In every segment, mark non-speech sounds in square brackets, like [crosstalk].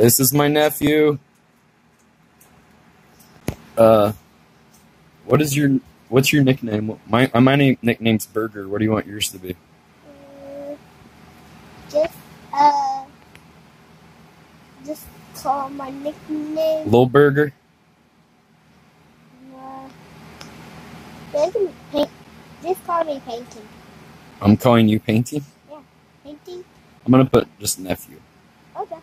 This is my nephew. Uh, what is your what's your nickname? My my name nickname's Burger. What do you want yours to be? Uh, just uh, just call my nickname. Lil Burger. Uh, paint. Just call me painting. I'm calling you Painting. Yeah, Painting. I'm gonna put just nephew. Okay.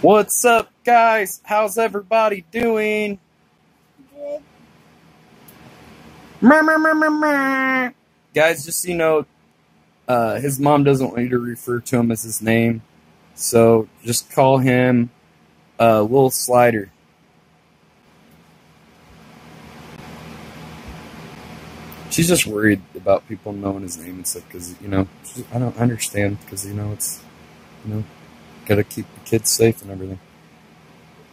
What's up, guys? How's everybody doing? Good. Guys, just so you know, uh, his mom doesn't want you to refer to him as his name, so just call him uh, Lil Slider. She's just worried about people knowing his name and stuff because you know I don't understand because you know it's you know gotta keep the kids safe and everything.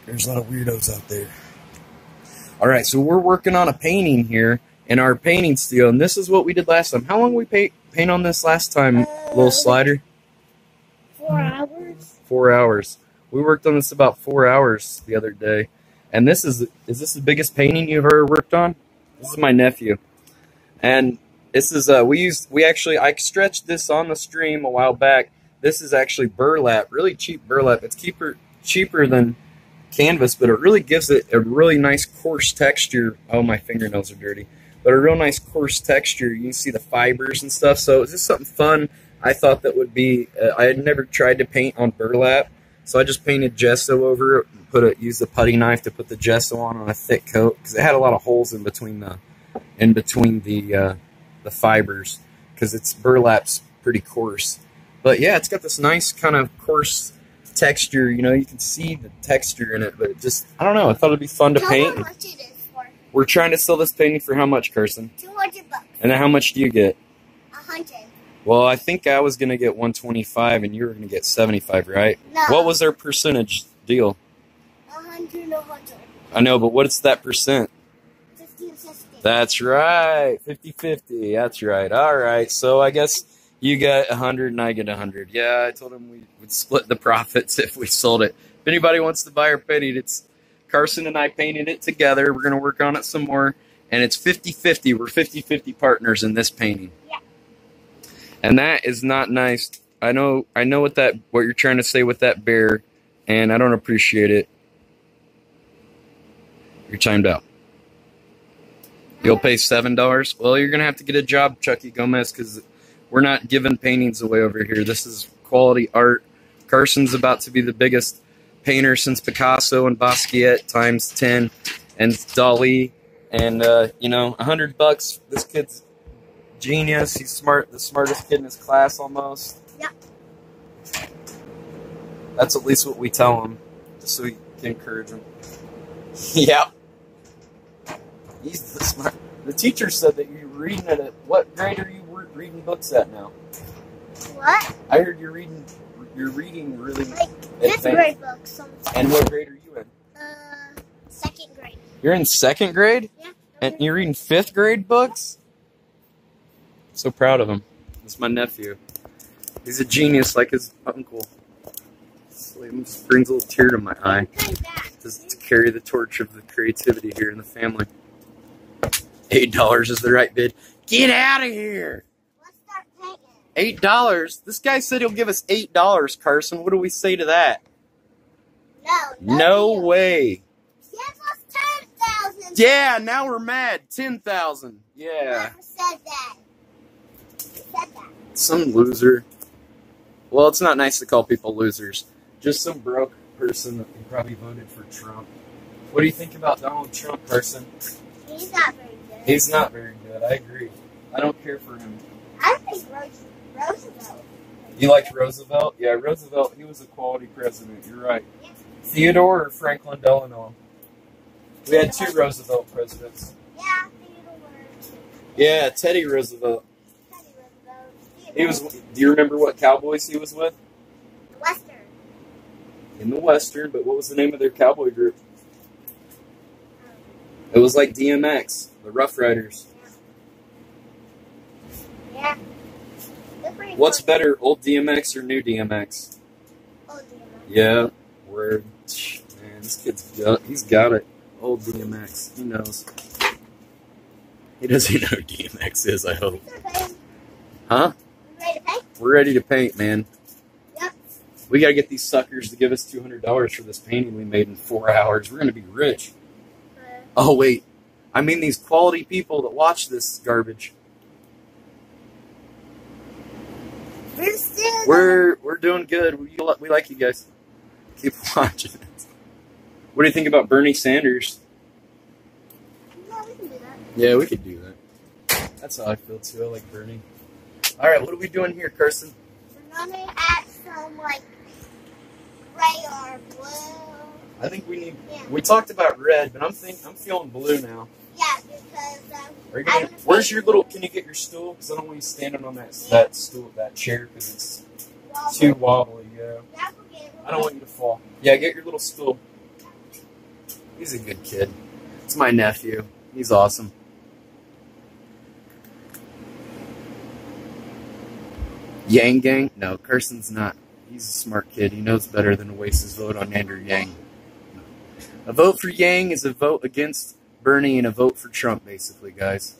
There's a lot of weirdos out there. All right, so we're working on a painting here in our painting studio, and this is what we did last time. How long we paint paint on this last time, little slider? Four hours. Four hours. We worked on this about four hours the other day, and this is is this the biggest painting you've ever worked on? This is my nephew, and this is uh we used we actually I stretched this on the stream a while back. This is actually burlap, really cheap burlap. It's cheaper cheaper than canvas, but it really gives it a really nice coarse texture. Oh, my fingernails are dirty, but a real nice coarse texture. You can see the fibers and stuff. So it's just something fun. I thought that would be. Uh, I had never tried to paint on burlap, so I just painted gesso over it. and Put it, used a putty knife to put the gesso on on a thick coat because it had a lot of holes in between the, in between the, uh, the fibers because it's burlap's pretty coarse. But yeah, it's got this nice kind of coarse texture. You know, you can see the texture in it, but it just I don't know. I thought it'd be fun to Tell paint. how much it is for. We're trying to sell this painting for how much, Carson? Two hundred bucks. And then how much do you get? A hundred. Well, I think I was gonna get 125, and you were gonna get 75, right? No. What was their percentage deal? A hundred. A hundred. I know, but what's that percent? Fifty fifty. That's right, 50-50. That's right. All right, so I guess you get 100 and I get 100. Yeah, I told him we would split the profits [laughs] if we sold it. If anybody wants to buy our painting, it's Carson and I painted it together. We're gonna work on it some more, and it's 50-50. We're 50-50 partners in this painting. Yeah. And that is not nice. I know I know what that what you're trying to say with that bear, and I don't appreciate it. You're timed out. You'll pay seven dollars. Well, you're gonna have to get a job, Chucky Gomez, because we're not giving paintings away over here. This is quality art. Carson's about to be the biggest painter since Picasso and Basquiat times ten, and Dali, and uh, you know, a hundred bucks. This kid's genius. He's smart, the smartest kid in his class almost. Yeah. That's at least what we tell him, just so we can encourage him. [laughs] yeah. He's the smart. The teacher said that you're reading it at what grade are you reading books at now? What? I heard you're reading. You're reading really. Like fifth grade books. Some, And what grade are you in? uh, second grade. You're in second grade, Yeah. and you're reading fifth grade books. So proud of him. It's my nephew. He's a genius, like his uncle. It brings a little tear to my eye. Just to carry the torch of the creativity here in the family. Eight dollars is the right bid. Get out of here! Let's start painting. Eight dollars. This guy said he'll give us eight dollars, Carson. What do we say to that? No. No deal. way. Give us ten thousand. Yeah, now we're mad. Ten thousand. Yeah. Said that. Said that. Some loser. Well, it's not nice to call people losers. Just some broke person that probably voted for Trump. What do you think about Donald Trump, Carson? He's not very good. He's not very good. I agree. I don't care for him. I think Rose, Roosevelt. You liked Roosevelt? Yeah, Roosevelt. He was a quality president. You're right. Theodore or Franklin Delano? We had two Roosevelt presidents. Yeah, Theodore. Yeah, Teddy Roosevelt. Teddy Roosevelt. He was. Do you remember what Cowboys he was with? Western. In the Western, but what was the name of their cowboy group? It was like DMX, the Rough Riders. Yeah. Look pretty What's fun. better, old DMX or new DMX? Oh, dear. Yeah, word. Man, this kid's got, he's got it. Old DMX, he knows. He doesn't know who DMX is, I hope. Huh? Ready? We're ready to paint, man. Yep. We gotta get these suckers to give us two hundred dollars for this painting we made in four hours. We're gonna be rich. Uh, Oh wait, I mean these quality people that watch this garbage. We're still. We're we're doing good. We, we like you guys. Keep [laughs] watching. What do you think about Bernie Sanders? No, we can do that. Yeah, we could do that. That's how I feel too. I like Bernie. All right, what are we doing here, Carson? We're gonna add some like gray or blue. I think we need. Yeah. We talked about red, but I'm think I'm feeling blue now. Yeah, because um, Are you gonna, where's your little? Can you get your stool? Because I don't want you standing on that that stool, that chair, because it's well, too wobbly. Yeah, I don't want you to fall. Yeah, get your little stool. He's a good kid. It's my nephew. He's awesome. Yang Gang? No, Carson's not. He's a smart kid. He knows better than to waste his vote on Andrew Yang. A vote for Yang is a vote against Bernie and a vote for Trump, basically, guys.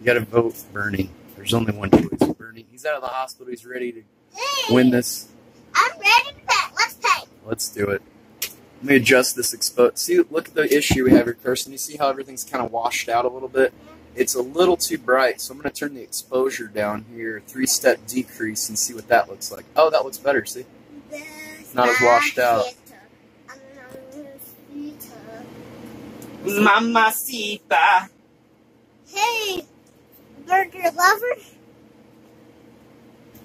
You gotta vote Bernie. There's only one choice. Bernie. He's out of the hospital. He's ready to Hey, win this. I'm ready to pay. Let's pay. Let's do it. Let me adjust this expo. See, look at the issue we have here, Carson. You see how everything's kind of washed out a little bit? It's a little too bright, so I'm going to turn the exposure down here, three-step decrease, and see what that looks like. Oh, that looks better, see? Not as washed out. Mamacita. Hey, burger lover.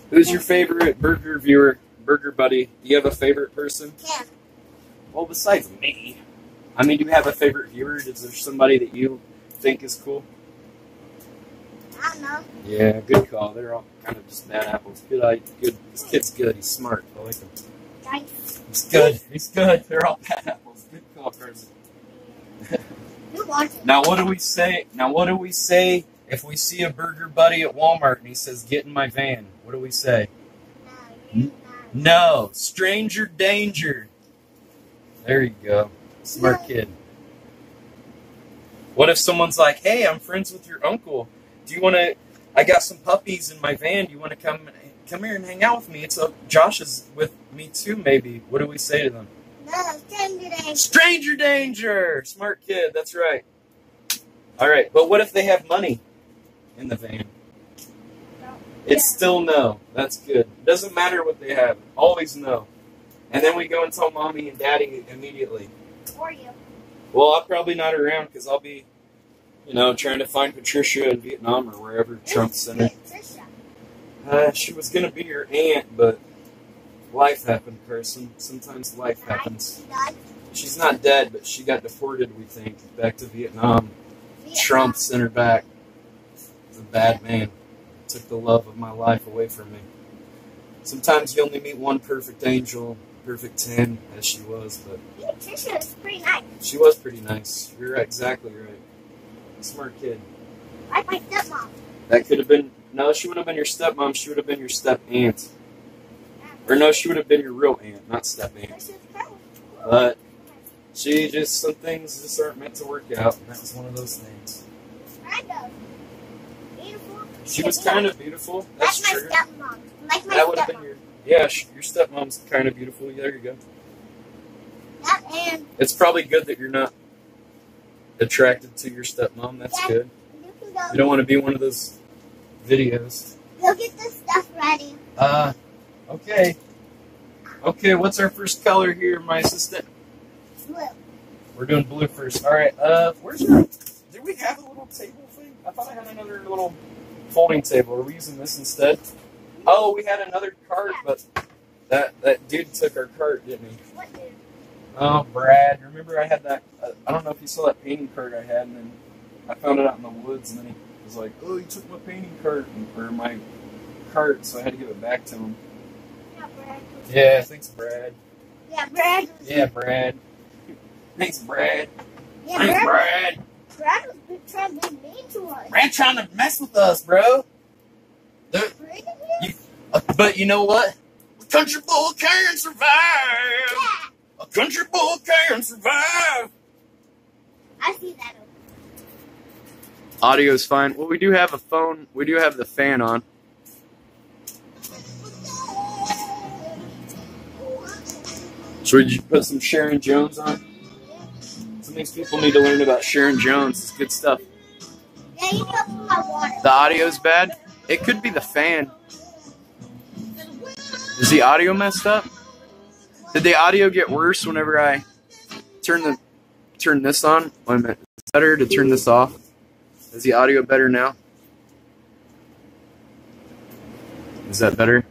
Who's your favorite burger viewer, burger buddy? Do you have a favorite person? Yeah. Well, besides me. I mean, do you have a favorite viewer? Is there somebody that you think is cool? I don't know. Yeah, good call. They're all kind of just bad apples. Good, eye, good. This kid's good. He's smart. I like him. Guys, He's good. He's good. They're all bad apples. Good call, Carson. Now, what do we say? Now, what do we say if we see a burger buddy at Walmart and he says, "Get in my van"? What do we say? No. No, stranger danger. There you go. Smart kid. What if someone's like, "Hey, I'm friends with your uncle. Do you want to? I got some puppies in my van. Do you want to come come here and hang out with me? It's a Josh is with me too. Maybe. What do we say to them? No, it. Stranger danger. Smart kid. That's right. All right, but what if they have money in the van? It's Yeah. still no. That's good. Doesn't matter what they have. Always no. And then we go and tell mommy and daddy immediately. For you. Well, I'm probably not around because I'll be, you know, trying to find Patricia in Vietnam or wherever Trump sent her. Trisha. Uh, she was gonna be your aunt, but life happened, Carson. Sometimes life happens. She's not dead, but she got deported. We think back to Vietnam. Trump sent her back. He's a bad man. Took the love of my life away from me. Sometimes you only meet one perfect angel, perfect ten, as she was, but Yeah, Trisha is pretty nice. she was pretty nice. You're exactly right. Smart kid. Like my stepmom. That could have been no, she wouldn't have been your stepmom. She would have been your step aunt, or no, she would have been your real aunt, not step aunt. But she just some things just aren't meant to work out, and that was one of those things. Kind of. Beautiful. She was kind of beautiful. That's like true. my stepmom. Like my That would have been your yeah. Your stepmom's kind of beautiful. Yeah, there you go. That and It's probably good that you're not attracted to your stepmom. That's good. you. You don't want to be one of those videos. Go get the stuff ready. Uh, okay. Okay, what's our first color here, my assistant? Blue. We're doing blue first. All right. Uh, where's our? Did we have a little table thing? I thought I had another little folding table. Are we using this instead? Oh, we had another cart, but that that dude took our cart, didn't he? What dude? Oh, Brad. Remember I had that? Uh, I don't know if you saw that painting cart I had, and then I found it out in the woods, and then he was like, "Oh, you took my painting cart or my cart," so I had to give it back to him. Yeah, thanks, Brad. Yeah, Brad. Yeah, Brad. Thanks, Brad. Yeah, Thanks, Brad. Brad. Brad was trying to be mean to us. Brad trying to mess with us, bro. Dude, You- uh, But you know what? A country boy can survive. Yeah. A country boy can survive. I see that. Audio's fine. Well, we do have a phone. We do have the fan on. Should we put some Sharon Jones on? Some of these people need to learn about Sharon Jones. It's good stuff. Yeah, you put. The audio's bad. It could be the fan. Is the audio messed up? Did the audio get worse whenever I turn the turn this on? Wait a minute. Is it better to turn this off? Is the audio better now? Is that better?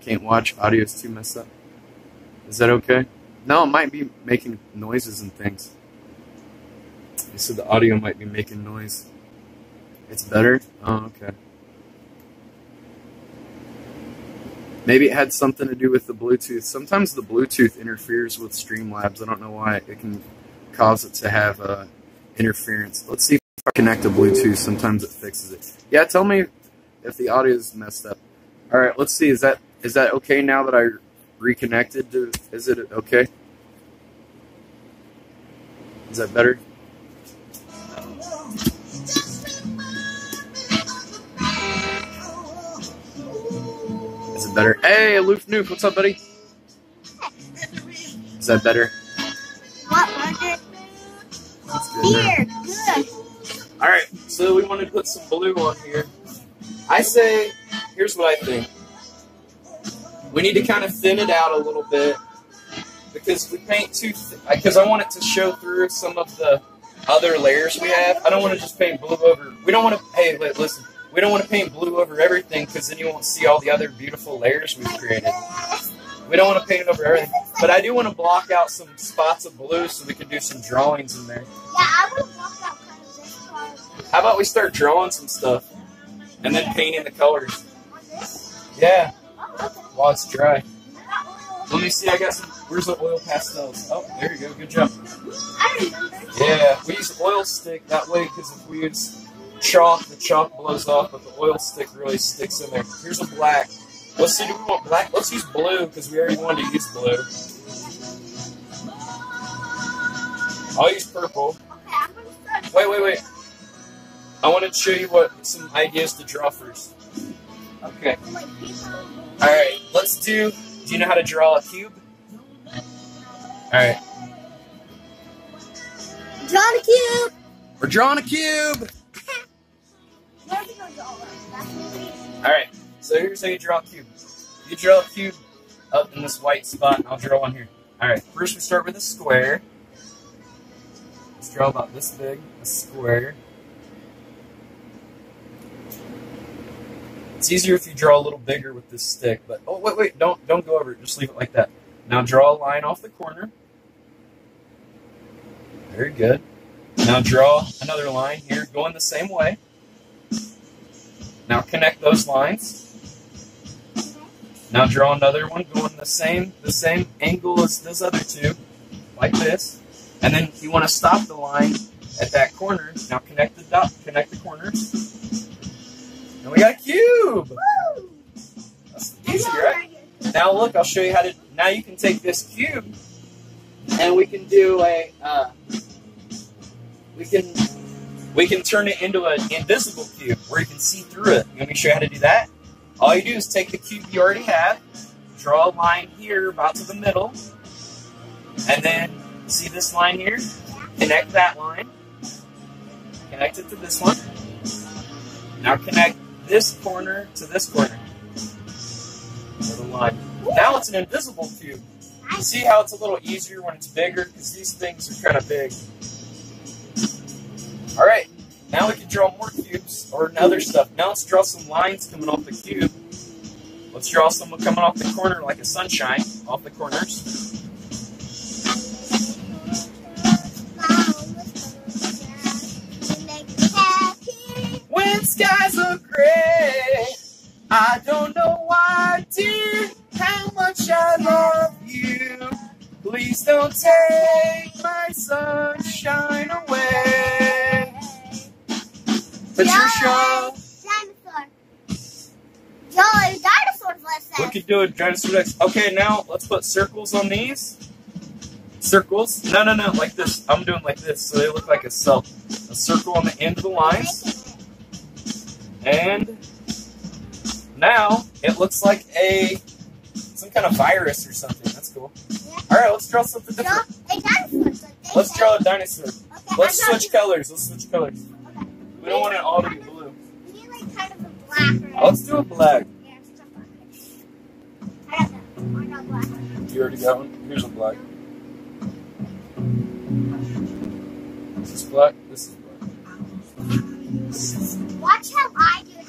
Can't watch. Audio's too messed up. Is that okay? No, it might be making noises and things. They said the audio might be making noise. It's better? Oh, okay. Maybe it had something to do with the Bluetooth. Sometimes the Bluetooth interferes with Streamlabs. I don't know why. It can cause it to have uh, interference. Let's see if I connect to Bluetooth. Sometimes it fixes it. Yeah, tell me if the audio is messed up. All right, let's see. Is that is that okay now that I reconnected? To, is it okay? Is that better? Is it better? Hey, Aloof Noof, what's up, buddy? Is that better? What was it? That's good. Here, good. All right, so we want to put some blue on here. I say, here's what I think. We need to kind of thin it out a little bit because we paint too. Because I want it to show through some of the other layers we have. I don't want to just paint blue over. We don't want to. Hey, li- listen. We don't want to paint blue over everything because then you won't see all the other beautiful layers we've created. We don't want to paint it over everything, but I do want to block out some spots of blue so we can do some drawings in there. Yeah, I would walk out kind of this. How about we start drawing some stuff and then painting the colors? Yeah. While it's dry. Let me see. I got some. Where's the oil pastels? Oh, there you go. Good job. Yeah, we use oil stick that way because if we use chalk, the chalk blows off, but the oil stick really sticks in there. Here's a black. Let's see. Do we want black? Let's use blue because we already wanted to use blue. I'll use purple. Wait, wait, wait. I want to show you what some ideas to draw first. Okay. All right. Let's do. Do you know how to draw a cube? All right. Draw a cube. We're drawing a cube. Where's it gonna go? That's what it is. All right. So here's how you draw a cube. You draw a cube up in this white spot, and I'll draw one here. All right. First, we start with a square. Let's draw about this big, a square. It's easier if you draw a little bigger with this stick, but oh wait, wait, don't don't go over it. Just leave it like that. Now draw a line off the corner. Very good. Now draw another line here, going the same way. Now connect those lines. Now draw another one going the same the same angle as those other two, like this. And then you want to stop the line at that corner. Now connect the dot, connect the corners. And we got a cube. Woo! That's easy, right? Now look, I'll show you how to. Now you can take this cube, and we can do a. Uh, we can we can turn it into an invisible cube where you can see through it. You want me to show you how to do that? All you do is take the cube you already have, draw a line here about to the middle, and then see this line here. Connect that line. Connect it to this one. Now connect this corner to this corner. Little line. Now it's an invisible cube. You see how it's a little easier when it's bigger? Because these things are kind of big. Alright, now we can draw more cubes or other stuff. Now let's draw some lines coming off the cube. Let's draw some coming off the corner like a sunshine off the corners. Skies are gray, I don't know why, dear, how much I love you. Please don't take my sunshine away. But you're sure. Dinosaur. No, dinosaurs, let's. We could do a dinosaur next. Okay, now let's put circles on these. Circles? No, no, no, like this. I'm doing like this, so they look like a cell. A circle on the end of the lines. And now it looks like a some kind of virus or something. That's cool. Yeah. All right, let's draw something Draw different. dinosaur. Let's draw a dinosaur. Okay, Let's draw switch colors. Let's switch colors. Okay. We don't want it all to be blue. We need like kind of a black. Or Let's do a black. Yeah, black. I got that. I got black. You already got one. Here's a black. This is black. This is black. Watch how I do a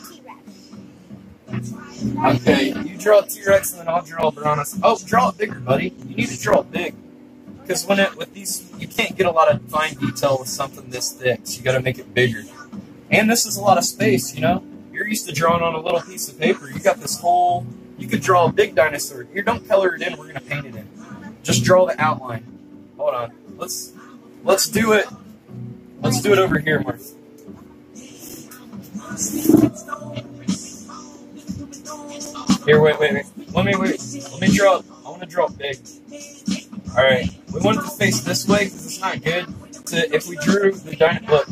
T-Rex. Okay, you draw a T-Rex and then I'll draw a Brontos. Oh, draw it bigger, buddy. You need to draw it big. Because when it with these, you can't get a lot of fine detail with something this thick. So you got to make it bigger. And this is a lot of space. You know, you're used to drawing on a little piece of paper. You got this whole. You could draw a big dinosaur. Here, don't color it in. We're gonna paint it in. Just draw the outline. Hold on. Let's let's do it. Let's do it over here, Martha. Here, wait, wait, wait. Let me wait. Let me draw. I want to draw big. All right. We want it to face this way because it's not good. If we drew the dinosaur, look,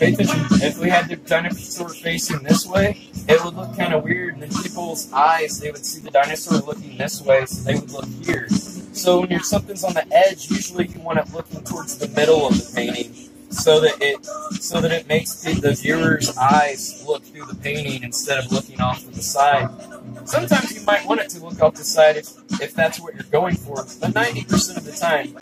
pay attention. If we had the dinosaur facing this way, it would look kind of weird, and then people's eyes they would see the dinosaur looking this way, so they would look here. So when you're something's on the edge, usually you want it looking towards the middle of the painting, so that it so that it makes the, the viewer's eyes look through the painting instead of looking off to the side. Sometimes you might want it to look off the side if, if that's what you're going for, but 90% of the time,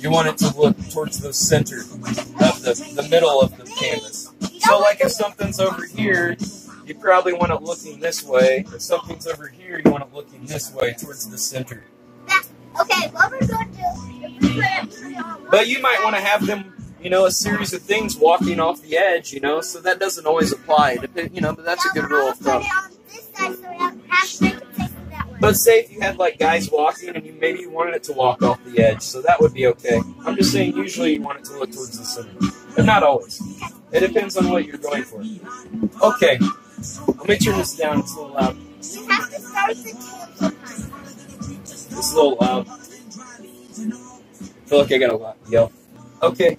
you want it to look towards the center of the, the middle of the canvas. So, like if something's over here, you probably want it looking this way. If something's over here, you want it looking this way towards the center. Okay, what we're going to do, if we put it, on But you might want to have them, you know, a series of things walking off the edge, you know, so that doesn't always apply. You know, but that's a good rule of thumb. This. But say if you had like guys walking and you maybe you wanted it to walk off the edge, so that would be okay. I'm just saying usually you want it to look towards the center, but not always. It depends on what you're going for. Okay, let me turn this down. It's a little loud. tail sometimes. It's a little loud. I feel like I gotta yell. Okay.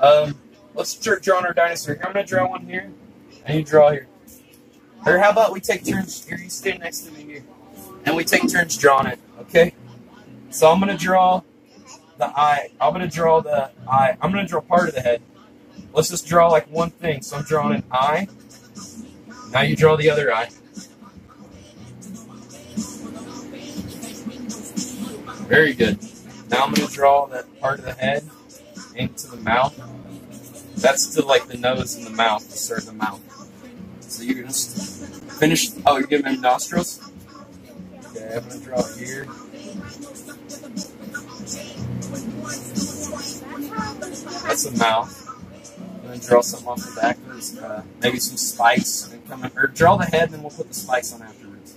Um, let's start drawing our dinosaur. I'm gonna draw one here, and you draw here. Or how about we take turns? Here, you stand next to me here, and we take turns drawing it. Okay. So I'm gonna draw the eye. I'm gonna draw the eye. I'm gonna draw part of the head. Let's just draw like one thing. So I'm drawing an eye. Now you draw the other eye. Very good. Now I'm going to draw that part of the head into the mouth. That's to like the nose and the mouth, to serve the mouth. So you're just finish. Oh, you're giving him nostrils? Okay, I'm going to draw here. That's the mouth. I'm going to draw something off the back. There's, uh, maybe some spikes. And come, or draw the head, and then we'll put the spikes on afterwards.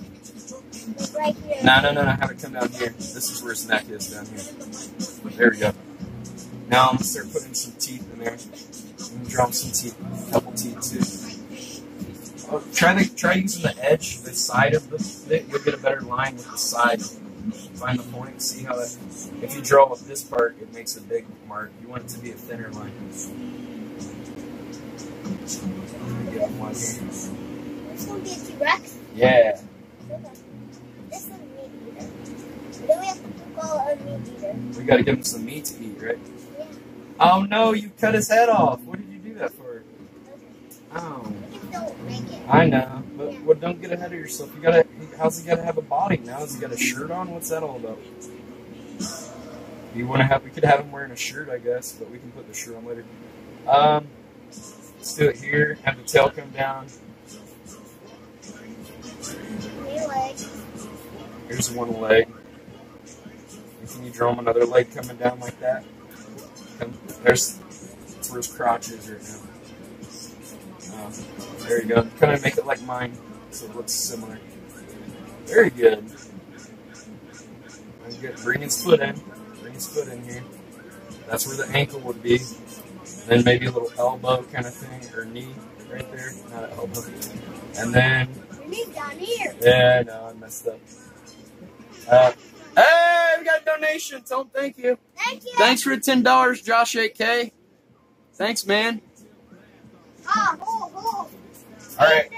Right here. No, no, no, no. Have it come down here. This is where his neck is down here. There we go. Now I'm start putting some teeth in there. I'm gonna draw some teeth, a couple teeth too. Try to try using the edge, the side of the bit. You'll get a better line with the side. Find the point. See how that. If you draw with this part, it makes a big mark. You want it to be a thinner line. Get one here. This will be a T-Rex. Yeah. This is meat eater. Then we have to call a meat eater. We gotta give him some meat to eat, right? Oh no, you cut his head off. What did you do that for? Oh, We can still make it. I know, but well, don't get ahead of yourself. You gotta. How's he gotta have a body now? Has he got a shirt on? What's that all about? You want to have? We could have him wearing a shirt, I guess, but we can put the shirt on later. Um, let's do it here. Have the tail come down. Here's one leg. And can you draw him another leg coming down like that? There's that's where his crotch is right now. Um, there you go. Kind of make it like mine, so it looks similar. Very good. Very good. Bring his foot in. Bring his foot in here. That's where the ankle would be. Then maybe a little elbow kind of thing, or knee right there. Not an elbow. And then me down here. Yeah, no, I messed up. Uh, hey, we got a donation. Tell them thank you. Thank you. Thanks for the ten dollars, Josh AK. Thanks, man. Oh, oh, oh. All right,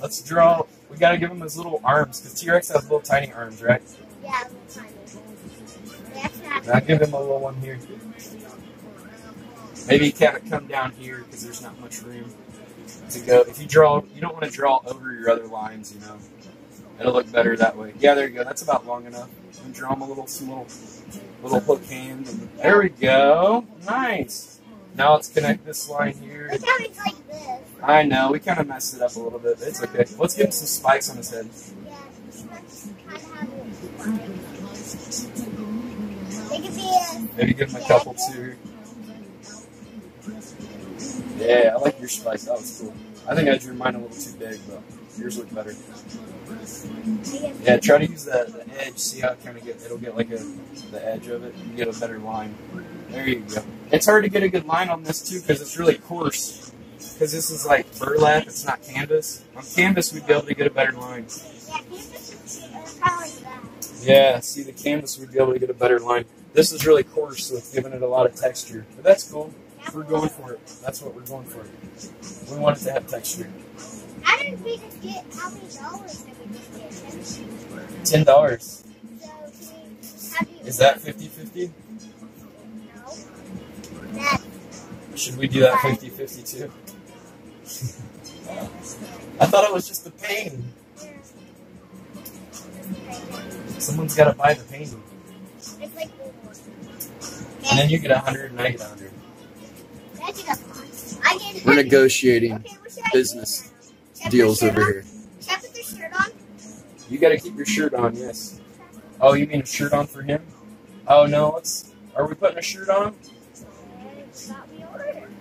let's draw. We gotta give him his little arms because T Rex has little tiny arms, right? Yeah, little tiny. They actually have Now give him a little one here. Maybe he can't come down here because there's not much room to go. If you draw, you don't want to draw over your other lines, you know. It'll look better that way. Yeah, there you go. That's about long enough. And draw him a little, some little, little hook hand. And there we go. Nice. Now let's connect this line here. Look how it's like this. I know we kind of messed it up a little bit. It's okay. Let's give him some spikes on his head. Yeah, that's kind of how it They could be a Maybe give him a couple too. Yeah, I like your spikes. That was cool. I think I drew mine a little too big, but yours look better. Yeah, try to use the, the edge. See how it kind of get it'll get like a the edge of it. You get a better line. There you go. It's hard to get a good line on this too because it's really coarse. Because this is like burlap. It's not canvas. On canvas, we'd be able to get a better line. Yeah, canvas is kind of like. Yeah, see the canvas we'd be able to get a better line. This is really coarse, so it's giving it a lot of texture. But that's cool. We're going for it. That's what we're going for. We want it to have texture. How did we just get, how many dollars did we just get? Ten dollars. So, can we, how do you, Is that 50-50? No. That, Should we do that 50-50 too? [laughs] I thought it was just the painting. Someone's got to buy the painting. it's like And then you get a hundred and I get a hundred. That's enough. I get We're negotiating Okay, what do? business Should I put deals over on? here. Should I put shirt on? You got to keep your shirt on, yes. Oh, you mean a shirt on for him? Oh no, let's. Are we putting a shirt on? Not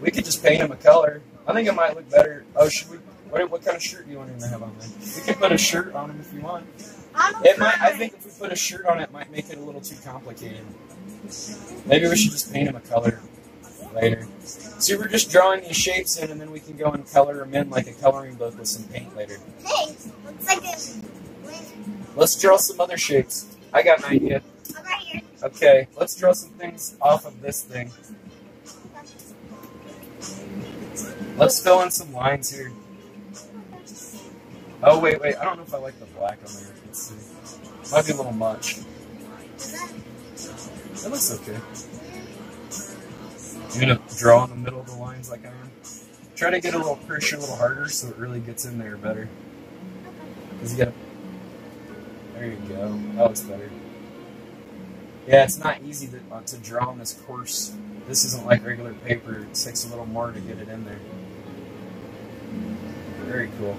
we could just paint him a color. I think it might look better. Oh, should we? What, what kind of shirt do you want him to have on then? We could put a shirt on him if you want. It might. I think if we put a shirt on it, might make it a little too complicated. Maybe we should just paint him a color later. See, we're just drawing these shapes in, and then we can go and color them in like a coloring book with some paint later. Hey, looks like a. Let's draw some other shapes. I got an idea. I'm right here. Okay, let's draw some things off of this thing. Let's fill in some lines here. Oh wait, wait. I don't know if I like the black on there. Let's see. Might be a little much. That looks okay. You gonna draw in the middle of the lines like I am? Try to get a little pressure a little harder so it really gets in there better. Cause you gotta. There you go. That looks better. Yeah, it's not easy to, uh, to draw on this course. This isn't like regular paper. It takes a little more to get it in there. Very cool.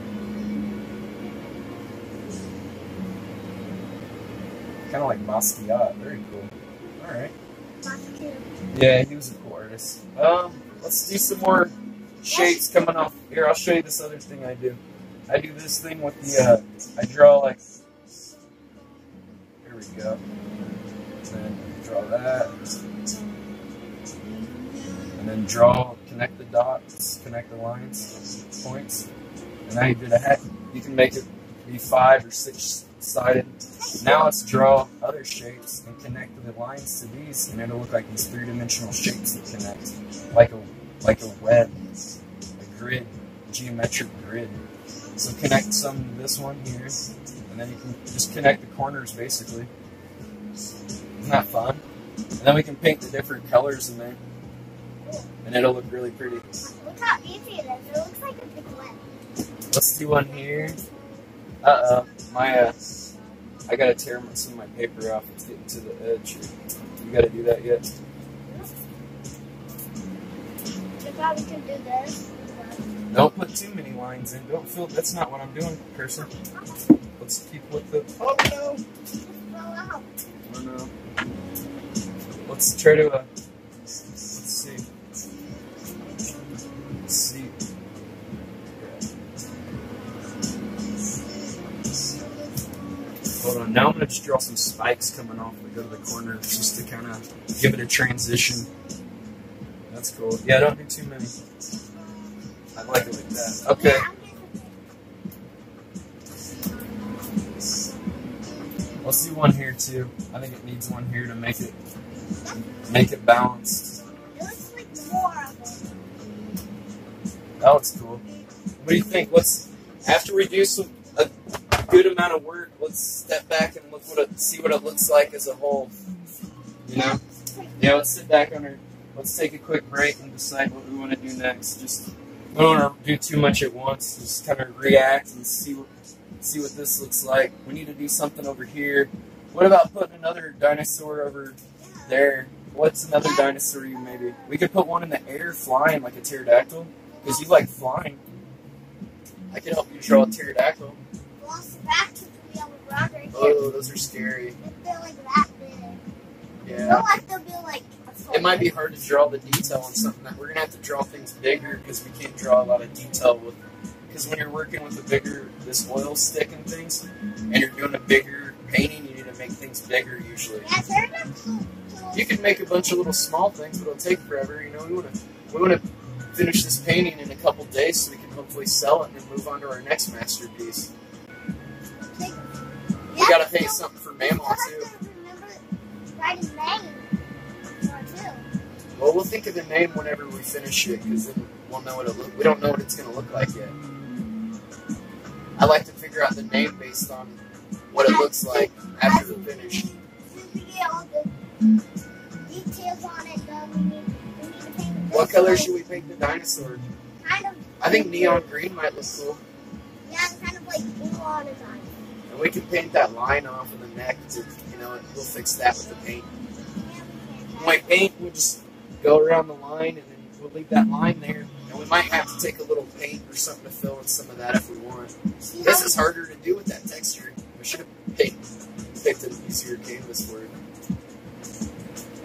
Kind of like Basquiat. Very cool. All right. Yeah, he was a cool artist. Um, let's do some more shapes coming off. Here, I'll show you this other thing I do. I do this thing with the, uh, I draw like, here we go. And then draw that. And then draw, connect the dots, connect the lines, points. And now you did a heck. You can make it be five or six sided. Now let's draw other shapes and connect the lines to these, and it'll look like these three dimensional shapes that connect, like a like a web, a grid, geometric grid. So connect some to this one here, and then you can just connect the corners basically. Isn't that fun? And then we can paint the different colors in there, and it'll look really pretty. Look how easy it is. It looks like a big web. Let's do one here. Uh oh, my uh, I gotta tear some of my paper off. It's getting to the edge. You gotta do that yet? You probably could do this. Don't put too many lines in. Don't feel that's not what I'm doing, person. Let's keep with the. Oh no! Out. Oh no! Let's try to. Uh, Hold on. Now I'm gonna just draw some spikes coming off that go to the corner, just to kind of give it a transition. That's cool. Yeah, don't do too many. I like it like that. Okay. Let's do one here too. I think it needs one here to make it make it balanced. It looks like more of them. That looks cool. What do you think? Let's after we do some good amount of work, let's step back and look what it, see what it looks like as a whole. You know? Yeah. Let's sit back on our. Let's take a quick break and decide what we want to do next. Just don't want to do too much at once. Just kind of react and see what see what this looks like. We need to do something over here. What about putting another dinosaur over there? What's another dinosaur you maybe? We could put one in the air flying like a pterodactyl. Because you like flying. I can help you draw a pterodactyl. Right. Oh, those are scary. They're like that big. Yeah. Not like they'll be like. It might be hard to draw the detail on something that we're gonna have to draw things bigger because we can't draw a lot of detail with. Because when you're working with a bigger this oil stick and things, and you're doing a bigger painting, you need to make things bigger usually. Yeah. You can make a bunch of little small things, but it'll take forever. You know, we want to we want to finish this painting in a couple days so we can hopefully sell it and then move on to our next masterpiece. We gotta paint something for Mammal too. Well, we'll think of the name whenever we finish it, because then we'll know what it look. We don't know what it's gonna look like yet. I like to figure out the name based on what it looks like after the finish. Since we get all the details on it, though, we need, to paint it What color should we paint the dinosaur? Kind of. I think neon green might look cool, Yeah, kind of like blue on his eyes. And we can paint that line off of the neck. To, you know, we'll fix that with the paint. We paint, we'll just go around the line, and then we'll leave that line there. And we might have to take a little paint or something to fill in some of that if we want. This is harder to do with that texture. We should have picked, picked an easier canvas for it.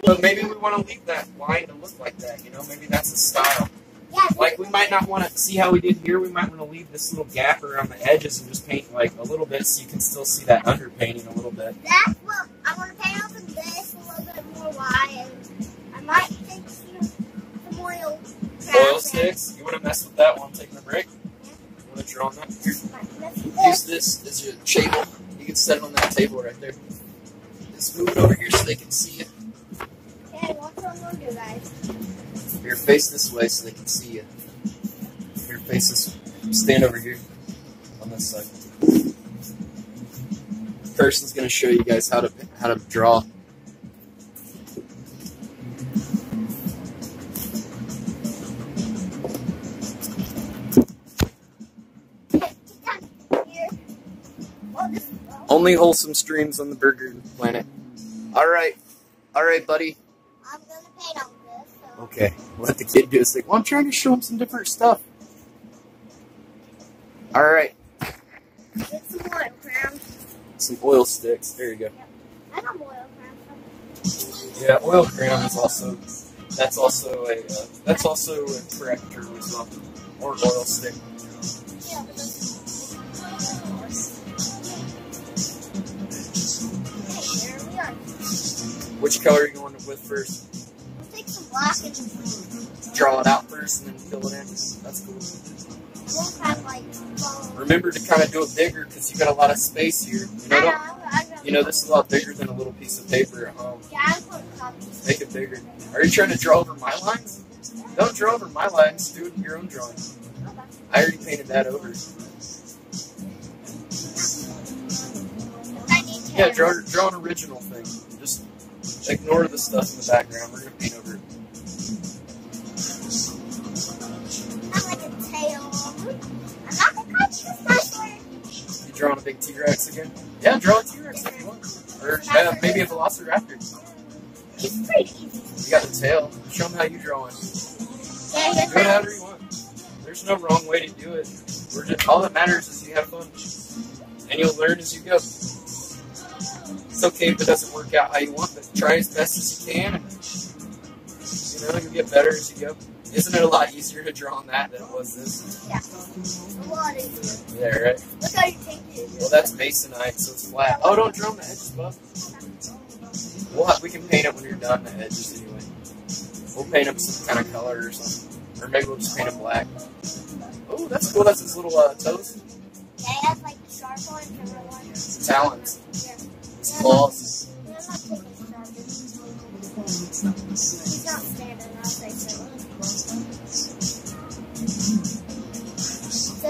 But maybe we want to leave that line to look like that, you know? Maybe that's a style. Yeah, Like, we might not want to see how we did here. We might want to leave this little gap around the edges and just paint, like, a little bit so you can still see that underpainting a little bit. That's what I want to paint over this a little bit more wide. I might take some, some oil. Oil sticks. You want to mess with that while I'm taking a break? You want to draw on that? Here, use this as your table. You can set it on that table right there. Just move it over here so they can see it. Okay, what's what I'm gonna do, guys? Here, face this way so they can see you. Your face this. Stand over here on this side. Carson's gonna show you guys how to how to draw. Only wholesome streams on the Burger Planet. All right, all right, buddy. I'm gonna paint on this. So. Okay, let the kid do his thing. Well, I'm trying to show him some different stuff. All right, Get some oil crowns. some oil sticks. There you go. I got oil crowns. Yeah, oil crayon is also that's also a uh, that's also a corrector as well, or oil stick. Yeah, but those- Okay, there we are. Which color are you going with first? Draw it out first and then fill it in. That's cool. Remember to kind of do it bigger because you got a lot of space here. You know, you know this is a lot bigger than a little piece of paper at home. Make it bigger. Are you trying to draw over my lines? Don't draw over my lines. Do it in your own drawing. I already painted that over. To. Yeah, draw draw an original thing. Just ignore the stuff in the background. We're gonna paint over it. You drawing a big T-Rex again? Yeah, draw a T-Rex if you want. Or uh, maybe a Velociraptor. It's pretty. You got the tail. Show them how you drawing. Yeah, Do it however you want. There's no wrong way to do it. We're just, all that matters is you have fun. And you'll learn as you go. It's okay if it doesn't work out how you want, but try as best as you can. You know, you'll get better as you go. Isn't it a lot easier to draw on that than it was this? Yeah. A lot easier. Yeah, right. Look how you take it. Well, that's masonite, so it's flat. Oh, don't draw on the edges, bud. We'll have, we can paint it when you're done, the edges anyway. We'll paint them some kind of color or something. Or maybe we'll just paint them black. Oh, that's cool. That's his little uh, toes. Yeah, it has like the sharp one and the one. Talons. Yeah. His claws. He's not standing, I'll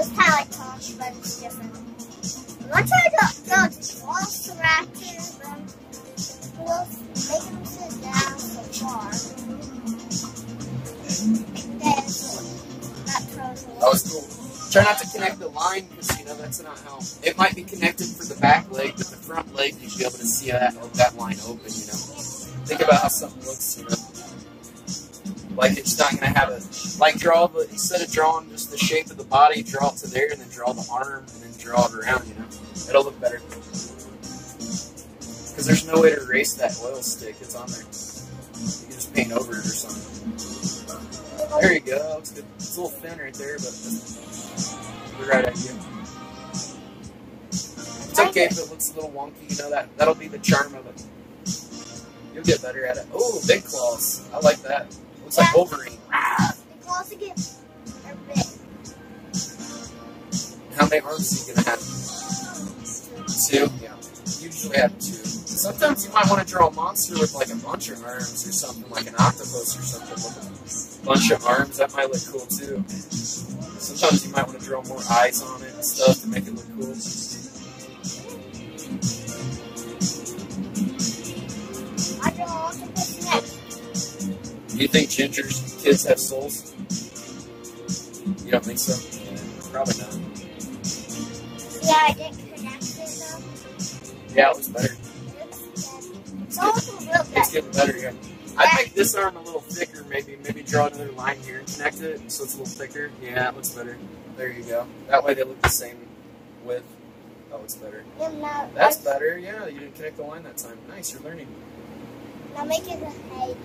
it's kind of like Tosh, but it's different. Once I got got all scratches and we'll make sit down so far. Then that throws That was cool. Try not to connect the line because you know that's not how. It might be connected for the back leg, but the front leg you should be able to see that that line open. You know. Think about how something looks. You know. Like it's not gonna have a like draw the instead of drawing just the shape of the body, draw it to there, and then draw the arm, and then draw it around. You know, it'll look better. Because there's no way to erase that oil stick. It's on there. You can just paint over it or something. There you go. Good. It's a little thin right there, but the right idea. It's okay if it looks a little wonky. You know that that'll be the charm of it. You'll get better at it. Oh, big claws. I like that. Looks like Wolverine. The claws again are big. How many arms are you gonna have? Two. Yeah. Usually have two. Sometimes you might want to draw a monster with like a bunch of arms or something, like an octopus or something with a bunch of arms. That might look cool too. Sometimes you might want to draw more eyes on it and stuff to make it look cool. Do you think Ginger's kids have souls? You don't think so? Probably not. Yeah, I didn't connect it though. Yeah, it looks better. It's real It's getting better, yeah. I'd make this arm a little thicker, maybe. Maybe draw another line here and connect it so it's a little thicker. Yeah, it looks better. There you go. That way they look the same width. That looks better. That's better, yeah. You didn't connect the line that time. Nice, you're learning. Now make it a head.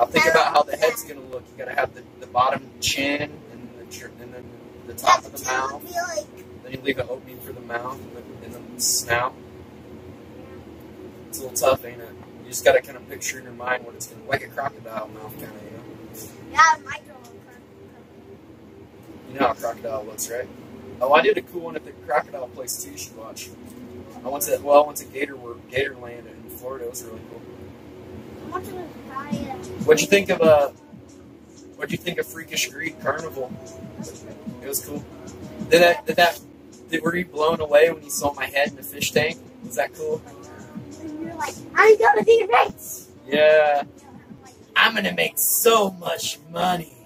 Now think about how the head's gonna look. You gotta have the, the bottom chin and the and then the top of the mouth. like, Then you leave an opening for the mouth and the, and the snout. It's a little tough, ain't it? You just gotta kind of picture in your mind what it's gonna look like a crocodile mouth, kind of. You know. yeah, my draw. You know how a crocodile looks, right? Oh, I did a cool one at the crocodile place too. You should watch. I went to well, I went to Gator Gatorland in Florida. It was really cool. I want to try it. What'd you think of uh? What'd you think of Freakish Greed Carnival? It was cool. Did that? Did that? Did, were you blown away when you saw my head in the fish tank? Was that cool? And you're like, I'm gonna be rich. Yeah. I'm gonna make so much money.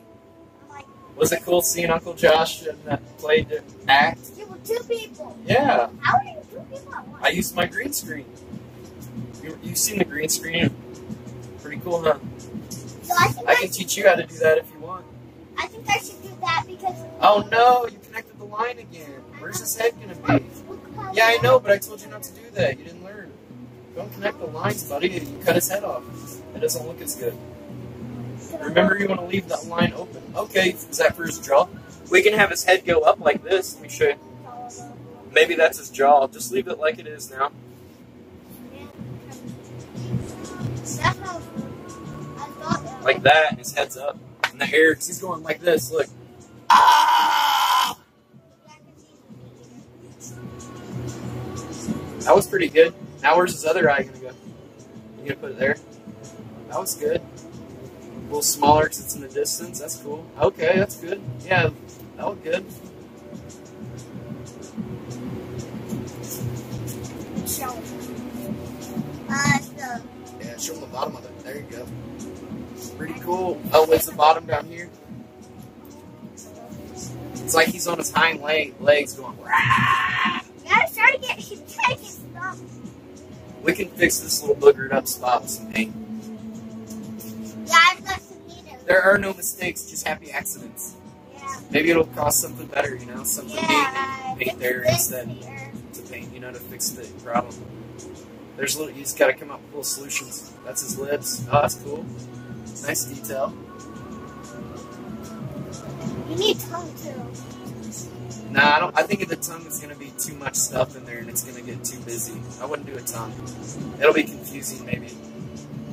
Was it cool seeing Uncle Josh and that played the act? you were two people. Yeah. How are you two people? I used my green screen. You, you've seen the green screen? Cool, huh? So I think I I, can teach you how to do that if you want. I think I should do that because. Oh no, you connected the line again. Where's his head gonna be? Yeah, I know, but I told you not to do that. You didn't learn. Don't connect the lines, buddy. You cut his head off. It doesn't look as good. Remember, you want to leave that line open. Okay, is that for his jaw? We can have his head go up like this. Let me show you. Maybe that's his jaw. Just leave it like it is now. Like that, and his head's up. And the hair, he's going like this. Look. Ah! That was pretty good. Now where's his other eye gonna go? You gonna put it there? That was good. A little smaller because it's in the distance. That's cool. Okay, that's good. Yeah, that was good. Show. Uh, so, Yeah, show him the bottom of it. There you go. Pretty cool. Oh, it's the bottom down here? It's like he's on his hind leg, legs going. Rah! try to get his take his stuff. We can fix this little boogered up spot with some paint. Yeah, I've got some needles. There are no mistakes, just happy accidents. Yeah. Maybe it'll cost something better, you know, something Yeah. paint, paint there instead here. to paint, you know, to fix the problem. There's a little, you just gotta come up with little solutions. That's his lips. Oh, that's cool. Nice detail. You need tongue too. Nah, I don't. I think if the tongue is gonna be too much stuff in there, and it's gonna get too busy. I wouldn't do a tongue. It'll be confusing, maybe,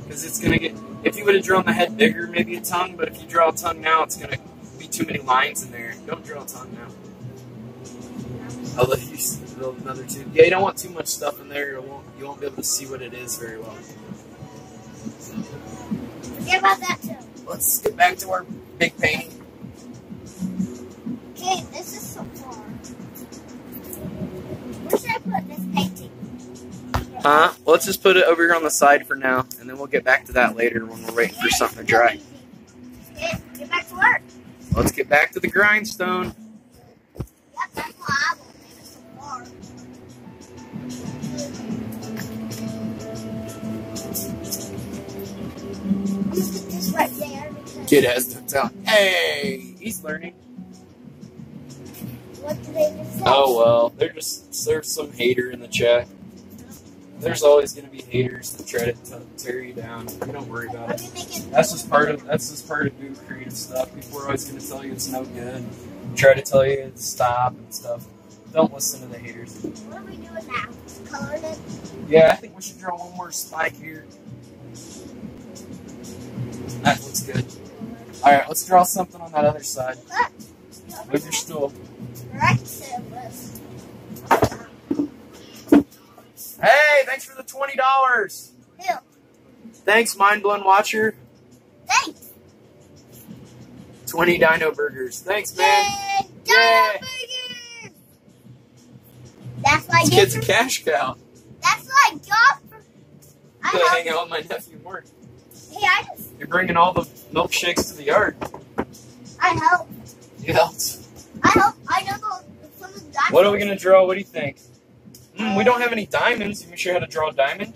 because it's gonna get. If you would have drawn the head bigger, maybe a tongue. But if you draw a tongue now, it's gonna be too many lines in there. Don't draw a tongue now. I'll let you build another tube. Yeah, you don't want too much stuff in there. You won't, you won't be able to see what it is very well. Forget about that too. Let's get back to our big painting. Okay, this is so far. Where should I put this painting? Huh? Let's just put it over here on the side for now, and then we'll get back to that later when we're waiting for something to dry. Get, get back to work. Let's get back to the grindstone. Yep, I'm gonna put this right there Kid has no talent. Hey, he's learning. what do they just say? Oh well, they're just there's some hater in the chat. There's always gonna be haters that try to t- tear you down. You don't worry about it. That's just part of that's just part of doing creative stuff. People are always gonna tell you it's no good. Try to tell you to stop and stuff. Don't listen to the haters. What are we doing now? Coloring it. Yeah, I think we should draw one more spike here. That looks good. All right, let's draw something on that other side. Move your stool. Hey, thanks for the twenty dollars. Who? Thanks, Mind Blown Watcher. Thanks. Twenty Dino Burgers. Thanks, man. Yay! Yay. Dino Burgers! That's why I This get kid's a cash cow. That's why I got for. I Gonna hang out with my nephew Mark. Hey, I just. You're bringing all the milkshakes to the yard. I help. You helped. I help. I know the, some of the diamonds. What are we gonna draw? What do you think? Hmm, we don't have any diamonds. You sure how to draw a diamond?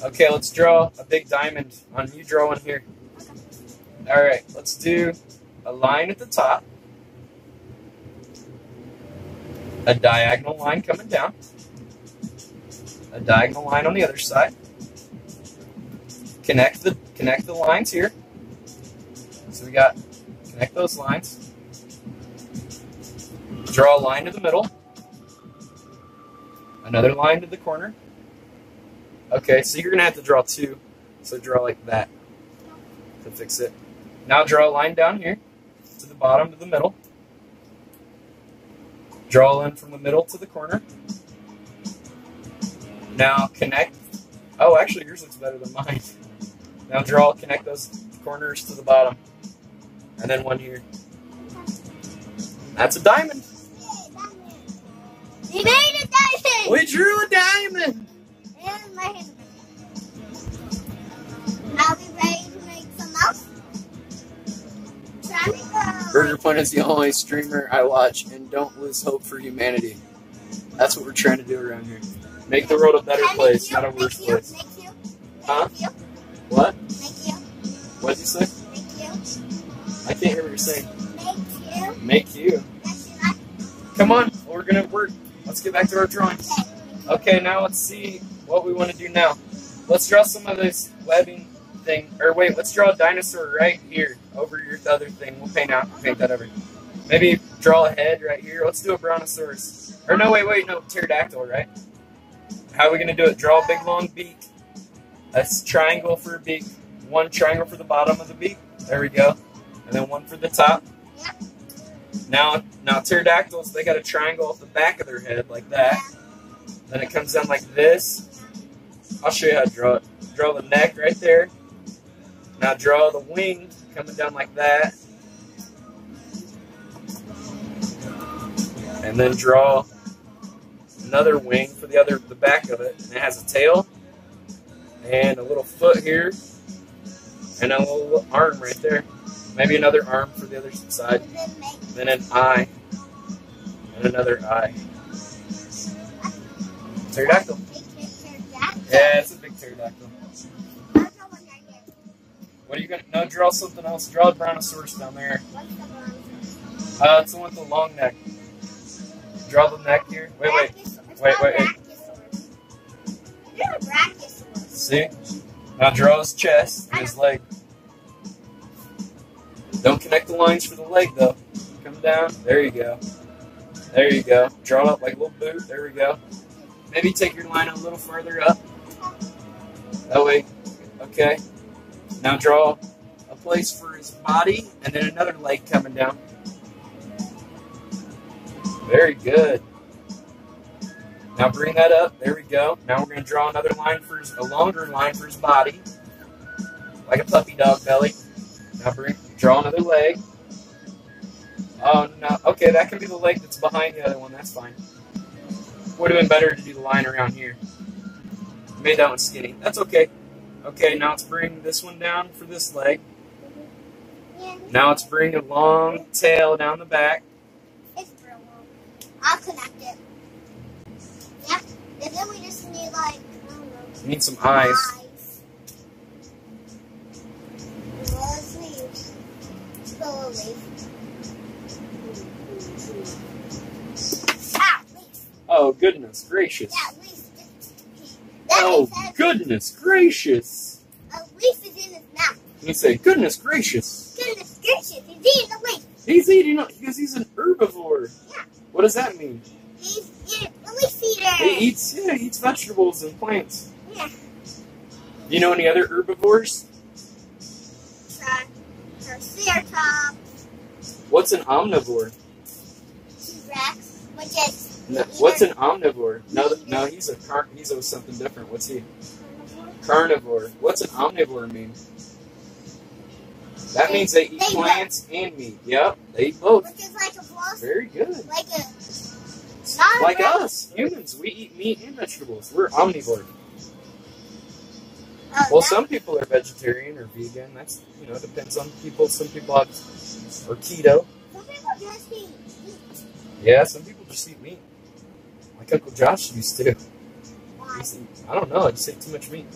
Okay, let's draw a big diamond. On you draw one here. All right, let's do a line at the top, a diagonal line coming down, a diagonal line on the other side. Connect the connect the lines here. So we got connect those lines. Draw a line to the middle. Another line to the corner. Okay, so you're gonna have to draw two. So draw like that to fix it. Now draw a line down here to the bottom to the middle. Draw a line from the middle to the corner. Now connect. Oh, actually, yours looks better than mine. [laughs] Now draw, connect those corners to the bottom, and then one here. That's a diamond. We made a diamond! We drew a diamond. And my hand. Are we ready to make some else? Try to go. Burger Planet is the only streamer I watch, and don't lose hope for humanity. That's what we're trying to do around here. Make the world a better place, not a worse place. Make you? Huh? Make you? What? Make you? What did you say? Make you? I can't hear what you're saying. Make you? Make you. Yes, you like Come on, we're gonna work. Let's get back to our drawings. Okay, now let's see what we want to do now. Let's draw some of this webbing thing. Or wait, let's draw a dinosaur right here over your other thing. We'll paint out paint that over. Maybe draw a head right here. Let's do a brontosaurus. Or no, wait, wait, no, pterodactyl, right? How are we gonna do it? Draw a big long beak. A triangle for a beak. One triangle for the bottom of the beak. There we go. And then one for the top. Now, now pterodactyls, they got a triangle at the back of their head like that. Then it comes down like this. I'll show you how to draw it. Draw the neck right there. Now draw the wing coming down like that. And then draw another wing for the other the back of it. And it has a tail and a little foot here and a little arm right there. Maybe another arm for the other side. Then an eye. And another eye. Pterodactyl. Yeah, it's a big pterodactyl. What are you gonna? No, draw something else. Draw a brontosaurus down there. Uh, it's the one with the long neck. Draw the neck here. Wait, wait. Wait, wait, wait. See? Now draw his chest and his leg. Don't connect the lines for the leg though. Come down. There you go. There you go. Draw up like a little boot. There we go. Maybe take your line a little further up. That way. Okay. Now draw a place for his body and then another leg coming down. Very good. Now bring that up. There we go. Now we're going to draw another line for his, a longer line for his body, like a puppy dog belly. Now bring, draw another leg. Oh no. Okay, that can be the leg that's behind the other one. That's fine. Would have been better to do the line around here. Made that one skinny. That's okay. Okay, now let's bring this one down for this leg. Now let's bring a long tail down the back. it's real long. I'll connect it. Yep. And then we just need like, I don't know. We need some eyes. Eyes. Was leaves. Still a leaf. Ah. Oh goodness gracious. Yeah, Oh goodness gracious. A leaf is in his mouth. You say goodness gracious. Goodness gracious, he's eating a leaf. He's eating it because he's an herbivore. Yeah. What does that mean? He's eating leaf eater. He eats yeah, he eats vegetables and plants. Yeah. You know any other herbivores? Uh, Triceratops, What's an omnivore? T-Rex, which is No, what's an omnivore? No, no, he's a car- he's a something different. What's he? Carnivore. What's an omnivore mean? That means they eat They plants and meat. Yep, they eat both. which is like a Very good. like a not Like a us, humans, we eat meat and vegetables. We're omnivore. Oh, uh, Well, some people are vegetarian or vegan. That's you know depends on people. Some people have or keto. some people just eat meat. Yeah, some people just eat meat. Like Uncle Josh used to. Why? He's- I don't know. I just ate too much meat.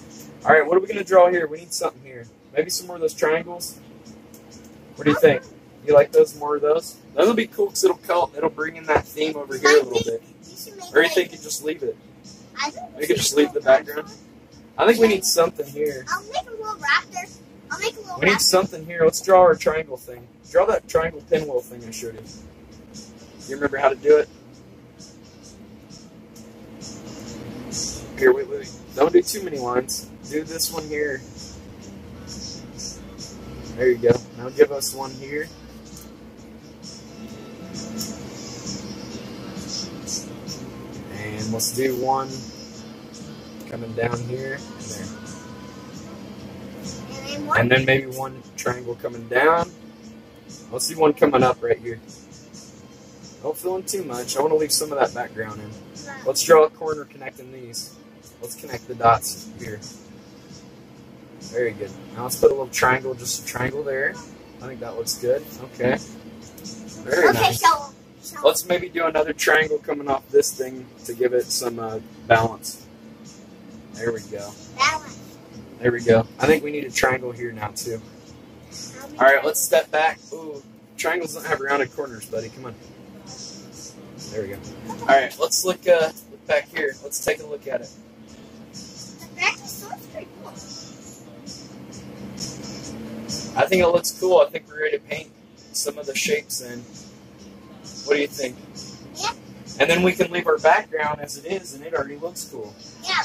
All right, what are we gonna draw here? We need something here. Maybe some more of those triangles. What do you think? You like those? More of those? Those will be cool because it'll col- it'll bring in that theme over here a little bit. You should make Or you think you just leave it? We could just leave the background? I think we need something here. I'll make a little raptor. I'll make a little We need something here. Let's draw our triangle thing. Draw that triangle pinwheel thing I showed you. You remember how to do it? Here, wait, wait, wait. Don't do too many lines. Do this one here. There you go. Now give us one here. And let's do one coming down here and there. And then. And then maybe one triangle coming down. Let's see one coming up right here. Don't fill in too much. I want to leave some of that background in. Let's draw a corner connecting these. Let's connect the dots here. Very good. Now let's put a little triangle, just a triangle there. I think that looks good. Okay. Very okay, nice. so, so Let's maybe do another triangle coming off this thing to give it some uh, balance. There we go. balance. There we go. I think we need a triangle here now too. All right, right. let's step back. Ooh, triangles don't have rounded corners, buddy. Come on. There we go. All right, let's look. Uh, look back here. Let's take a look at it. The back pretty cool. I think it looks cool. I think we're ready to paint some of the shapes in. What do you think? Yeah. And then we can leave our background as it is, and it already looks cool. Yeah,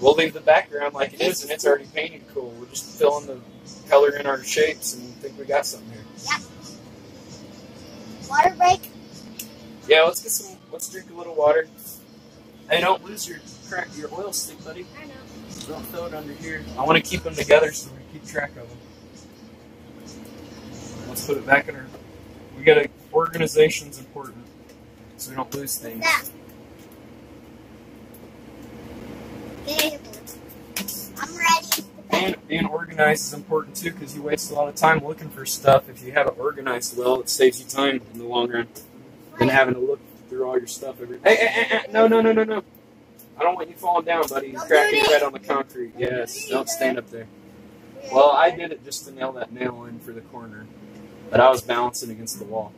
We'll leave the background like it is, and it's already painted cool. We'll just fill in the color in our shapes, and think we got something here. Yeah. water break. Yeah, let's get some. Let's drink a little water. Hey, don't lose your crack your oil stick, buddy. I know. Don't throw it under here. I want to keep them together so we keep track of them. Let's put it back in our. We got to organization's important, so we don't lose things. Okay, I'm ready. And being organized is important too, because you waste a lot of time looking for stuff. If you have it organized well, it saves you time in the long run than having to look through all your stuff every. Hey, hey, hey, hey, no, no, no, no, no! I don't want you falling down, buddy. You're cracking your head on the concrete. Yes, don't stand up there. Well, I did it just to nail that nail in for the corner, but I was balancing against the wall.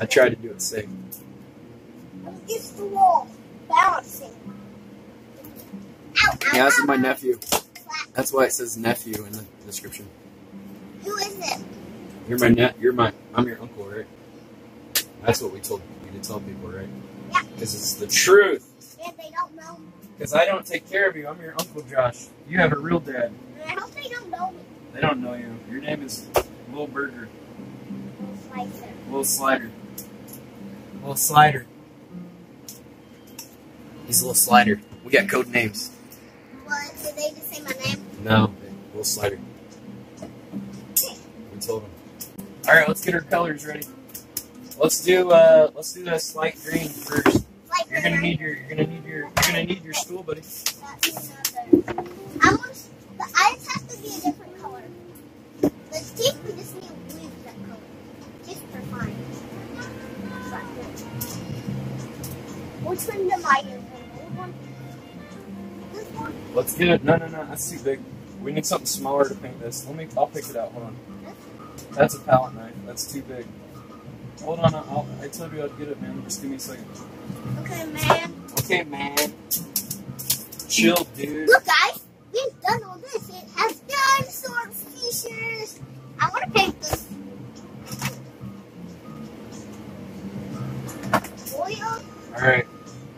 I tried to do it safe. Against the wall, balancing. Ow, Yeah, this is my nephew. That's why it says nephew in the description. Who is it? You're my net. You're my. I'm your uncle, right? That's what we told you to tell people, right? Yeah. Because it's the truth. If they don't know. Because I don't take care of you. I'm your uncle, Josh. You have a real dad. I hope they don't know me. They don't know you. Your name is Little Burger. Slicer. Little Slider. Little Slider. He's a little slider. We got code names. What? Did they just say my name? No, little slider. We told him. All right, let's get our colors ready. Let's do uh, let's do this light green first. Like You're gonna need your you're gonna need your you're gonna need your stool, buddy. I want the eyes have to be a different teeth we just need to leave that. Teeth are fine. Which one am I using? This one? This one? Let's get it. No, no, no. That's too big. We need something smaller to paint this. Let me. I'll pick it out. Hold on. That's a palette knife. That's too big. Hold on. I'll, I told you I'd get it, man. Just give me a second. Okay, man. Okay, man. Chill, dude. Look, guys, we've done all this. I want to paint this. Oil. All right.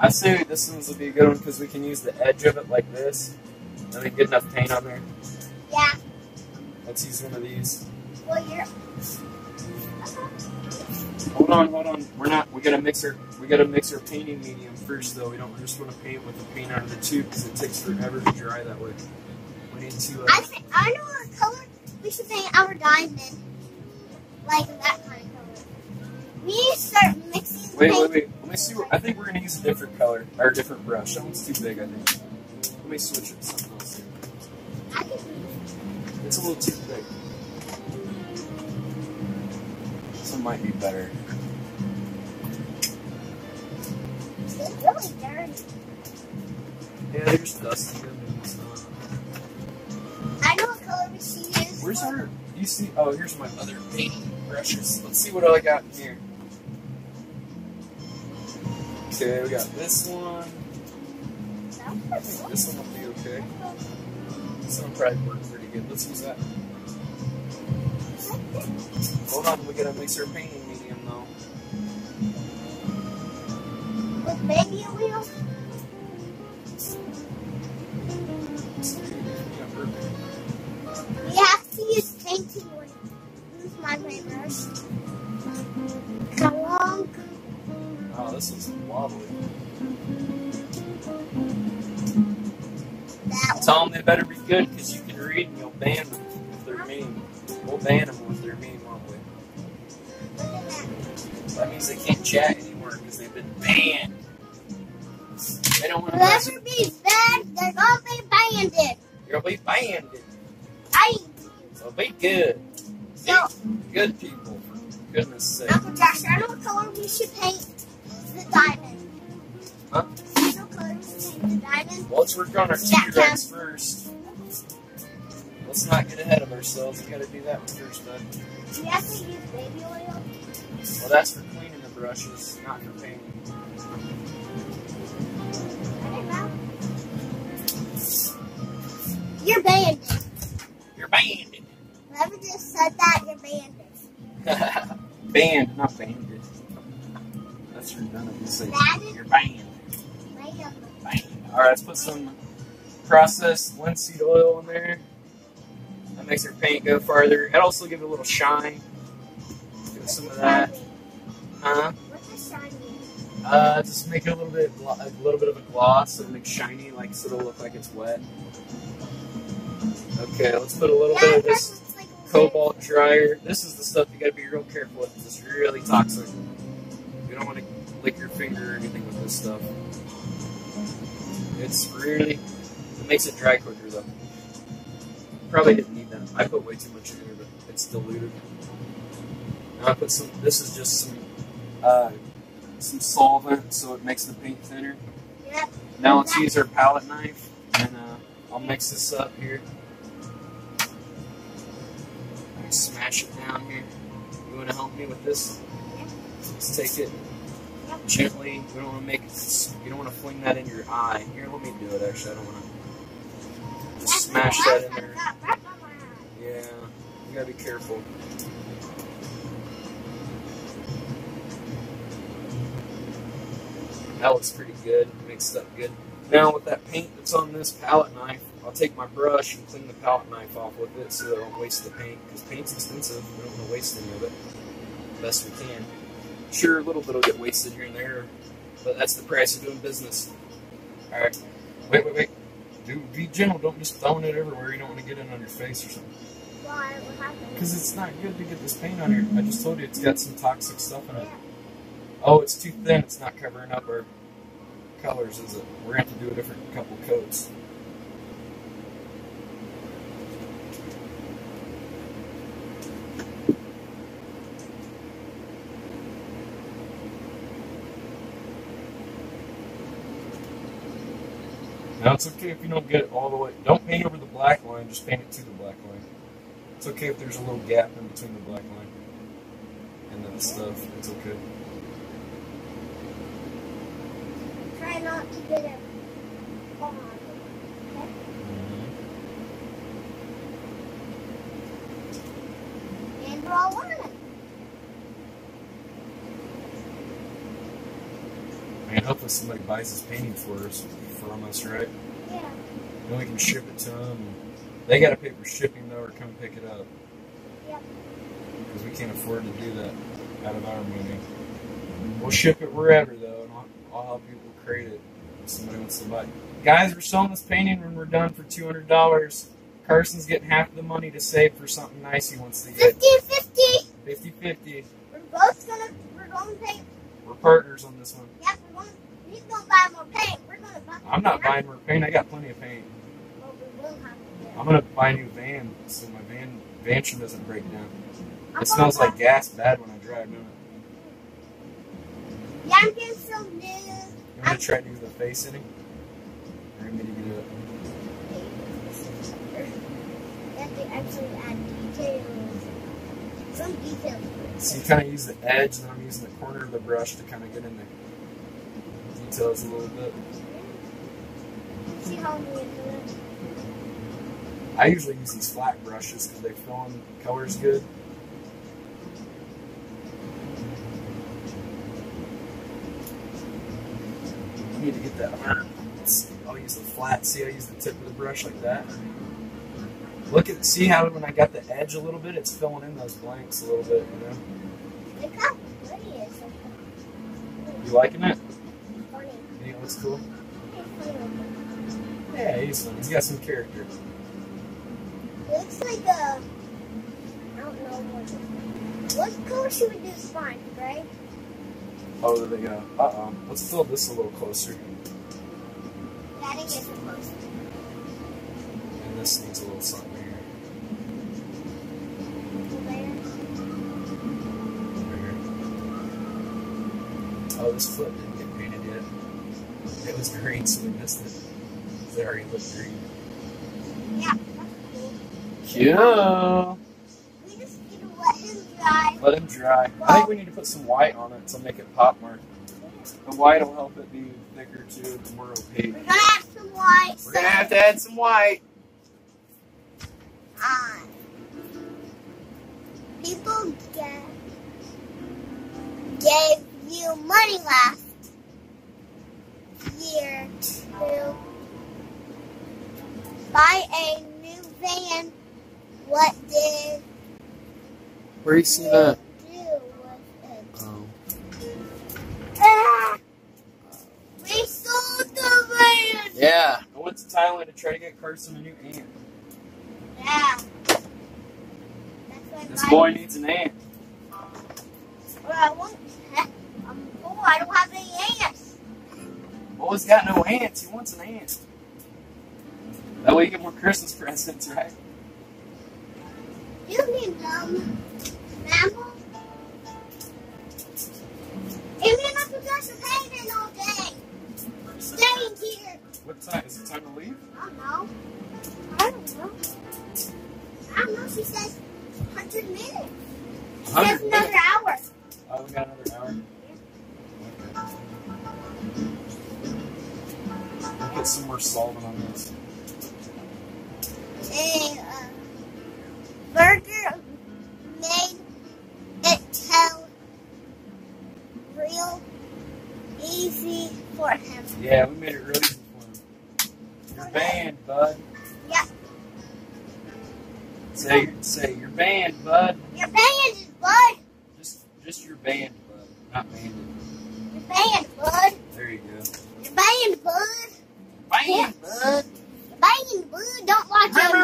I say this one's would be a good one because we can use the edge of it like this. Let me get enough paint on there. Yeah. Let's use one of these. Well, you're. Hold on, hold on. We're not. We gotta mix our. We gotta mix our painting medium first, though. We don't just want to paint with the paint out of the tube because it takes forever to dry that way. We need to. Uh, I I know what color we should paint our diamond. Like that kind of color. We need to start mixing wait, paint. wait, wait. Let me see. What, I think we're gonna use a different color or a different brush. That one's too big. I think. Let me switch it to something else. Here. I can It's a little too big. This one might be better. It's really dirty. Yeah, there's dust. Where's our? You see? Oh, here's my other painting brushes. Let's see what I got in here. Okay, we got this one. This one will be okay. This one probably work pretty good. Let's use that. Hold on, we gotta mix our painting medium though. With baby oil. Come on. Oh, this is wobbly. That. Tell them they better be good because you can read and you'll ban them if they're mean. We'll ban them if they're mean, won't we? That. Means they can't chat anymore because they've been banned. They don't want to Whoever be bad, they're gonna be banned. You'll be banned. I So be good. So good people. For goodness sake. Uncle Josh, I know what color we should paint the diamond. Huh? I know what color we should paint the diamond. Well, let's work on our T-Rex first. Let's not get ahead of ourselves. We gotta do that one first, bud. Do We have to use baby oil. Well, that's for cleaning the brushes, not for painting. I don't know. You're banned. You're banned. Whoever just said that, you're banned. [laughs] banned, not banded. That's redundant to say. Banded? You're banned. Banned. Banned. All right, let's put some processed linseed oil in there. That makes our paint go farther. It also give it a little shine. Give it some of that. Huh? What's the shiny? Uh, just make it a little bit, a little bit of a gloss, so it shiny, like so it'll look like it's wet. Okay, let's put a little bit of this looks like a cobalt dryer. This is the stuff you gotta be real careful with. It's really toxic. You don't want to lick your finger or anything with this stuff. It's really, it makes it dry quicker though. Probably didn't need that. I put way too much in here, but it's diluted. Now I put some. This is just some, uh, some solvent, so it makes the paint thinner. Yep. Now let's use our palette knife, and uh, I'll mix this up here. Smash it down here. You want to help me with this? Let's take it gently. We don't want to make it. You don't want to fling that in your eye. Here, let me do it. Actually, I don't want to. Just smash that in there. one I got right on my eye. Yeah, you gotta be careful. That looks pretty good, mixed up good. Now with that paint that's on this palette knife, I'll take my brush and clean the palette knife off with it so that I don't waste the paint, because paint's expensive, we don't want to waste any of it, best we can. Sure, a little bit will get wasted here and there, but that's the price of doing business. All right. Wait, wait, wait. Dude, be gentle. Don't just throwing it everywhere. You don't want to get it on your face or something. Why? What happened? Because it's not good to get this paint on here. I just told you it's got some toxic stuff in it. Oh, it's too thin. It's not covering up our colors, is it? We're going to have to do a different couple coats. It's okay if you don't get it all the way. Don't paint over the black line. Just paint it to the black line. It's okay if there's a little gap in between the black line and the stuff. It's okay. Try not to get it on. Okay? And we're all it. Man, hopefully somebody buys this painting for us, from us, right? Yeah. Then we can ship it to them. They got to pay for shipping though, or come pick it up. Yep. Because we can't afford to do that out of our money. Mm-hmm. We'll ship it wherever though, and I'll, I'll help people create it. If somebody wants to buy. it. Guys, we're selling this painting when we're done for two hundred dollars. Carson's getting half the money to save for something nice he wants to get. 50 50. 50-50. We're both gonna, we're gonna pay. We're partners on this one. Yeah, we're gonna, he's gonna buy more paint. We're gonna buy I'm not buying more paint. I got plenty of paint. Well, we will have to get I'm gonna buy a new van so my van vantion doesn't break down. It smells like gas bad when I drive, doesn't it? Yeah, I'm getting some new. You want to try to do the face sitting? Or you me to get it? You have to actually add details. Some details. So you kind of use the edge, and I'm using the corner of the brush to kind of get in the details a little bit. See how I'm? I usually use these flat brushes because they fill in colors good. I need to get that arm. I'll use the flat. See, I use the tip of the brush like that. Look at, see how when I got the edge a little bit, it's filling in those blanks a little bit. You know, Look how pretty it is. you liking it? Funny. You think it looks cool? Yeah, he's. He's got some character. Looks like a. I don't know what. What color should we do spine, right? Oh, there they go. Uh oh. Let's fill this a little closer. Gets it close. And this needs a little something here. There. Oh, this foot didn't get painted yet. It was green, so we missed it. It already looked green. Yeah. Cute. We just need to let him dry. Let him dry. I think we need to put some white on it to make it pop more. The white will help it be thicker too, the more opaque. We're gonna have some white. We're gonna have to add some white. on. People get, gave you money last year to buy a new van. What did Where you you see do that? with it? Oh. Ah! We sold the van. Yeah. I went to Thailand to try to get Carson a new aunt. Yeah. That's why This my- boy needs an aunt. Well, I won't. I'm poor. I don't have any ants. Boy's got no aunts. He wants an aunt. That way you get more Christmas [laughs] presents, right? You need them. Mammal. You guys are painting all day, staying here. What time? Is it time to leave? I don't know. I don't know. I don't know. She says 100 minutes. She says 100 another minutes. hour. Oh, we got another hour. Okay. We'll put some more solvent on this. Bud. You're banned, bud. Just, just you're banned, bud. Not banded. You're banned, bud. There you go. You're banned, bud. Bang, bud. Banging blue, don't watch it.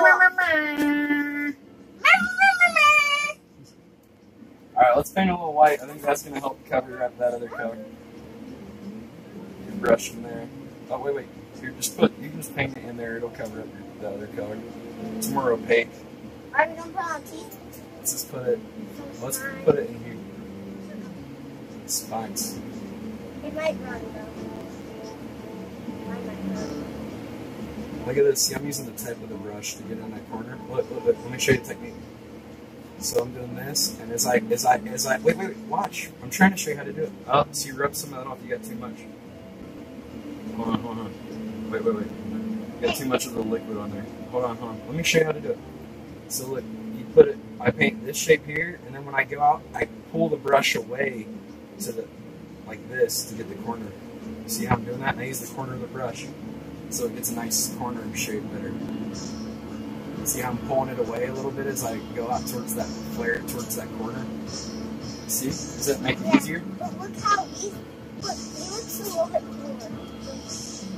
All right, let's paint a little white. I think that's gonna help cover up that other color. Your brush in there. Oh wait, wait. Here, just put. You can just paint it in there. It'll cover up the other color. It's more opaque. Are we gonna put on teeth? Let's put it. Let's put it in here. Spines. It might run though. Mine might run. Look at this. See, I'm using the tip of the brush to get in that corner. Look, look, look. Let me show you the technique. So I'm doing this, and as I, as I, as I, wait, wait, wait, watch. I'm trying to show you how to do it. Oh, so you rub some of that off. You got too much. Hold on, hold on. Wait, wait, wait. You got too much of the liquid on there. Hold on, hold on. Let me show you how to do it. So look, put it. I paint this shape here, and then when I go out, I pull the brush away to the, like this, to get the corner. See how I'm doing that? And I use the corner of the brush, so it gets a nice corner shape better. See how I'm pulling it away a little bit as I go out towards that flare, towards that corner. See? Does that make it Yeah. easier? But look how we look. It looks a little bit cooler.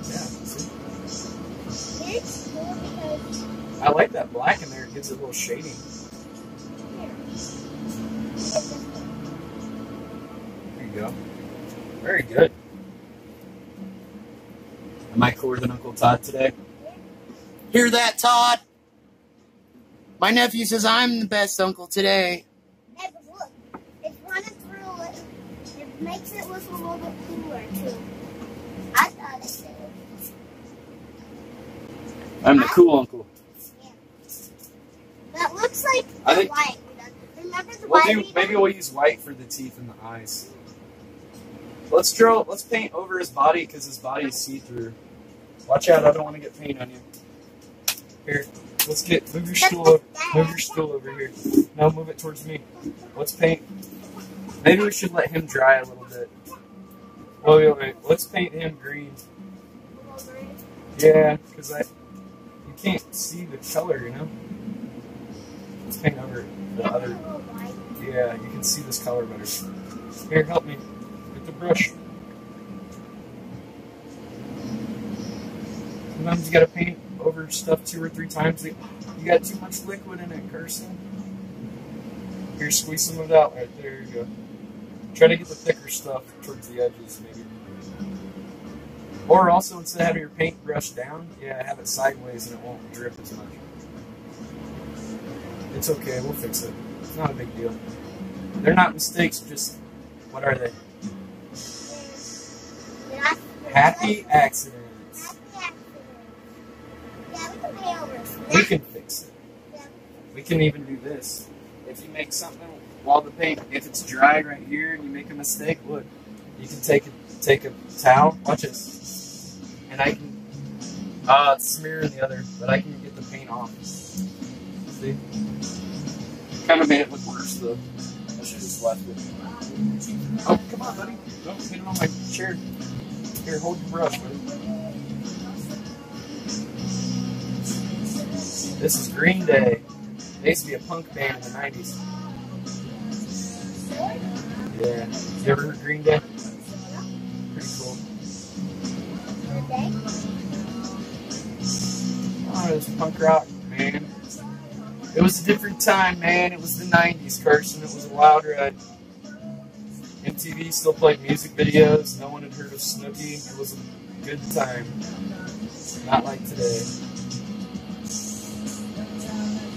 Yeah. See? It's cool because I like that black in there. It gives it a little shading. Here. It's just- There you go. Very good. Am I cooler than Uncle Todd today? Hear that, Todd? My nephew says I'm the best uncle today. Hey, but look, it's running through it. It makes it look a little bit cooler too. I thought it did. I'm the cool uncle. That looks like I the think- white. We'll do, maybe we'll use white for the teeth and the eyes. Let's draw. Let's paint over his body because his body is see through. Watch out! I don't want to get paint on you. Here, let's get move your stool. Over, move your stool over here. Now move it towards me. Let's paint. Maybe we should let him dry a little bit. Oh wait, wait. Let's paint him green. Yeah, because I you can't see the color, you know. Let's paint over the other. Yeah, you can see this color better. Here, help me. Get the brush. Sometimes you gotta paint over stuff two or three times. You got too much liquid in it, Carson. Here, squeeze some of out right there. You go. Try to get the thicker stuff towards the edges, maybe. Or also, instead of having your paint brush down, yeah, have it sideways and it won't drip as much. It's okay, we'll fix it. It's not a big deal. They're not mistakes, just what are they? Happy accidents. We can fix it. We can even do this. If you make something while the paint, if it's dry right here and you make a mistake, look, you can take a take a towel. Watch this, and I can uh it's smearing the other, but I can get the paint off. See, kind of made it look worse though. I should just left it. Oh, come on, buddy! Don't hit it on my chair. Here, hold your brush, buddy. This is Green Day. They used to be a punk band in the 90s. Yeah. You ever heard Green Day? Pretty cool. Today? Oh, it punk rock, man. It was a different time, man. It was the 90s, Carson. It was a wild ride. MTV still played music videos. No one had heard of Snooki. It was a good time. Not like today.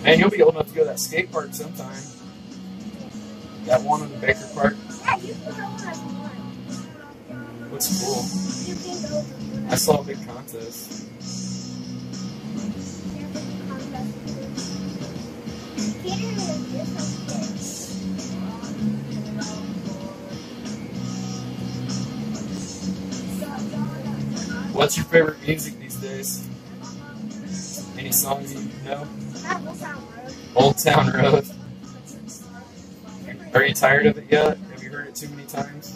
Man, you'll be old enough to go to that skate park sometime. That one in the Baker Park. Looks cool. I saw a big contest. What's your favorite music these days? Any songs you know? Old Town Road. Are you tired of it yet? Have you heard it too many times?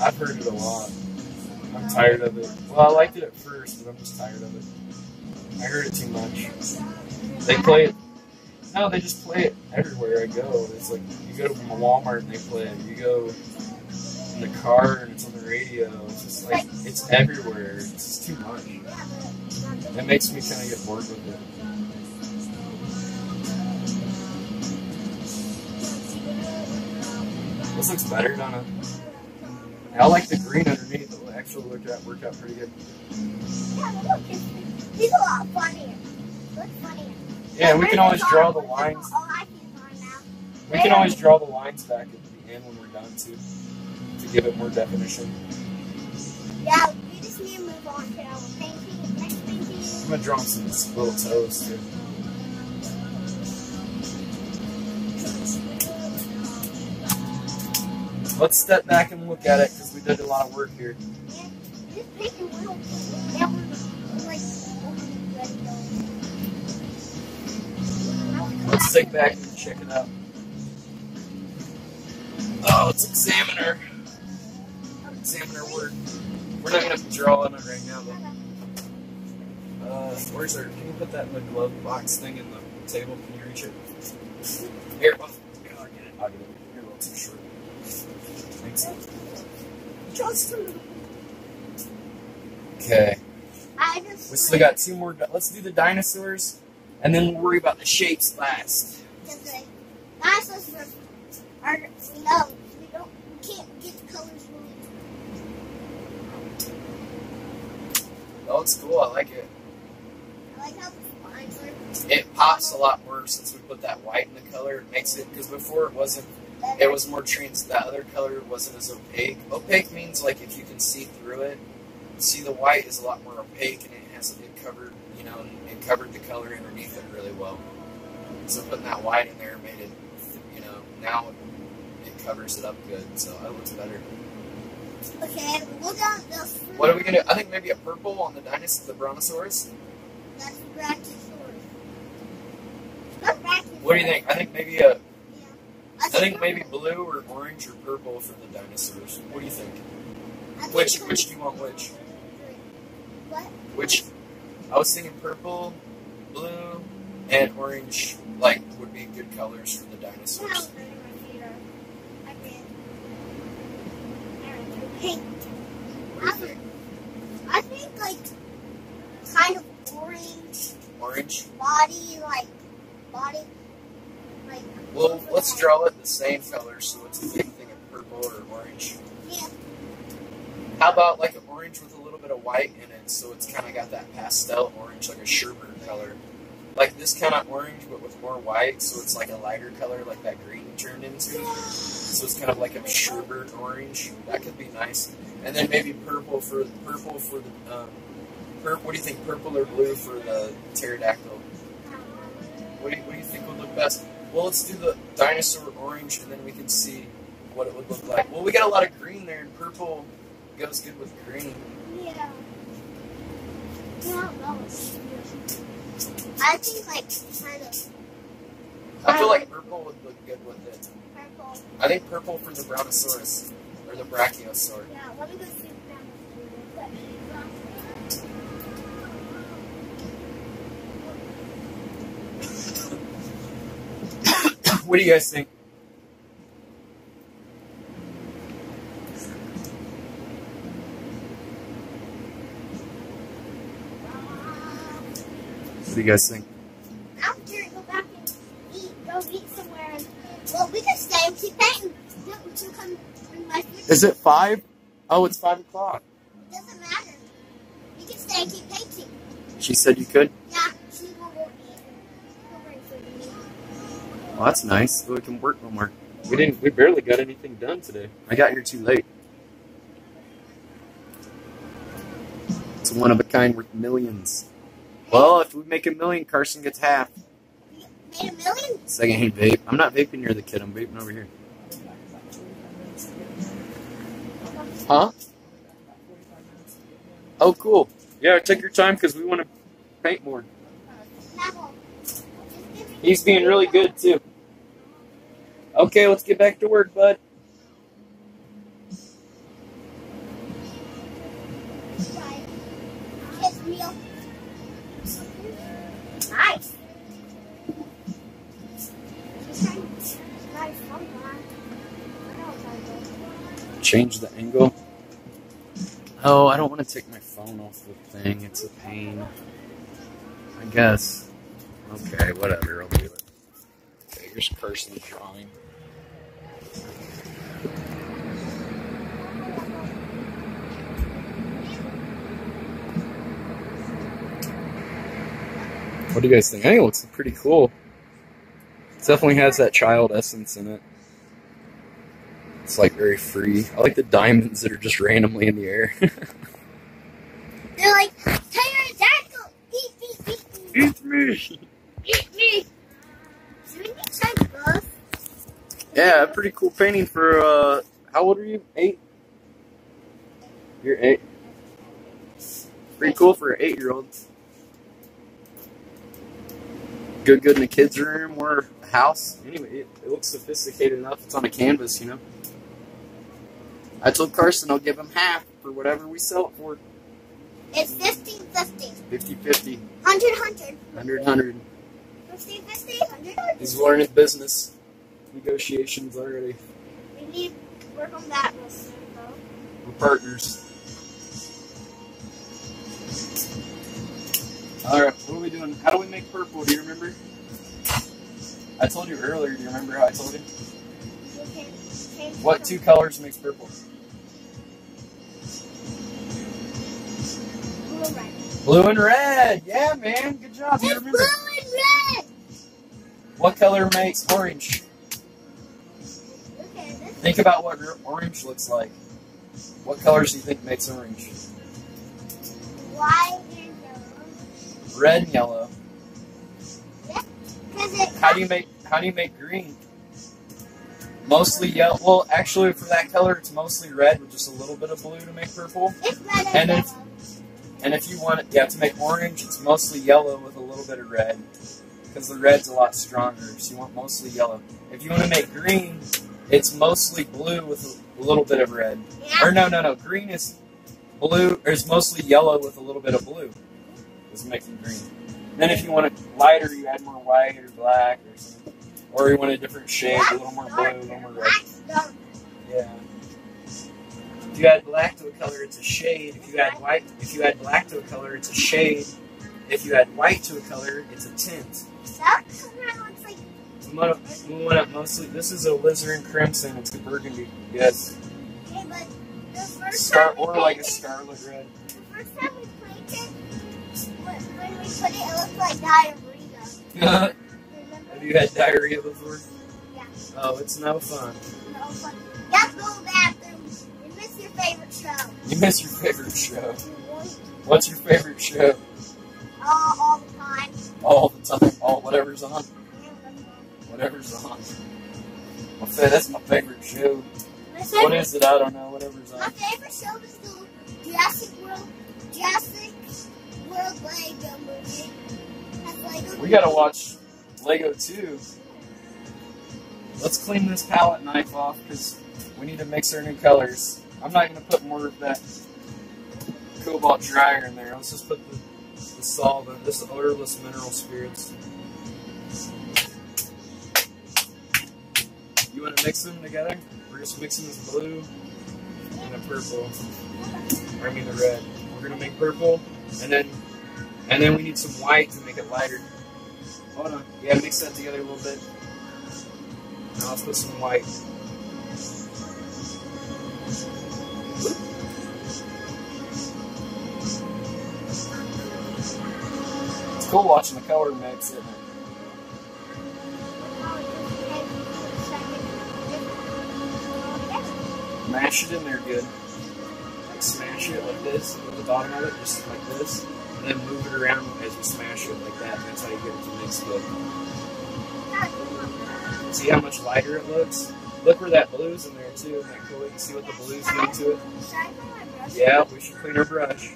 I've heard it a lot. I'm tired of it. Well, I liked it at first, but I'm just tired of it. I heard it too much. They play it. No, they just play it everywhere I go. It's like you go to Walmart and they play it. You go in the car and it's on the radio. It's just like it's everywhere. It's just too much. It makes me kind of get bored with it. This looks better, Donna. I like the green underneath. It actually worked out, worked out pretty good. Yeah, look, it's, he's a lot funnier. Look funnier. Yeah, we can always draw the lines. Oh, I can draw now. We can always draw the lines back at the end when we're done too, to give it more definition. Yeah, we just need to move on to our painting. Next painting. I'm gonna draw some little toes too. Let's step back and look at it because we did a lot of work here. Let's take back and check it out. Oh, it's Examiner. Examiner word. We're not gonna draw on it right now but... Uh, where's our? Can you put that in the glove box thing in the table? Can you reach it? Here, I'll, get it. I'll get it. You're a little too short. Thanks. Justin. Okay, I just we still got two more. Let's do the dinosaurs, and then we'll worry about the shapes last. The are, are we know we don't we can't get the colors really. That looks cool. I like it. I like how the lines are. It pops a lot more since we put that white in the color. It makes it because before it wasn't. It was more trans. That other color wasn't as opaque. Opaque means like if you can see through it. See, the white is a lot more opaque, and it has it covered. You know, covered the color underneath it really well. So putting that white in there made it. You know, now it, it covers it up good, so it looks better. Okay, the. What are we gonna? Do? I think maybe a purple on the dinosaur, the brontosaurus. That's Brachiosaurus. Brachiosaurus. What do you think? I think maybe a. I I think maybe blue or orange or purple for the dinosaurs. What do you think? Think Which which do you want? Which What? which? I was thinking purple, blue, and orange. Like would be good colors for the dinosaurs. Pink. I think? I think like kind of orange Orange. body, like body, like. Well, let's draw it the same color, so it's the same thing of purple or orange. Yeah. How about like an orange with a bit of white in it, so it's kind of got that pastel orange, like a sherbet color. Like this kind of orange, but with more white, so it's like a lighter color, like that green turned into. So it's kind of like a sherbet orange. That could be nice. And then maybe purple for purple for the. Um, pur- what do you think? Purple or blue for the pterodactyl? What do you, what do you think would look best? Well, let's do the dinosaur orange, and then we can see what it would look like. Well, we got a lot of green there, and purple goes good with green. Yeah. Yeah, I don't know. I think like kind of I feel like purple would look good with it. purple. I think purple for the brontosaurus or the brachiosaur. Yeah, let me go see that. Um, [coughs] what do you guys think? What do you guys think? I'm here to go back and eat, go eat somewhere. And, well, we can stay and keep painting. Don't you come in my food? Is it five? Oh, it's five o'clock. It doesn't matter. You can stay and keep painting. She said you could. Yeah, she will work eat. She'll bring food to me. Well, that's nice. So we can work no more. We didn't. We barely got anything done today. I got here too late. It's a one of a kind worth millions. Well, if we make a million, Carson gets half. Made a million? Secondhand vape. I'm not vaping near the kid. I'm vaping over here. Huh? Oh, cool. Yeah, take your time because we want to paint more. Now, just give me- He's being really good too. Okay, let's get back to work, bud. Doing. change the angle. Oh, I don't want to take my phone off the thing. It's a pain. I guess. Okay, whatever. I'll do it. Okay, here's Carson's drawing. What do you guys think? I think it looks pretty cool. It definitely has that child essence in it. It's like very free. I like the diamonds that are just randomly in the air. [laughs] They're like, pterodactyl, eat me, eat me, Eat me! eat me. Should we try both? Yeah, pretty cool painting for uh how old are you? Eight? You're eight. Pretty cool for an eight year. Good good in the kids' room or a house. Anyway, it, it looks sophisticated enough. It's on a canvas, you know. I told Carson I'll give him half for whatever we sell it for. It's 15 50. 50 50, 100 100. 100 100. 50 50, 100 100. He's learning business negotiations already. We need to work on that real soon, though. We're partners. Alright, what are we doing? How do we make purple? Do you remember? I told you earlier. Do you remember how I told you? What two colors makes purple? Blue and red. Blue and red. Yeah, man. Good job. You It's remember. blue and red. What color makes orange? This. Think about what orange looks like. What colors do you think makes orange? White. Red and yellow. How do you make how do you make green? Mostly yellow. Well, actually, for that color, it's mostly red with just a little bit of blue to make purple. It's And it's- And if you want it, yeah, to make orange, it's mostly yellow with a little bit of red, because the red's a lot stronger. So you want mostly yellow. If you want to make green, it's mostly blue with a little bit of red. Or no, no, no. Green is blue, or is mostly yellow with a little bit of blue. Is making green. Then if you want it lighter, you add more white or black or something. Or you want a different shade, a little more blue, a little more red. Yeah. If you add black to a color, it's a shade. If you add white, if you add black to a color, it's a shade. If you add white to a color, it's a tint. That color looks like We want, we want it mostly. This is a alizarin crimson. It's a burgundy. Yes. okay, but the first Scar time we or like a scarlet red. The first time we painted, when, when we put it, it looked like diarrhea. [laughs] Have you had diarrhea before? [laughs] Yeah. Oh, it's no fun. No, but you have to go to the bathroom. You miss your favorite show. You miss your favorite show. What's your favorite show? all, all the time. All the time. All whatever's on. Whatever's on. Well, fa- that's my favorite show. My favorite, is it? I don't know. Whatever's on. my favorite show is the Jurassic World, Jurassic We gotta watch Lego 2. Let's clean this palette knife off because we need to mix our new colors. I'm not gonna put more of that cobalt dryer in there. Let's just put the, the solvent, this odorless mineral spirits. You wanna mix them together? We're just mixing this blue and the purple. Or I mean the red. We're gonna make purple and then and then we need some white to make it lighter. Hold on. Yeah, mix that together a little bit. Now let's put some white. It's cool watching the color mix, isn't it? Mash it in there good. Like smash it like this, at the bottom of it, just like this. And then move it around as you smash it like that. That's how you get it to mix good. See how much lighter it looks? Look where that blue's in there too. Isn't that cool? You see what the blue's doing to it? Yeah, we should clean our brush.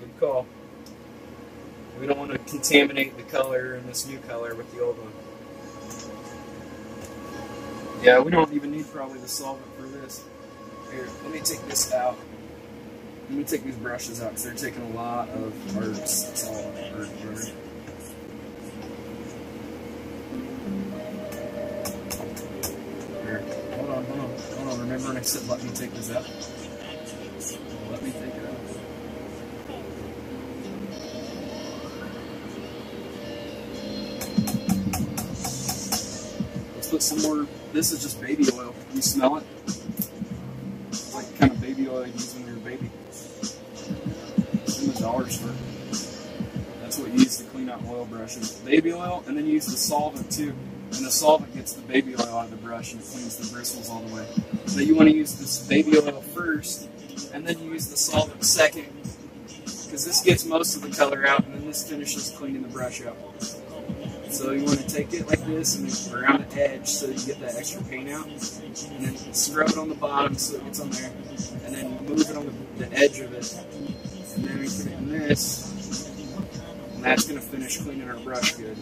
Good call. We don't want to contaminate the color in this new color with the old one. Yeah, we don't even need probably the solvent for this. Here, let me take this out. Let me take these brushes out because they're taking a lot of solvent. Our, our, Here, hold on, hold on, hold on. Remember when I said, let me take this out. Let me take it out. Let's put some more. This is just baby oil. You smell it? Clean oil brushes. Baby oil, and then you use the solvent too. And the solvent gets the baby oil out of the brush and cleans the bristles all the way. So you want to use this baby oil first, and then you use the solvent second, because this gets most of the color out, and then this finishes cleaning the brush up. So you want to take it like this and then around the edge so you get that extra paint out, and then scrub it on the bottom so it gets on there, and then move it on the, the edge of it, and then we put it in this, and that's going to finish cleaning our brush good.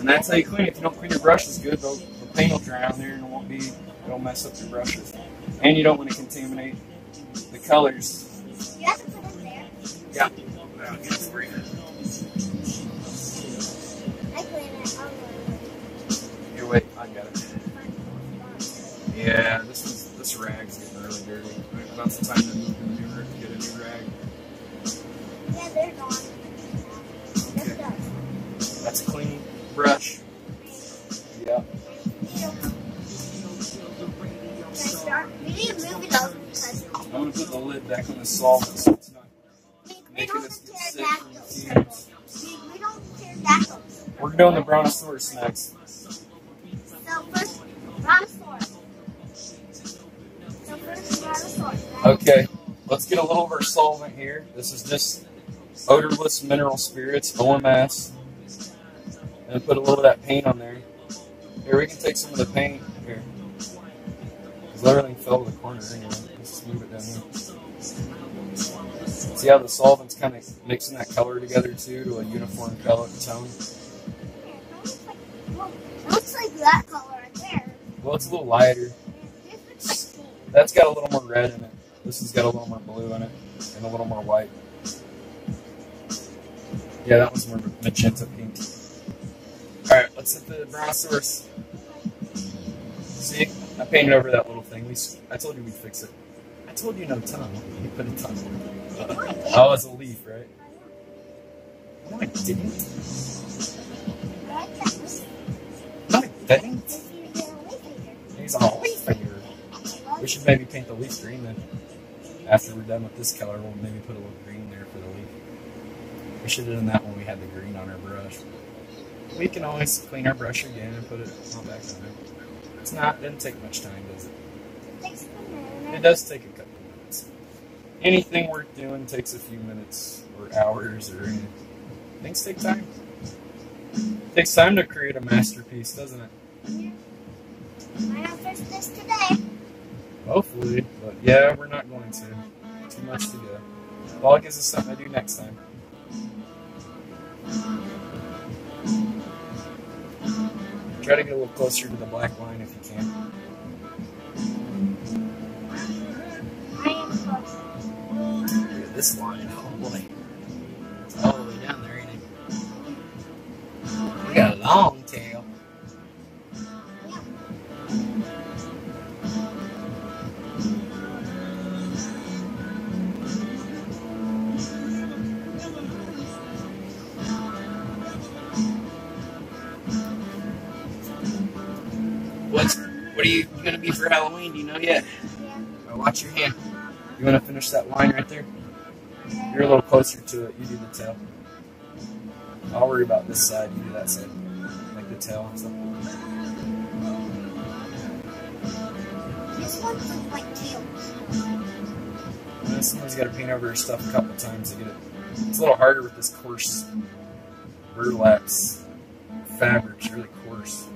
And that's how you clean it. If you don't clean your brushes good, the, the paint will dry on there and it won't be, it'll mess up your brushes. And you don't want to contaminate the colors. You have to put it there. Yeah. I'll get it for you. I clean it. I'll. Here, wait, I got it. Yeah, this is this rag's getting really dirty. About the time to move That's a clean brush. Yeah. I'm gonna put the lid back on the solvent so it's not making us sick from the fumes. We're doing the brontosaurus next. Okay, let's get a little of our solvent here. This is just odorless mineral spirits, OMS. And put a little of that paint on there. Here, we can take some of the paint here. Because everything fell to the corner anyway. Let's move it down here. See how the solvent's kind of mixing that color together too to a uniform color tone? It looks like, that color right there. Well, it's a little lighter. That's got a little more red in it. This has got a little more blue in it and a little more white. Yeah, that was more magenta pink. All right, let's hit the brontosaurus. See, I painted over that little thing. We, I told you we'd fix it. I told you no tongue. You put a tongue. Uh, oh, it's a leaf, right? No, I didn't. No, I didn't. He's on a leaf here. We should maybe paint the leaf green then. After we're done with this color, we'll maybe put a little green there for the leaf. We should have done that when we had the green on our brush. We can always clean our brush again and put it all back on there. It's not, doesn't take much time, does it? It takes a minute. It does take a couple minutes. Anything worth doing takes a few minutes or hours or anything. Things take time. It takes time to create a masterpiece, doesn't it? Not fix this today. Hopefully, but yeah, we're not going to. Too much to go. Well, it gives us something to do next time. Try to get a little closer to the black line if you can. Look at this line. Oh boy. It's all the way down there, ain't it? We got a long tail. What are you gonna be for Halloween? Do you know yet? Yeah. Watch your hand. You wanna finish that line right there? You're a little closer to it. You do the tail. I'll worry about this side. You do that side, like the tail and stuff. This one looks like tails. And then sometimes you got to paint over your stuff a couple times to get it. It's a little harder with this coarse burlaps fabric. It's really coarse.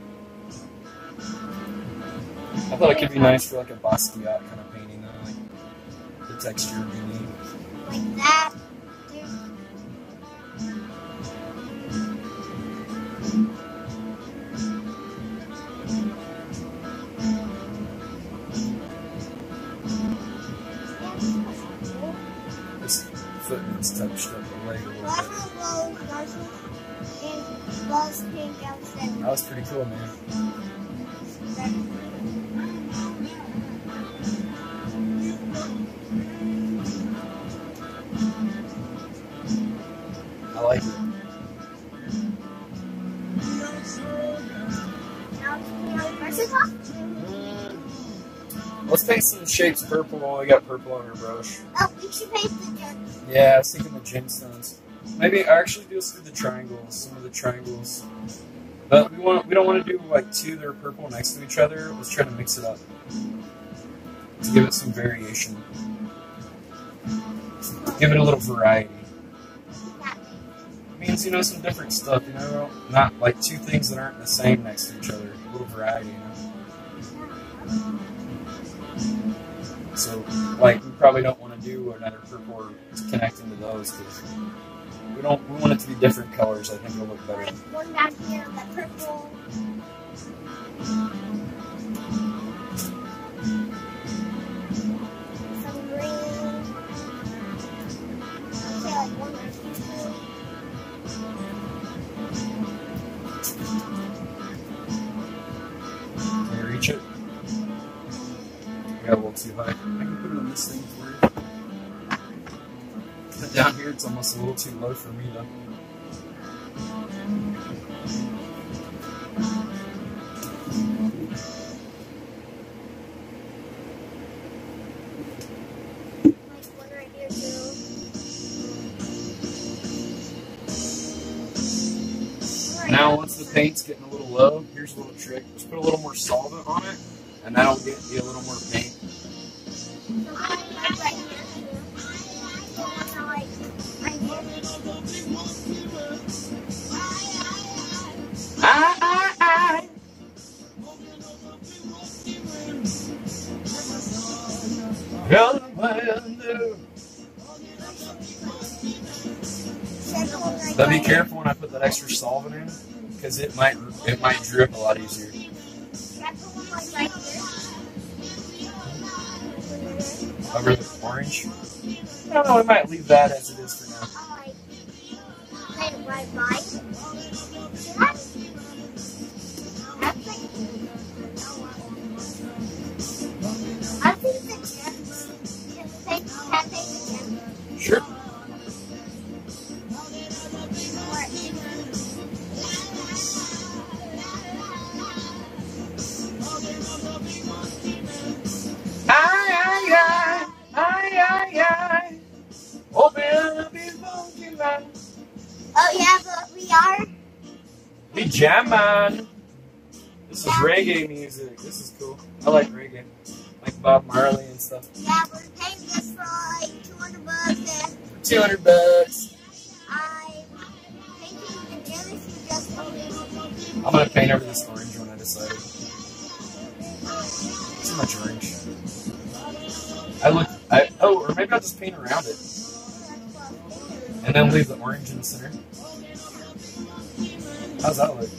I thought it could be nice for like a Basquiat kind of painting, though. Like the texture would be neat. Like that. Dude. This foot needs touched up the leg a little bit. That was pretty cool, man. Shapes purple we got purple on her brush. Oh, we should paint the gem. Yeah, I was thinking the gemstones. Maybe I actually do do the triangles, some of the triangles. But we want we don't want to do like two that are purple next to each other. Let's try to mix it up to give it some variation. Give it a little variety. Means you know some different stuff. You know, not like two things that aren't the same next to each other. A little variety. You know. So, like, we probably don't want to do another purple connecting to those because we don't. We want it to be different colors. I think it'll look better. One here, the purple. Some green. Okay, like one or two. A little too high. I can put it on this thing for you. But down here, it's almost a little too low for me right Now, once the paint's getting a little low, here's a little trick. Just put a little more solvent on it, and that'll get you a little more paint. But be careful when I put that extra solvent in, because it might it might drip a lot easier. Second one like. Over the orange. Know. We might leave that as it is for now. I ay, ay, ay. Open up his monkey man. Oh yeah, but we are. Be jamming. This is reggae music. This is cool. I like reggae. Like Bob Marley and stuff. Yeah, we're painting this for like 200 bucks and 200 bucks. I'm painting the just. I'm gonna paint over this orange when I decided. Too much orange. I look. I oh, or maybe I'll just paint around it and then leave the orange in the center. How's that look?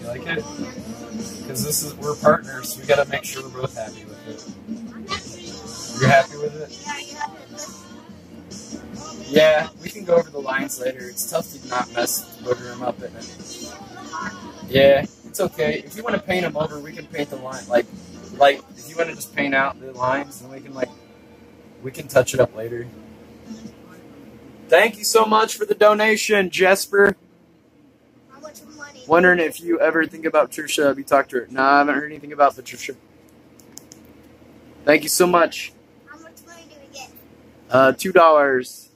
You like it? Because this is we're partners. We gotta make sure we're both happy with it. You're happy with it? Yeah, we can go over the lines later. It's tough to not mess booger them up in it. Yeah, it's okay. If you want to paint them over, we can paint the line. Like, like if you want to just paint out the lines, then we can like, we can touch it up later. Thank you so much for the donation, Jesper. How much money? Wondering if you ever think about Trisha. Have you talked to her? No, I haven't heard anything about Patricia. Thank you so much. How much money do we get? Uh, two dollars.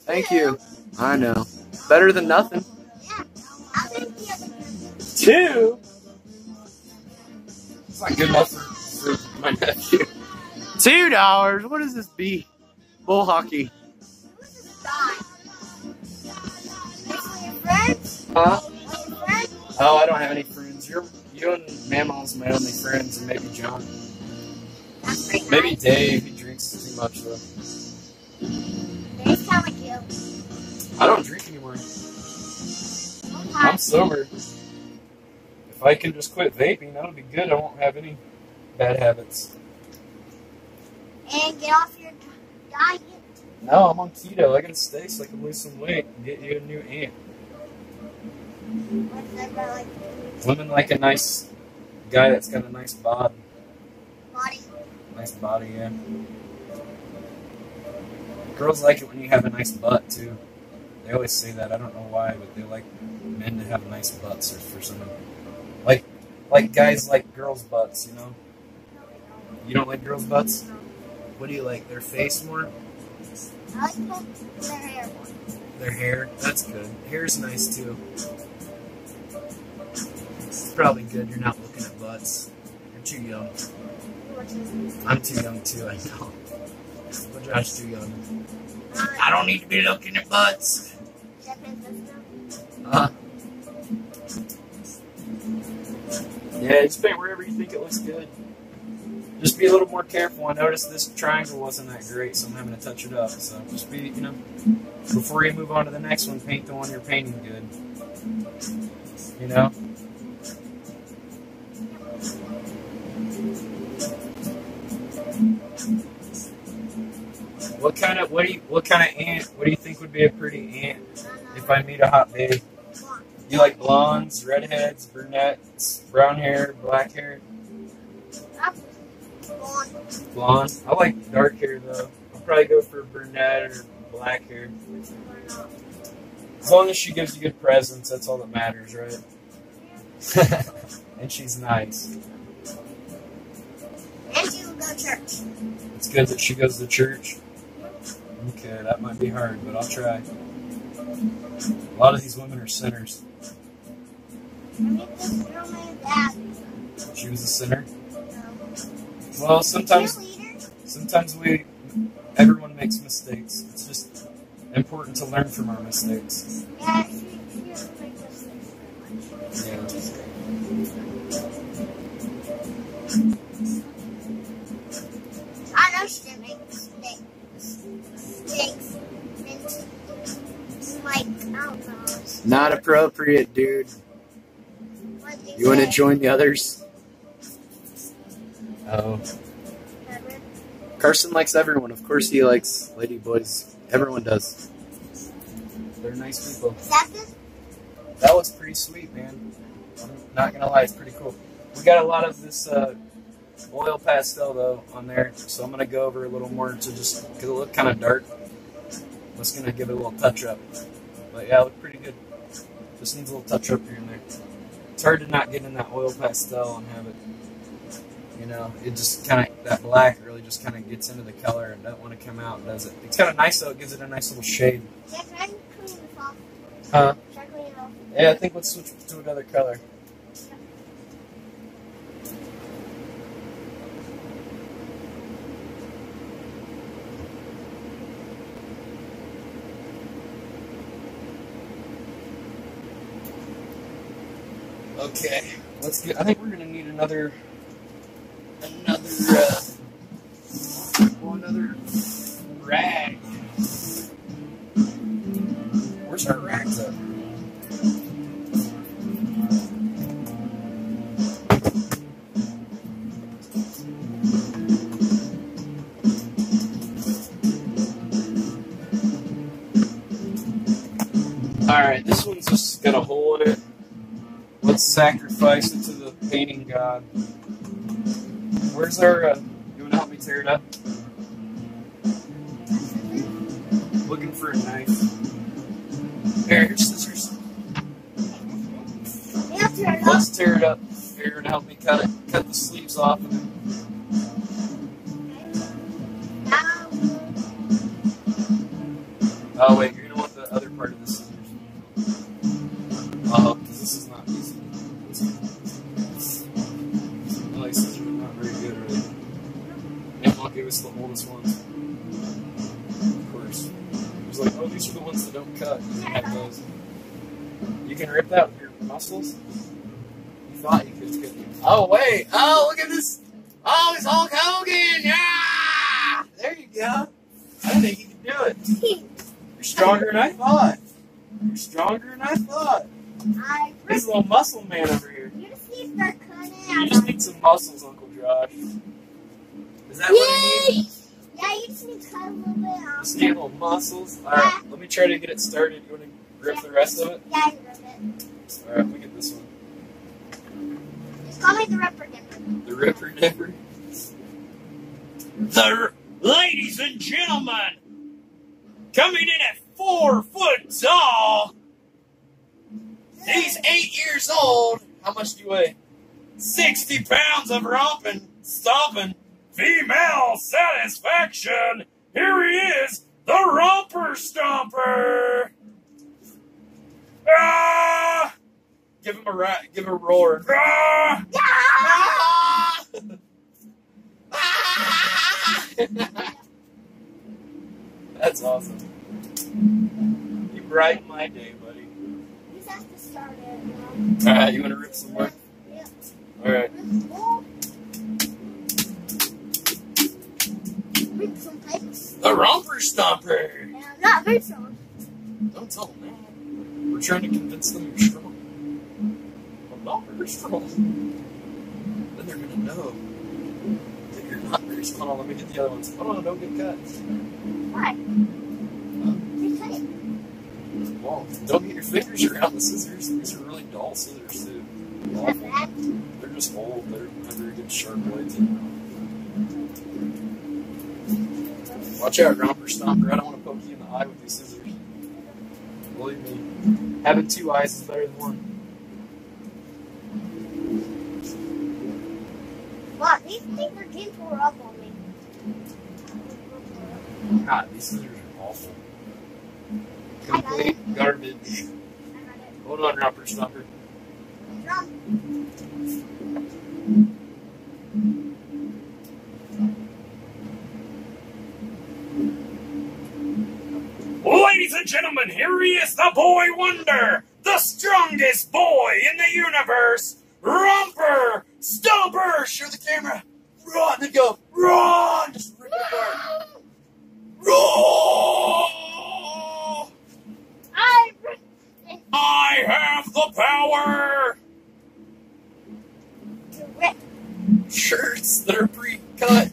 Thank you. I know. Better than nothing. Yeah. I'll take the other one. Two. It's not good enough for, for my nephew. Two dollars. What does this be? Bull hockey. Who's this guy? Next to your friends? Huh? Are your friends? Oh, I don't have any friends. You're you and Mammal's my only friends, and maybe John. Maybe. Dave. He drinks too much though. Dave's kind of like you. I don't drink anymore. I'm sober. If I can just quit vaping, that'll be good. I won't have any bad habits. And get off your diet. No, I'm on keto. I gotta stay so I can lose some weight and get you a new aunt. What's that about like? Women like a nice guy that's got a nice bod, Body. nice body. Yeah. Girls like it when you have a nice butt too. They always say that. I don't know why, but they like men to have nice butts or for some like like guys like girls' butts. You know. You don't like girls' butts? What do you like? Their face more? I like their hair more. Their hair? That's good. Hair's nice too. It's probably good you're not looking at butts. You're too young. I'm too young too, I know. But Josh's too young. I don't need to be looking at butts. Uh, yeah, just paint wherever you think it looks good. Just be a little more careful. I noticed this triangle wasn't that great, so I'm having to touch it up. So just be, you know, before you move on to the next one, paint the one you're painting good. You know? What kind of what do you what kind of ant? What do you think would be a pretty ant if I meet a hot babe? You like blondes, redheads, brunettes, brown hair, black hair, Blonde. blonde? I like dark hair though. I'll probably go for brunette or black hair. As long as she gives you good presents, that's all that matters, right? [laughs] and she's nice. And you go to church. It's good that she goes to church. Okay, that might be hard, but I'll try. A lot of these women are sinners. She was a sinner. Well, sometimes sometimes we everyone makes mistakes. It's just important to learn from our mistakes. Yeah, she, she doesn't make mistakes very much. Yeah. I know she didn't make mistakes. Mistakes. Like, I don't know. Not appropriate, dude. What did You want to join the others? Oh. Carson likes everyone. Of course he likes lady boys. Everyone does. They're nice people. That this? That looks pretty sweet, man. I'm not gonna lie, it's pretty cool. We got a lot of this uh, oil pastel though on there, so I'm gonna go over a little more to just because it look kind of dark. I'm just gonna give it a little touch up. But yeah, it look pretty good. Just needs a little touch up here and there. It's hard to not get in that oil pastel and have it. You know, it just kind of that black really just kind of gets into the color and doesn't want to come out, does it? It's kind of nice though. It gives it a nice little shade. Yeah, can I clean this off? Huh? Should I clean it off? Yeah, I think let's switch to another color. Okay, let's get. I think we're gonna need another, another, uh, another rag. Where's our rags at? Alright, this one's just got a hole in it. Let's sacrifice it to the painting god. Where's our, uh, you wanna help me tear it up? Looking for a knife. Here, here's scissors. To it. Let's tear it up. Gonna help me cut it, cut the sleeves off then Now, Oh wait, this is not easy. My scissors are not very good? And I'll give us the oldest ones. Of course. He's like, oh, these are the ones that don't cut. You can have those. You can rip that with your muscles. You thought you could, couldn't? Oh wait! Oh, look at this! Oh, it's Hulk Hogan! Yeah! There you go. I think you can do it. [laughs] You're stronger than I thought. You're stronger than I thought. I He's a little muscle man over here. You just need to cut it You out. just need some muscles, Uncle Josh. Is that what I need? Yeah, you just need to cut a little bit off. Just need a little muscles. Alright, let me try to get it started. You want to rip the rest of it? Yeah, you rip it. Alright, let me get this one. Call me the Ripper Dipper. The Ripper Dipper. The ladies and gentlemen, coming in at four foot tall. He's eight years old, How much do you weigh? sixty pounds of romping, stomping, female satisfaction. Here he is, the romper stomper. Ah! Give him a rat. Give him a roar. Ah! Yeah! [laughs] That's awesome. You brighten my day, buddy. You just have to start it. You know? All right, you want to rip some more? Yeah. All right. Oh. Rip some pipes. The romper stomper. I'm not very strong. Don't tell them that. We're trying to convince them you're strong. I'm not very strong. Then they're gonna know that you're not very strong. Hold on, let me get the other ones. Hold on, don't get cut. Why? You cut it. Well, don't get your fingers around the scissors. These are really dull scissors too. They're just old. They're not very good sharp blades. Watch out, romper stomper. I don't want to poke you in the eye with these scissors. Believe me, having two eyes is better than one. Wow, these things are getting tore up on me. God, these scissors are awful. Complete garbage. Hold on, romper stomper. Ladies and gentlemen, here he is, the boy wonder, the strongest boy in the universe, Romper Stomper. Show the camera. Run, go. Run. Just. Roar. I I have the power. to rip. Shirts that are pre-cut.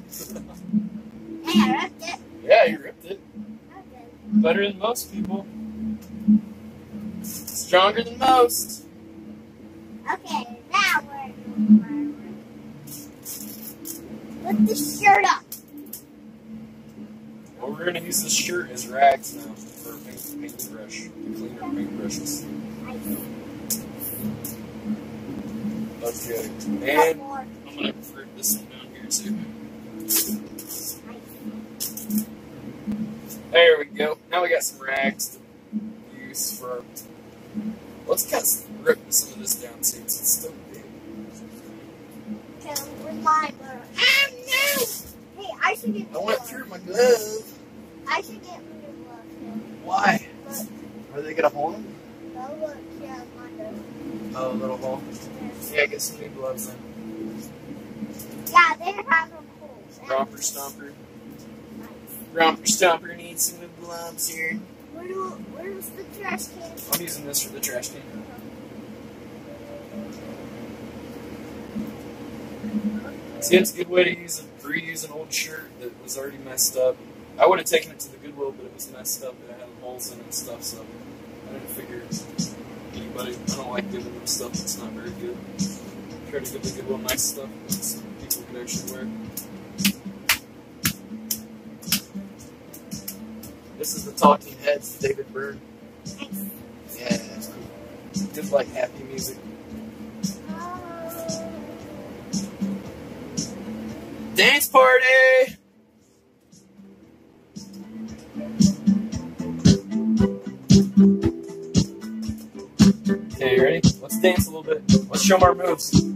Hey, I ripped it. yeah, you ripped it. Better than most people. Stronger than most. Okay, now we're Lift the shirt up. Well, we're gonna use this shirt as rags now for a paint, paintbrush to clean paintbrushes. Okay, and. I'm gonna rip this one down here too. There we go. Now we got some rags to use for. Let's cut some, rip some of this down too. It's still big. Okay, where's my glove? Ah, no! Hey, I should get I went through my glove. I should get new gloves. too. Why? Are they gonna hold them? oh, look, yeah, mine Oh, a little hole. does. Yeah, get some new gloves then. Yeah, they have them holes. And- Romper Stomper. Nice. Romper Stomper needs some new gloves here. Where do, where's the trash can? I'm using this for the trash can. See, it's a good way to use a, reuse an old shirt that was already messed up. I would have taken it to the Goodwill, but it was messed up. It had holes in and stuff, so I didn't figure anybody. I don't like giving them stuff that's not very good. Try to give the Goodwill nice stuff that some people could actually wear. This is the Talking Heads, David Byrne. Yeah, it's cool. Good, like happy music. Dance party! Dance a little bit. Let's show 'em our moves.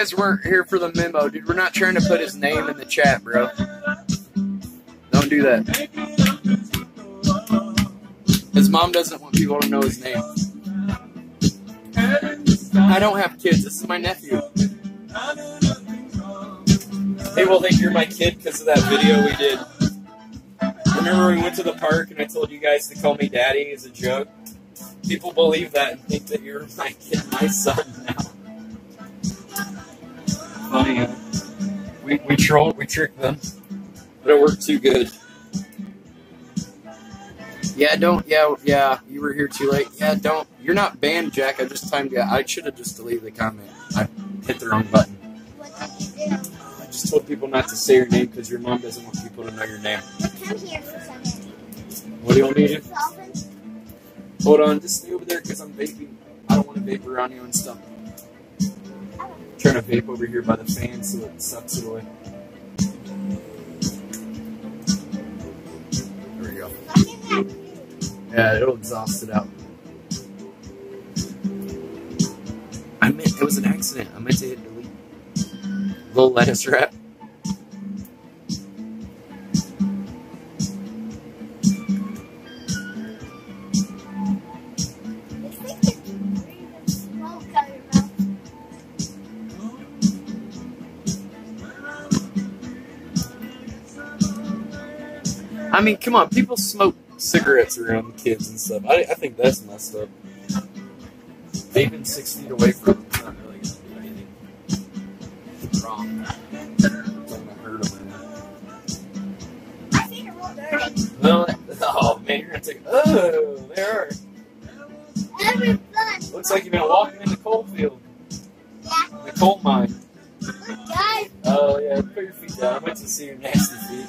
Guys weren't here for the memo, dude. We're not trying to put his name in the chat, bro. Don't do that. His mom doesn't want people to know his name. I don't have kids. This is my nephew. People think you're my kid because of that video we did. Remember we went to the park and I told you guys to call me daddy as a joke? People believe that and think that you're my kid, my son now. Funny, huh? We, we trolled, we tricked them, but it worked too good. Yeah, don't. Yeah, yeah. You were here too late. Yeah, don't. You're not banned, Jack. I just timed you. I should have just deleted the comment. I hit the wrong button. What did you do? I just told people not to say your name because your mom doesn't want people to know your name. Come here for a second. What do you want me to do? Hold on, just stay over there because I'm vaping. I don't want to vape around you and stuff. Trying to vape over here by the fan so it sucks it away. There we go. Yeah, it'll exhaust it out. I meant it was an accident. I meant to hit delete. Little lettuce wrap. I mean, come on, people smoke cigarettes around the kids and stuff. I, I think that's messed up. Vaping six feet away from them is not really going to do anything wrong. It's hurt them. My feet are real dirty. Well, oh man, you're gonna take. Oh, they are. Looks like you've been walking in the coal field, Yeah. the coal mine. Oh yeah, put your feet down. I went to see your nasty feet.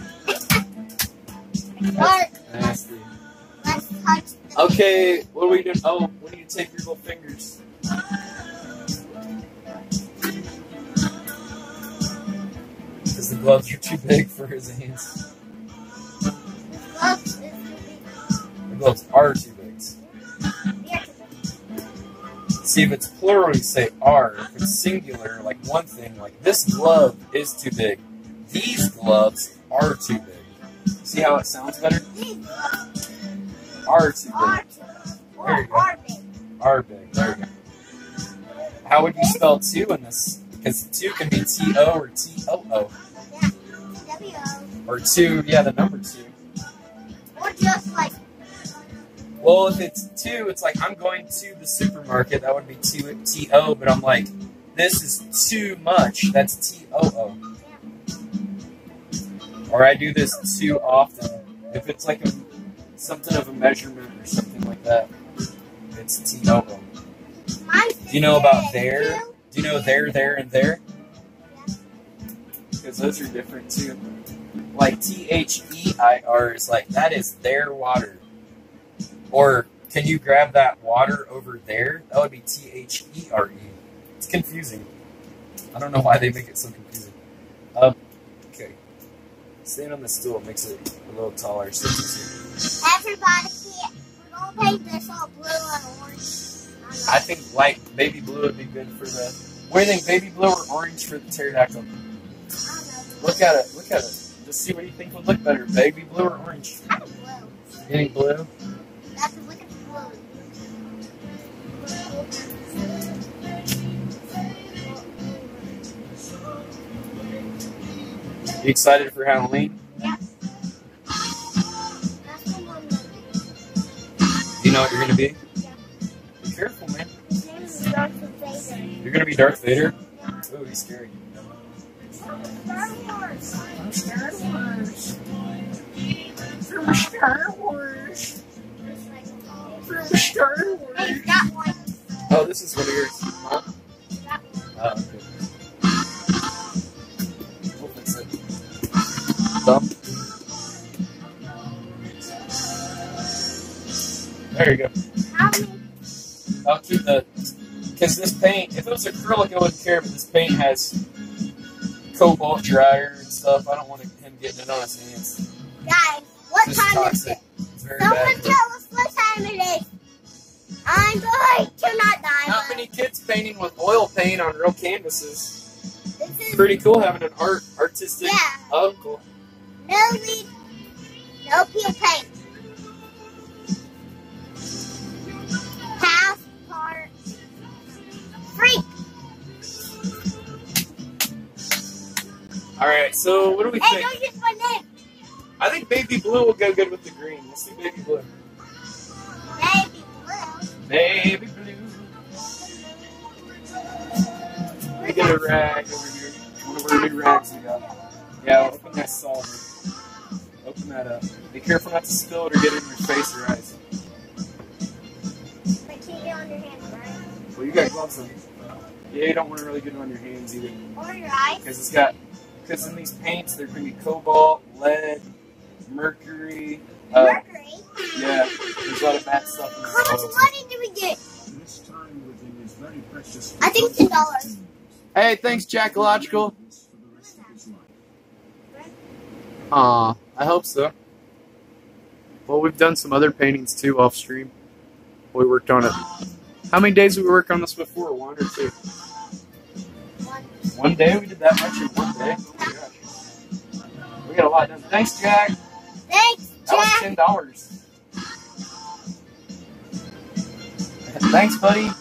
Okay, what are we doing? Oh, when do you take your little fingers? Because the gloves are too big for his hands. The gloves are too big. See, if it's plural, you say are. If it's singular, like one thing, like this glove is too big. These gloves are too big. See how it sounds better? these gloves Are too big. There you go. are big. There you go. How would you spell two in this? Because two can be T O or T O O. Yeah. W O. Or two, yeah, the number two. Or just like Well, if it's two, it's like I'm going to the supermarket. That would be two T O. But I'm like, this is too much. That's T O O. Or I do this too often. If it's like a something of a measurement or something like that, it's T O O. my Do you know about there? Do you know there, there, and there? Because those are different too. Like T H E I R is like that is their water. Or can you grab that water over there? That would be T H E R E. It's confusing. I don't know why they make it so confusing. Um. Staying on the stool makes it a little taller. So it's easier. Everybody, we're gonna paint this all blue and orange. I think light baby blue would be good for the. What do you think, baby blue or orange for the pterodactyl? I don't know. Look at it. Look at it. Just see what you think would look better, baby blue or orange. I think blue. You think blue? That's look at the blue. You excited for Halloween? Yes. That's the one that Do you know what you're gonna be? Yeah. Be careful, man. his name is Darth Vader. You're gonna be Darth Vader. Ooh, he's scary. Star Wars. Star Wars. From Star Wars. From Star Hey, that one. Oh, this is one of yours. Huh? Thumb. There you go. I'll keep the because this paint. If it was acrylic, I wouldn't care. But this paint has cobalt dryer and stuff. I don't want him getting it on his hands. Guys, what It's just time is it? It's very Someone bad. tell us what time it is. I'm going to not die. Not many kids painting with oil paint on real canvases. This is Pretty cool having an art artistic Yeah. uncle. No lead, no peel paint. Half part freak. All right, so what do we Hey, think? don't use my name. I think baby blue will go good with the green. Let's do baby blue. Baby blue. Baby blue. Let me get a rag over here. One of our new rags we got. Yeah, open that solver. Open that up. Be careful not to spill it or get it in your face or eyes. But keep it on your hand, right? Well, you got gloves on. Yeah, you don't want to really get it on your hands either. Or your eyes. Because it's got, because in these paints there can be cobalt, lead, mercury. Uh, Mercury. yeah, there's a lot of bad stuff in How much money do we get? This time within his very precious I think ten dollars. Hey, thanks, Jackalogical. for the rest of his life. Aw, I hope so. Well, we've done some other paintings too off stream. We worked on it. How many days did we work on this before? One or two? One. One day? We did that much in one day? Oh my gosh. We got a lot done. Thanks, Jack. Thanks, That was ten dollars. Thanks, buddy.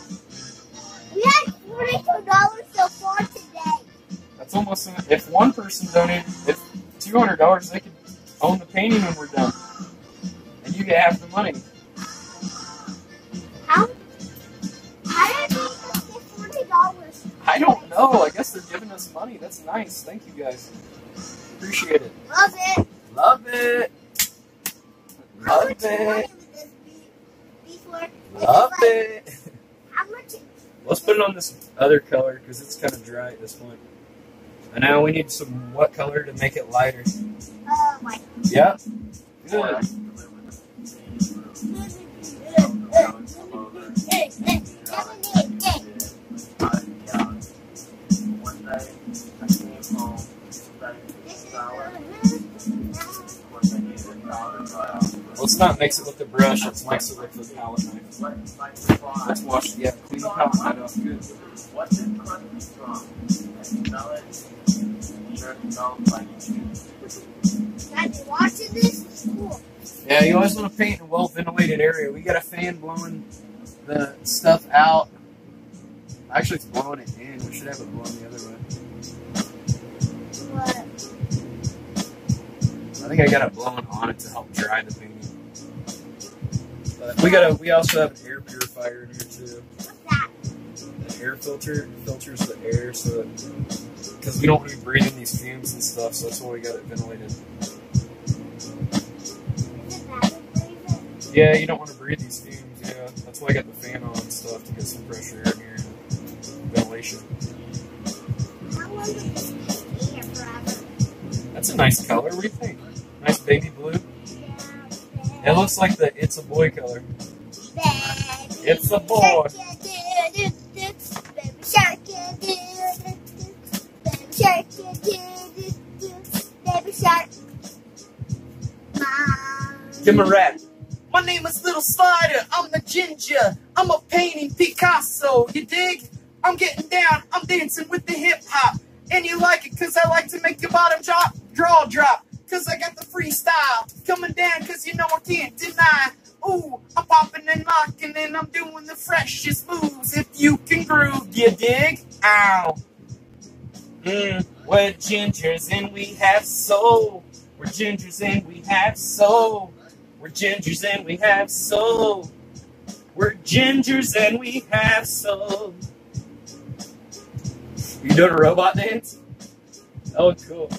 We had forty-two dollars so far today. That's almost if one person donated if two hundred dollars, they could own the painting when we're done, and you get half the money. How? How did we get forty dollars? I don't know. I guess they're giving us money. That's nice. Thank you guys. Appreciate it. Love it. Love it. How Love it. would this be before? Love it. How much? Let's put it on this other color because it's kind of dry at this point. And now we need some what color to make it lighter. Oh my. Yeah. Good. Let's not mix it with the brush. Let's mix it with the palette knife. Let's wash. Yeah, clean the palette knife off. Good. What's in crusty strong? And smell it. Sure it smells like you. Watching this. It's cool. Yeah, you always want to paint in a well ventilated area. We got a fan blowing the stuff out. Actually, it's blowing it in. We should have it blowing the other way. What? I think I got it blowing on it to help dry the painting. But we got a. We also have an air purifier in here too. What's that? An air filter filters the air so that because we don't want to be breathing these fumes and stuff. So that's why we got it ventilated. Is it bad to breathe it? Yeah, you don't want to breathe these fumes. Yeah, that's why I got the fan on and stuff to get some fresh air in here, and ventilation. How long would this be here forever? That's a nice color. What do you think? Nice baby blue. It looks like the "It's a Boy" color. It's a boy. Baby shark. Give a rap. My name is Little Slider. I'm the ginger. I'm a painting Picasso. You dig? I'm getting down. I'm dancing with the hip hop. And you like it because I like to make your bottom drop, draw drop. Because I got the freestyle coming down because you know I can't deny. Ooh, I'm popping and locking and I'm doing the freshest moves. If you can groove, you dig? Ow. Mm, we're gingers and we have soul. We're gingers and we have soul. We're gingers and we have soul. We're gingers and we have soul. You doing a robot dance? Oh, cool.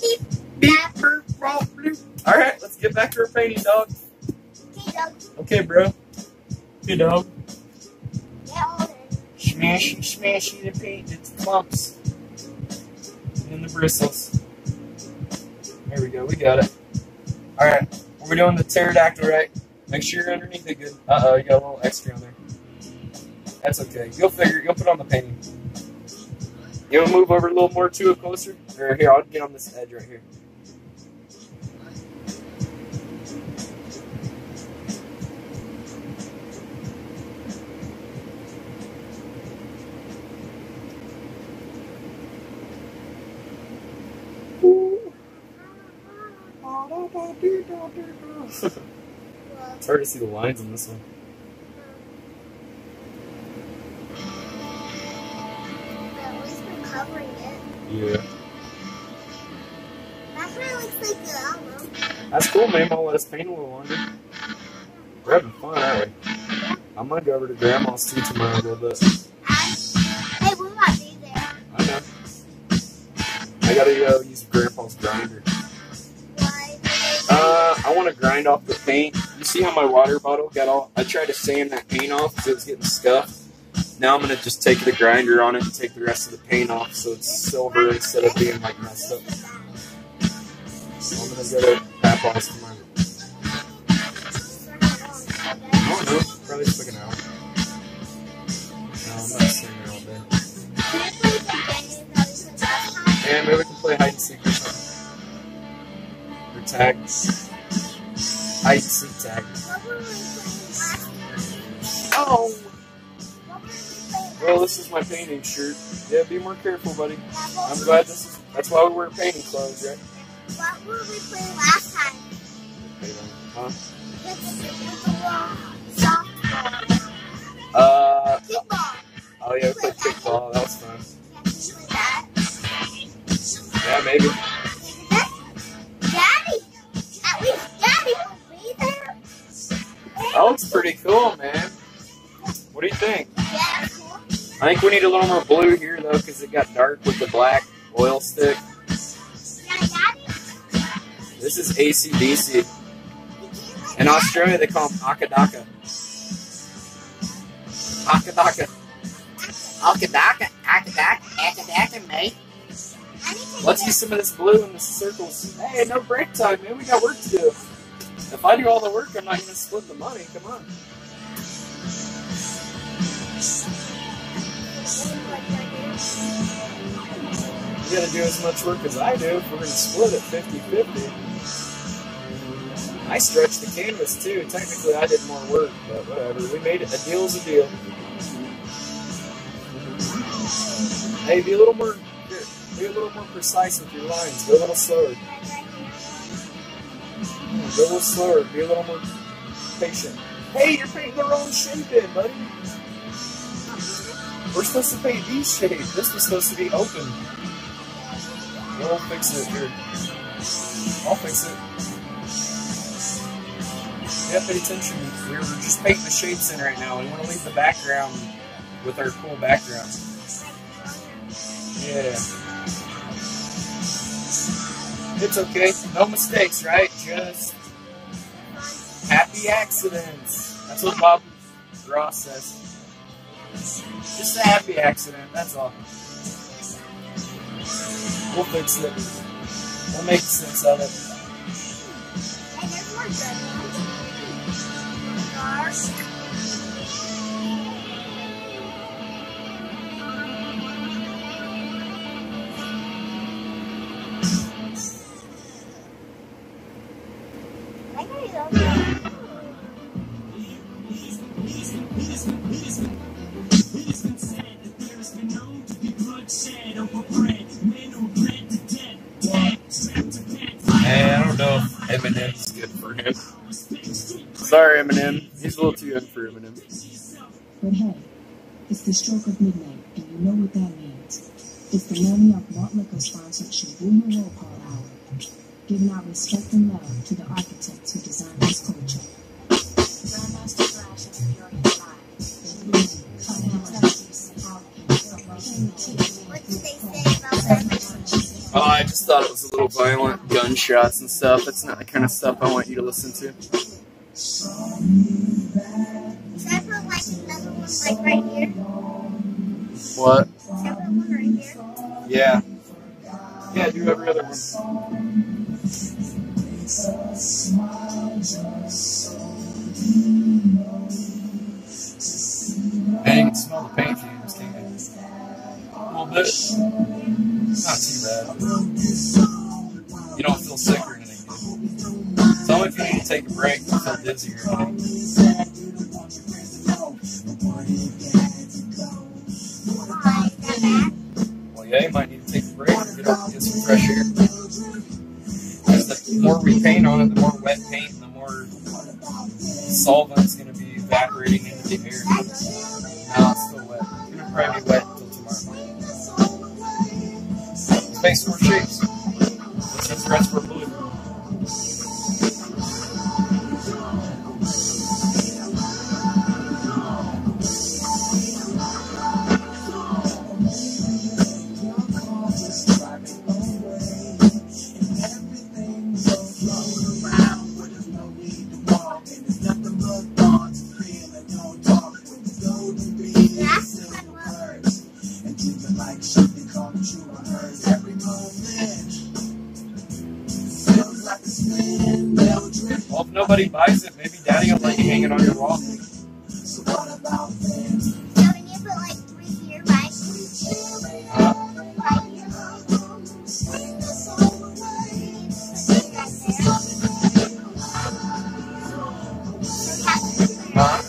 Beep. Beep. All right, let's get back to our painting, dog. Okay, dog. Okay, bro. Good dog. It. Smashy, smashy the paint. It's clumps. And then the bristles. There we go. We got it. All right. We're doing the pterodactyl, right? Make sure you're underneath it good. Uh oh, you got a little extra on there. That's okay. You'll figure. You'll put on the painting. You want to move over a little more to it closer? Or here, I'll get on this edge right here. It's hard to see the lines on this one. At least we're covering it. Yeah. That's what it looks like. I don't. That's cool, man. I'll let us paint a little longer. We're having fun, aren't we? I'm gonna go over to Grandma's too tomorrow a little bit. Hey, we might be there. I know. I gotta go use Grandpa's grinder. Uh, I want to grind off the paint. You see how my water bottle got all? I tried to sand that paint off because it was getting scuffed. Now I'm gonna just take the grinder on it and take the rest of the paint off so it's silver instead of being like messed up. So I'm gonna go to Papa's tomorrow. I don't know. Probably like an hour. No, I'm not staying there all day. And maybe we can play hide and seek or something. Or tag. Hide and tag. Oh! Well, this is my painting shirt. Yeah, be more careful, buddy. I'm glad this is. That's why we wear painting clothes, right? What were we playing last time? Huh? With the, with the ball, softball, Uh. kickball. Oh yeah, we played kickball. That was fun. Yeah, we played that. Yeah, maybe. That looks pretty cool, man. What do you think? Yeah, cool. I think we need a little more blue here though, because it got dark with the black oil stick. This is ACDC. In Australia, they call them Acca Dacca. Akadaka. Akadaka, acca dacca, akadaka, mate. Let's use some of this blue in the circles. Hey, no break time, man. We got work to do. If I do all the work, I'm not gonna split the money. Come on. You gotta do as much work as I do if we're gonna split it 50 50. I stretched the canvas too. Technically, I did more work, but whatever. We made it. A deal's a deal. Hey, be a little more, be a little more precise with your lines. Go a little slower. Go a little slower. Be a little more patient. Hey, you're painting the wrong shape in, buddy. We're supposed to paint these shapes. This was supposed to be open. We'll fix it here. I'll fix it. Yeah, pay attention. We're just painting the shapes in right now. We want to leave the background with our cool background. Yeah. It's okay. No mistakes, right? Just happy accidents. That's what Bob Ross says. Just a happy accident, that's all. We'll fix it. We'll make sense of it. Sorry, Eminem. He's a little too young for Eminem. But hey, it's the stroke of midnight, and you know what that means. It's the Manny Up Malt Liquor sponsored Shabuna Roll Call Hour, giving out respect and love to the architects who designed this culture. Grandmaster Flash and Furious Five. What did they say about that? Oh, I just thought it was a little violent, gunshots and stuff. That's not the kind of stuff I want you to listen to. What? Yeah. Yeah, do every other one. And you can smell the paint fumes, can't you? A little bit. Not too bad. You don't feel sick or anything. Me if you need to take a break and feel dizzy or anything. Well, yeah, you might need to take a break and get get some fresh air. Because the more we paint on it, the more wet paint, and the more solvent's gonna be evaporating into the air. No, it's still wet. It's gonna probably be wet until tomorrow. Space Force shapes. This is the rest for blue. Nobody buys it, maybe Daddy will let you hang it on your wall. Huh?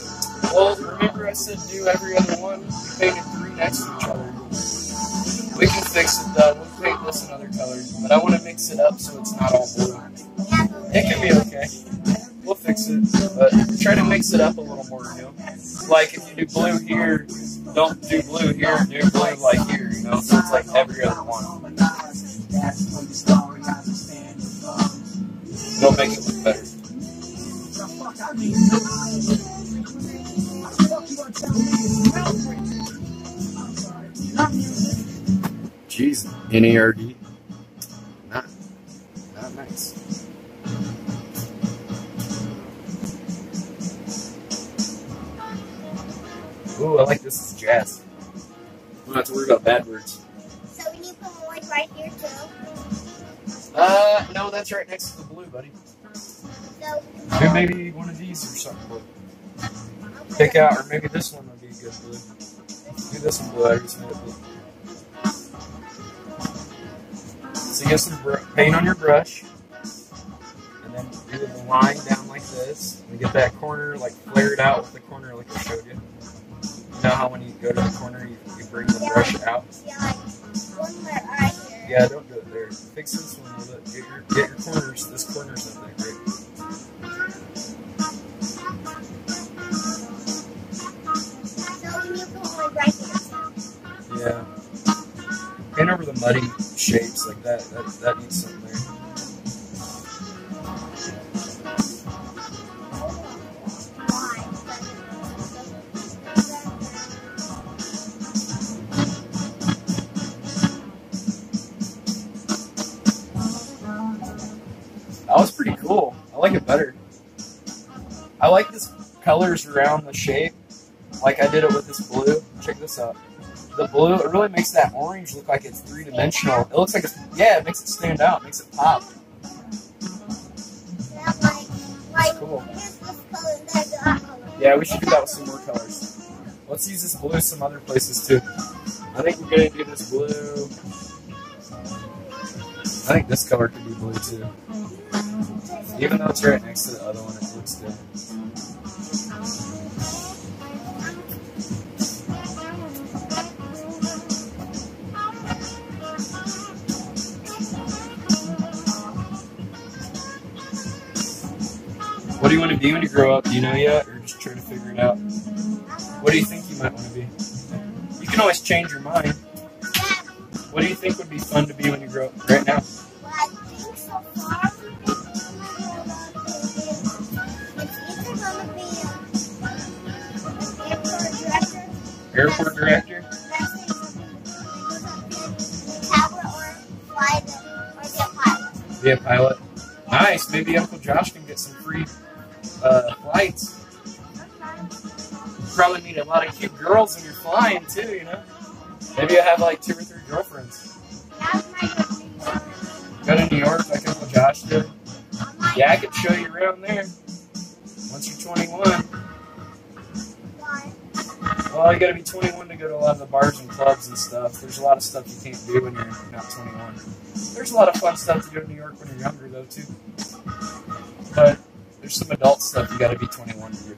Well, remember I said do every other one? We painted three next to each other. We can fix it though. We'll paint this another color. But I want to mix it up so it's not all blue. It can be okay. We'll fix it. But try to mix it up a little more, you know? Like if you do blue here, don't do blue here, do blue like here, you know? So it's like every other one. It'll make it look better. Jeez, NARD. Ooh, I like this as jazz. We don't have to worry about bad words. So when you put one like right here too. Uh, no, that's right next to the blue, buddy. So Maybe, maybe one of these or something blue. Pick out, or maybe this one would be a good blue. Do this one blue, I just made it blue. So you get some paint on your brush, and then do the line down like this, and get that corner like flared out with the corner like I showed you. You know how when you go to the corner, you, you bring the brush out? yeah, like one right right here. Yeah, don't do it there. Fix this one it. Get your, get your corners. This corner's not that great. So when you put one right here too. Yeah. Paint over the muddy shapes like that. That, that needs something there. Pretty cool. I like it better. I like this colors around the shape. Like I did it with this blue. Check this out. The blue, it really makes that orange look like it's three dimensional. It looks like it's, yeah, it makes it stand out, makes it pop. Like, cool. Yeah, we should do that with some more colors. Let's use this blue some other places too. I think we're gonna do this blue. I think this color could be blue too. Even though it's right next to the other one, it looks good. What do you want to be when you grow up? Do you know yet, or just trying to figure it out? What do you think you might want to be? You can always change your mind. What do you think would be fun to be when you grow up? Right now, but I think so far, it's be airport director, be a pilot. Be a pilot. Nice. Maybe Uncle Josh can get some free uh, flights. Probably meet a lot of cute girls when you're flying too. You know. Maybe you'll have like two or three girlfriends. Go to New York like Uncle Josh did. Yeah, I could show you around there. Once you're 21. one. Well, you gotta be 21 to go to a lot of the bars and clubs and stuff. There's a lot of stuff you can't do when you're not 21. There's a lot of fun stuff to do in New York when you're younger, though, too. But there's some adult stuff you gotta be 21 to do.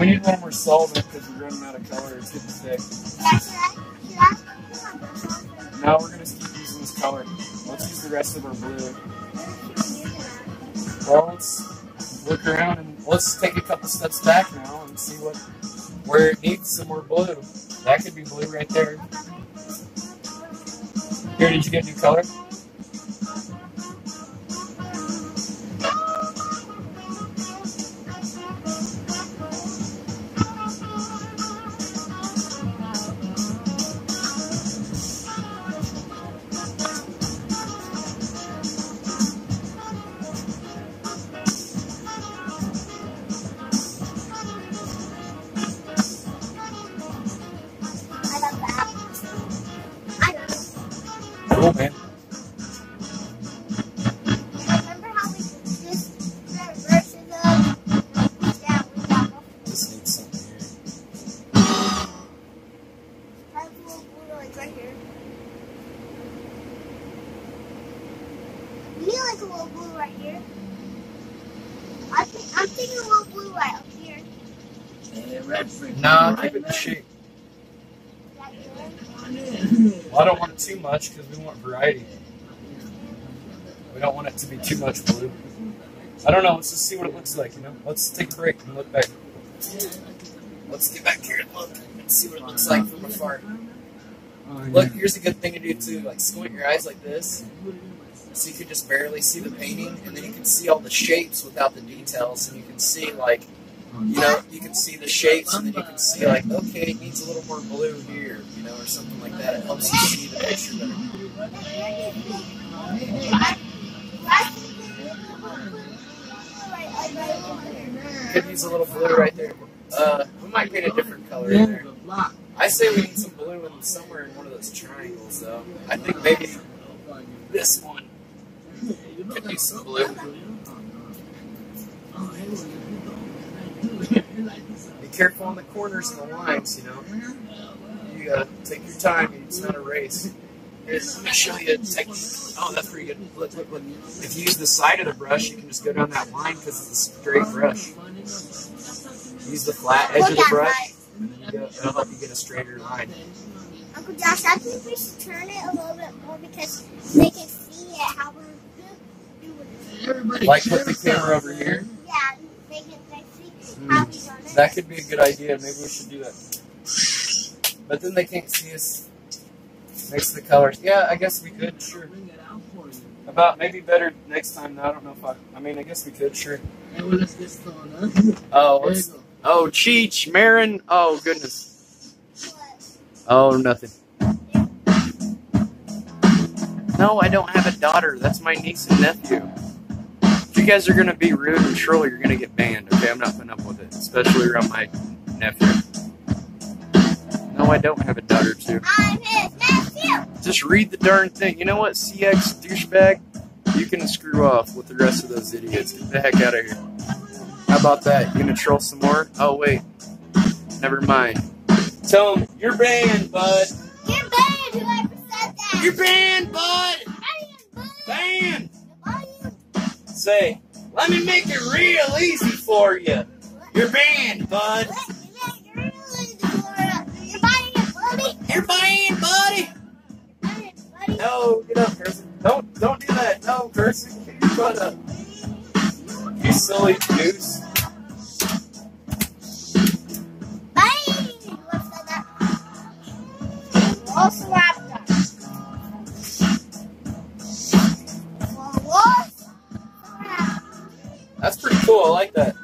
we need one more solvent because we're running out of color. It's getting thick. Yeah, should I? Should I? Come on, put something. Now we're gonna keep using this color. Let's use the rest of our blue. What should we use it Well, let's look around and let's take a couple steps back now and see what where it needs some more blue. That could be blue right there. Here, did you get new color? Variety. We don't want it to be too much blue. I don't know. Let's just see what it looks like. You know, let's take a break and look back. Let's get back here and look and see what it looks like from afar. Look, here's a good thing to do too. Like squint your eyes like this, so you can just barely see the painting, and then you can see all the shapes without the details, and you can see like, you know, you can see the shapes, and then you can see like, okay, it needs a little more blue here, you know, or something like that. It helps you see the picture better. Could use a little blue right there. Uh, we might paint a different color in there. I say we need some blue in somewhere in one of those triangles, though. I think maybe this one could use some blue. Be careful on the corners and the lines, you know. You gotta take your time. It's not a race. Here's, let me show you. a Technique. Oh, that's pretty good. Look, look, look. If you use the side of the brush, you can just go down that line because it's a straight brush. Use the flat edge of the brush, and then you go, it'll help you get a straighter line. Uncle Josh, I think we should turn it a little bit more because they can see it how we're doing it. Like put the camera over here. Yeah, they can see hmm. how we done it. That could be a good idea. Maybe we should do that. But then they can't see us mix the colors. Yeah, I guess we could. Sure. About maybe better next time. I don't know if I. I mean, I guess we could. Sure. Oh, oh, Cheech, Marin. Oh goodness. Oh, nothing. No, I don't have a daughter. That's my niece and nephew. If you guys are gonna be rude and troll, you're gonna get banned. Okay, I'm not putting up with it, especially around my nephew. No, I don't have a daughter too. I'm his nephew. Just read the darn thing. You know what, CX douchebag? You can screw off with the rest of those idiots. Get the heck out of here. How about that? You gonna troll some more? Oh wait, never mind. Tell him you're banned, bud. You're banned. Whoever said that. You're banned, bud. banned. Banned. Say, let me make it real easy for you. You're banned, bud. Banned, buddy. No, get up, Carson. Don't, don't do that. No, get your butt up. You silly goose. That's pretty cool. I like that.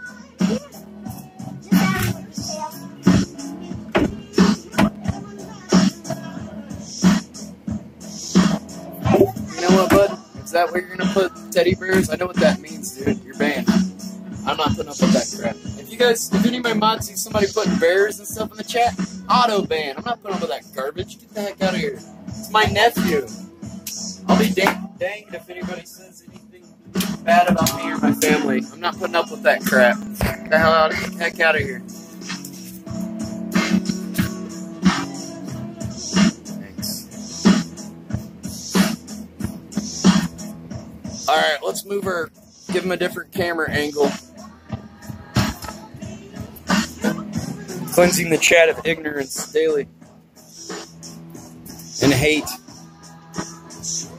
That where you're gonna put teddy bears? I know what that means, dude. You're banned. I'm not putting up with that crap. If you guys, if any of my mods see somebody putting bears and stuff in the chat, auto ban. I'm not putting up with that garbage. Get the heck out of here. It's my nephew. I'll be dang, danged if anybody says anything bad about me or my family. I'm not putting up with that crap. Get the hell out, of, heck out of here. Move our, give him a different camera angle. Cleansing the chat of ignorance daily and hate.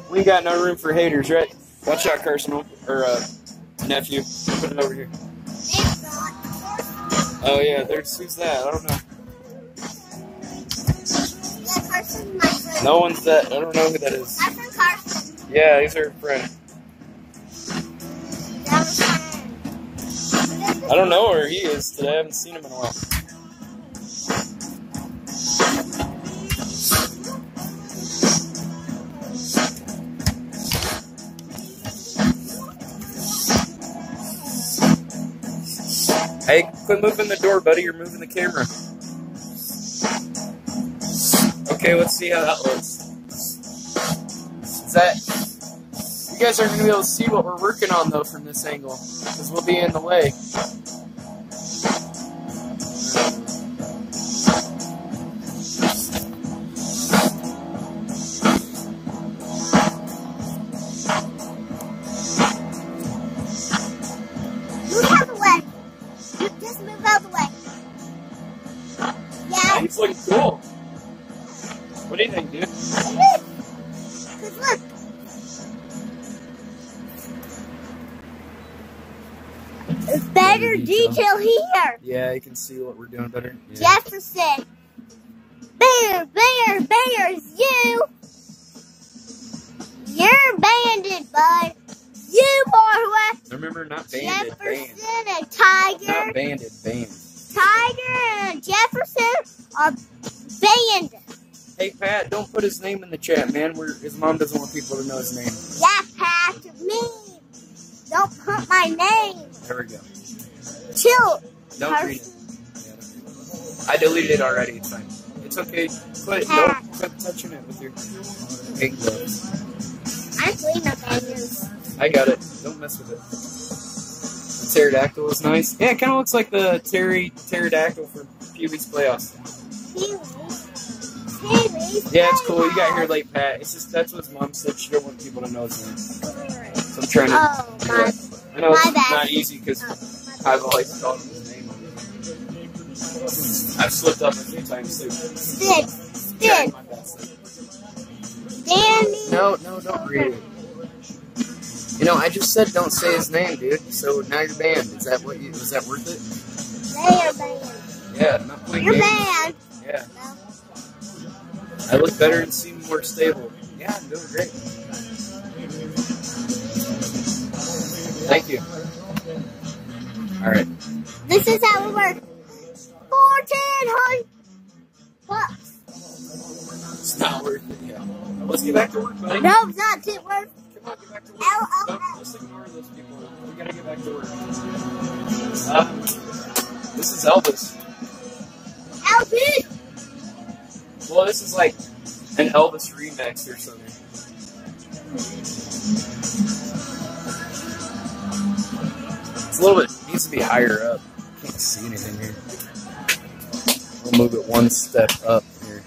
We ain't got no room for haters, right? Watch out, Carson or uh, nephew. Put it over here. Oh yeah, there's who's that? I don't know. Yeah, Carson's my friend. No one's that. I don't know who that is. My Carson. Yeah, he's her friend. I don't know where he is today. I haven't seen him in a while. Hey, quit moving the door, buddy. You're moving the camera. Okay, let's see how that looks. Is that. You guys aren't going to be able to see what we're working on, though, from this angle, because we'll be in the way. Yeah, you can see what we're doing better. Yeah. Jefferson. Bear, bear, bears, you. You're banded, bud. You, boy, Remember, not banded, band. Jefferson and Tiger. Not banded, band. Tiger and Jefferson are banded. Hey, Pat, don't put his name in the chat, man. We're, his mom doesn't want people to know his name. Yeah, Pat, me. Don't put my name. There we go. Chill. Don't Carson. read it. Yeah, don't read it. I deleted it already. It's fine. It's okay. Don't quit touching it with your pink gloves. I'm cleaning up bangers. I got it. Don't mess with it. The pterodactyl is nice. Yeah, it kind of looks like the Pterri pterodactyl from Pee-wee's Playhouse. Yeah, it's cool. You got here late, Pat. It's just that's what his mom said. She don't want people to know his name. So I'm trying to. Oh, my. I know my it's bad. not easy because Oh, I've always called him his name. I've slipped up a few times too. Stick. Trying Stick. Danny. No, no, don't read it. You know, I just said don't say his name, dude. So now you're banned. Is that what you? Was that worth it? They are banned. Yeah, not playing You're games. banned. Yeah, No. I look better and seem more stable. Yeah, I'm doing great. Thank you. All right. This is how it works. Fourteen hundred bucks. It's not worth it. Yeah. Let's get back to work, buddy. No, it's not too worth. Come on, get back to work. L O Don't, just ignore those people. We gotta get back to work. Um, this is Elvis. LP. Well, this is like an Elvis remix or something. It's a little bit needs to be higher up. Can't see anything here. We'll move it one step up here.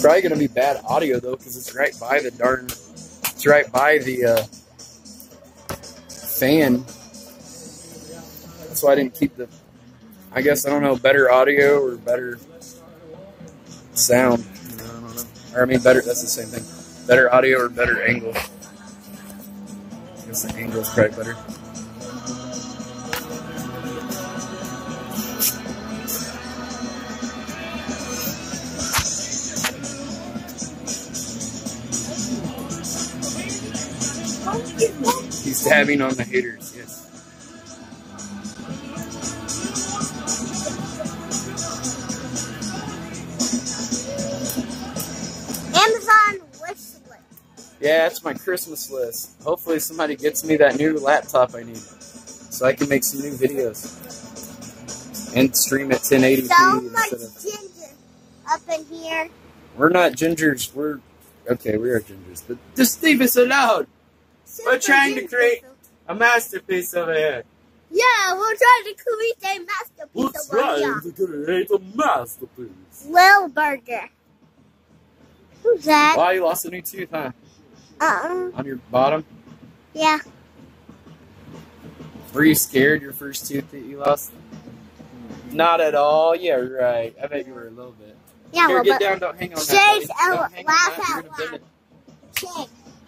Probably gonna be bad audio though, because it's right by the darn. It's right by the uh, fan. That's why I didn't keep the. I guess I don't know better audio or better sound. I. Or I mean better. That's the same thing. Better audio or better angle. I guess the angle is probably better. He's dabbing on the haters. Yes. Amazon wish list. Yeah, that's my Christmas list. Hopefully, somebody gets me that new laptop I need, so I can make some new videos. and stream at 1080p So much instead of. ginger up in here. We're not gingers. We're okay. We are gingers, but just leave us alone. We're trying to create-. A masterpiece over here. Yeah, we're trying to create a masterpiece over here. to create a masterpiece. Lil Burger. Who's that? Wow, you lost a new tooth, huh? Uh-uh. On your bottom. Yeah. Were you scared your first tooth that you lost? Not at all. Yeah, right. I bet you were a little bit. Yeah, Here, well, get down. Don't hang on buddy. Out, laugh out loud. it.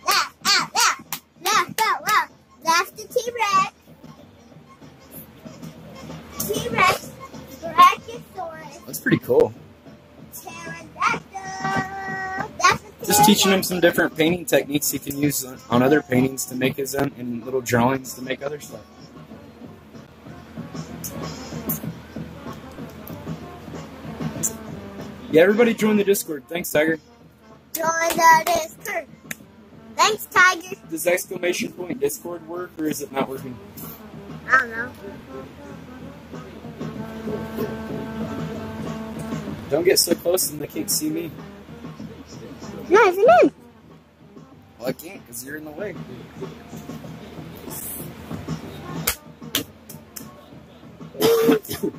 Laugh out loud. Laugh out loud. That's the T-Rex. T-Rex. Brachiosaurus. That's pretty cool. Pterodactyl. That's the Just teaching him some different painting techniques he can use on- on other paintings to make his own, and little drawings to make other stuff. Yeah, everybody join the Discord. Thanks, Tiger. Join the Discord. Thanks, Tiger. Does exclamation point Discord work, or is it not working? I don't know. Don't get so close and they can't see me. No, it's in. Well, I can't because you're in the way. [coughs]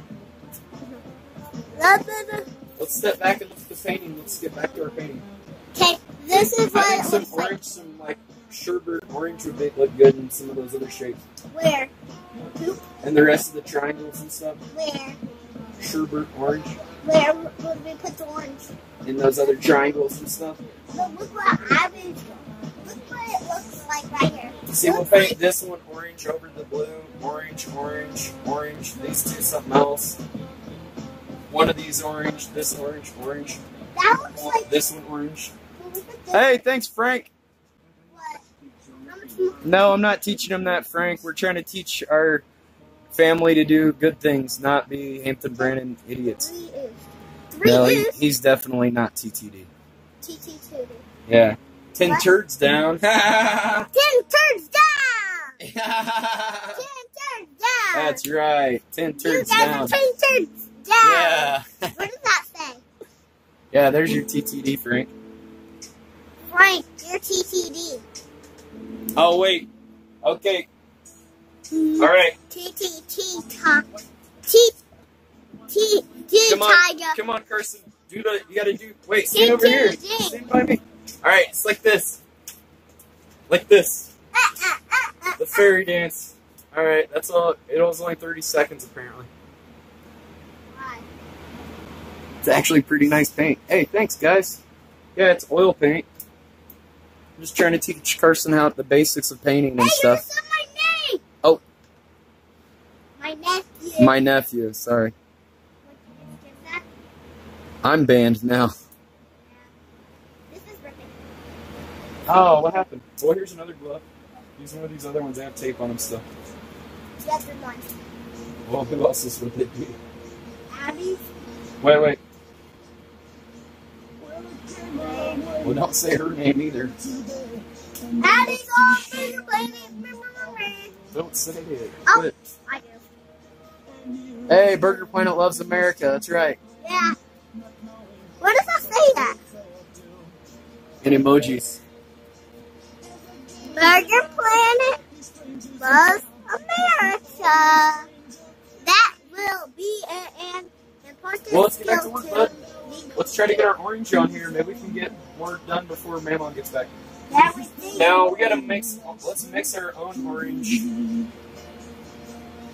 Let's step back and look at the painting. Let's get back to our painting. Okay, this is I think some looks like. orange, some like sherbet orange would make look good in some of those other shapes. Where? And the rest of the triangles and stuff, Where? sherbet orange, Where would we put the orange? in those other triangles and stuff. Look, look what was. Look what it looks like right here. See, we'll paint this one orange over the blue, orange, orange, orange. These two something else. One of these orange, this orange, orange. That looks like. This one orange. Can we put this- Hey, thanks, Frank. What? How much more? No, I'm not teaching him that, Frank. We're trying to teach our family to do good things, not be Hampton Brandon idiots. Three is. Three No, he, he's definitely not TTD. TT2. Yeah. Ten What? turds down. [laughs] Ten turns down! [laughs] Ten turns down! That's right. Ten turds down. ten turns down! Yeah. What does that say? Yeah, there's your TTD, Frank. Frank, you're TTD. Oh, wait. Okay. All right. TTT talk. T T T Come on. Tiger. Come on, Carson. Do the. You gotta do. Wait, stand over here. TTD. Stand by me. All right. It's like this. Like this. Ah, ah, ah, The fairy dance. All right. That's all. It was only 30 seconds, apparently. It's actually pretty nice paint. Hey, thanks, guys. Yeah, it's oil paint. I'm just trying to teach Carson how the basics of painting and you stuff. my name! Oh. My nephew. My nephew, sorry. What did you get that? I'm banned now. This is ripping. Oh, what happened? Well, here's another glove. Use one of these other ones. They have tape on them still. The other one. Well, who else is would it be? Abby's. Wait, wait. Well, don't say her name either. Abby's all finger bladed. Don't say it. Oh. Quit. I do. Hey, Burger Planet loves America. That's right. Yeah. Where does that say that? And emojis. Burger Planet loves America. That will be an, Well, let's get back to work, bud. Let's try to get our orange on here. Maybe we can get more done before Mammon gets back. Now we gotta mix. Let's mix our own orange.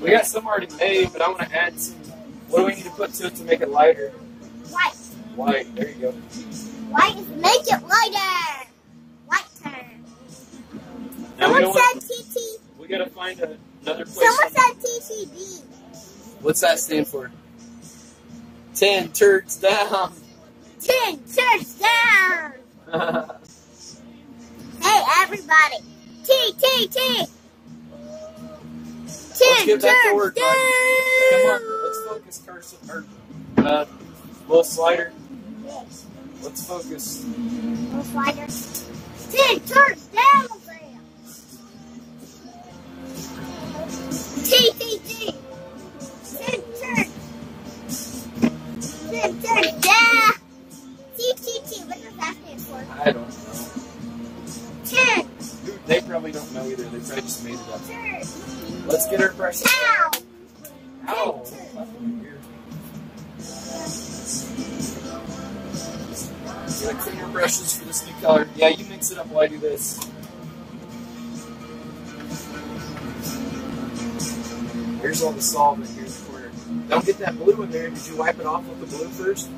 We got some already made, but I want to add some. What do we need to put to it to make it lighter? White. White. There you go. White is make it lighter. White turn. Now Someone said TT. we gotta find a, another place. Someone said TTD. What's that stand for? Ten turds down. Ten turns down. [laughs] Hey, everybody. T, T, T. Let's Ten get back to turns work, bud. down. Come on, let's focus, Carson. Or, uh, little slider. Yes. Let's focus. Little slider. Ten turns down. T, T, T. yeah. T, T, T. What does that stand for? I don't know. Ten, they probably don't know either. They just made it up. Let's get our brushes. cow. Ow! You like cleaner brushes for this new color? Yeah, you mix it up while I do this. Here's all the solvent. The corner. Don't get that blue in there. Did you wipe it off with the blue first?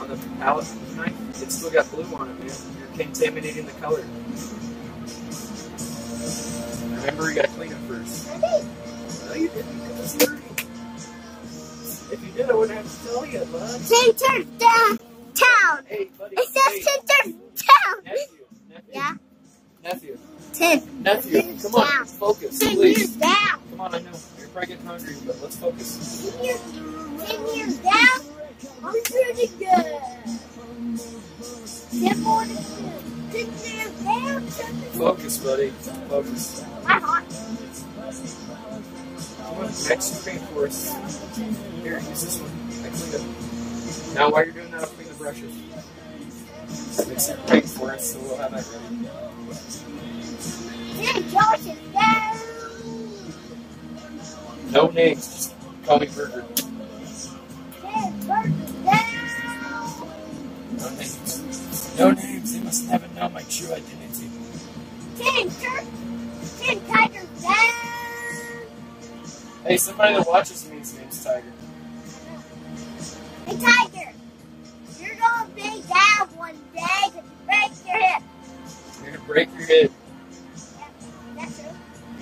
On the palette knife? It's still got blue on it, man. You're contaminating the color. Remember, you gotta clean it first. No, you didn't, dirty. If you did, I wouldn't have to tell you, bud. Ten, ten, down, town. Hey, buddy. It hey, says ten, ten, town. nephew. Nephew. Yeah. Nephew. Ten. Nephew. Come on, focus, please. down. Come on, I know. But let's focus. I'm pretty buddy. Focus. I'm hot. Come on, next paint for us. Here, use this one. I cleaned it. Now, while you're doing that, I'll clean the brushes. Mix your paint for us, so we'll have that ready. Ten Josh is down. No names, call me Burger. Ten Bird down. No names. No names. They must never know my true identity. Ten Turk. Ten Tigers down. Hey, somebody that watches me's name's Tiger. Hey Tiger. You're gonna be down one day you break your hip. You're gonna break your head. That's true.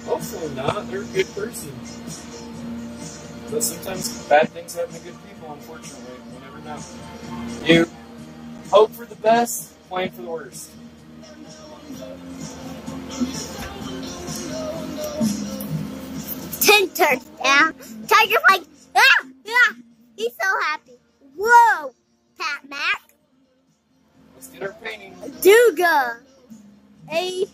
Hopefully not. They're a good person. But sometimes bad things happen to good people, unfortunately. You never know. You hope for the best, plan for the worst. Ten turns down. Tiger's like, ah, ah. He's so happy. Whoa, Pat Mac. Let's get our painting. Duga. A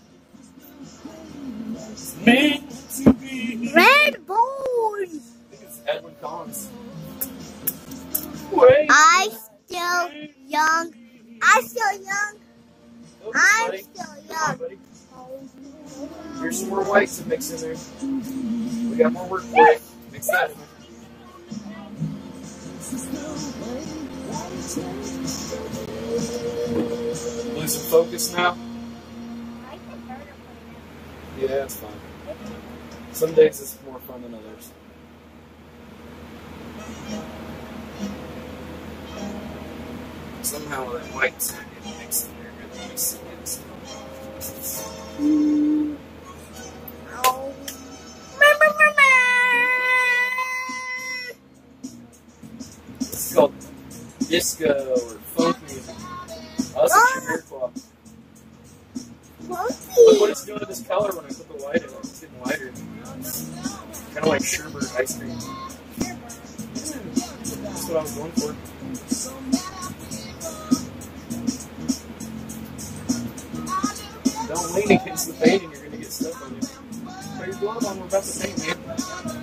meant to be. red boy. I Edwin Collins. Wait. I still young. I still young. Oops, I'm buddy. still Come on, young. buddy. Here's some more white to mix in there. We got more work for you. Mix that in there. Losing focus now? Yeah, it's fine. Some days it's more fun than others. Somehow that white's not getting mixed in there. Me see it. Oh. Remember, This is called disco or folk music. Oh, that's a Jamiroquai. Look what it's doing to this color when I put the white in it. It's getting lighter. Kind of like sherbet ice cream. What I was going for. Don't lean against the painting, you're gonna get stuck on you. Put your glove on, we're about to paint, man.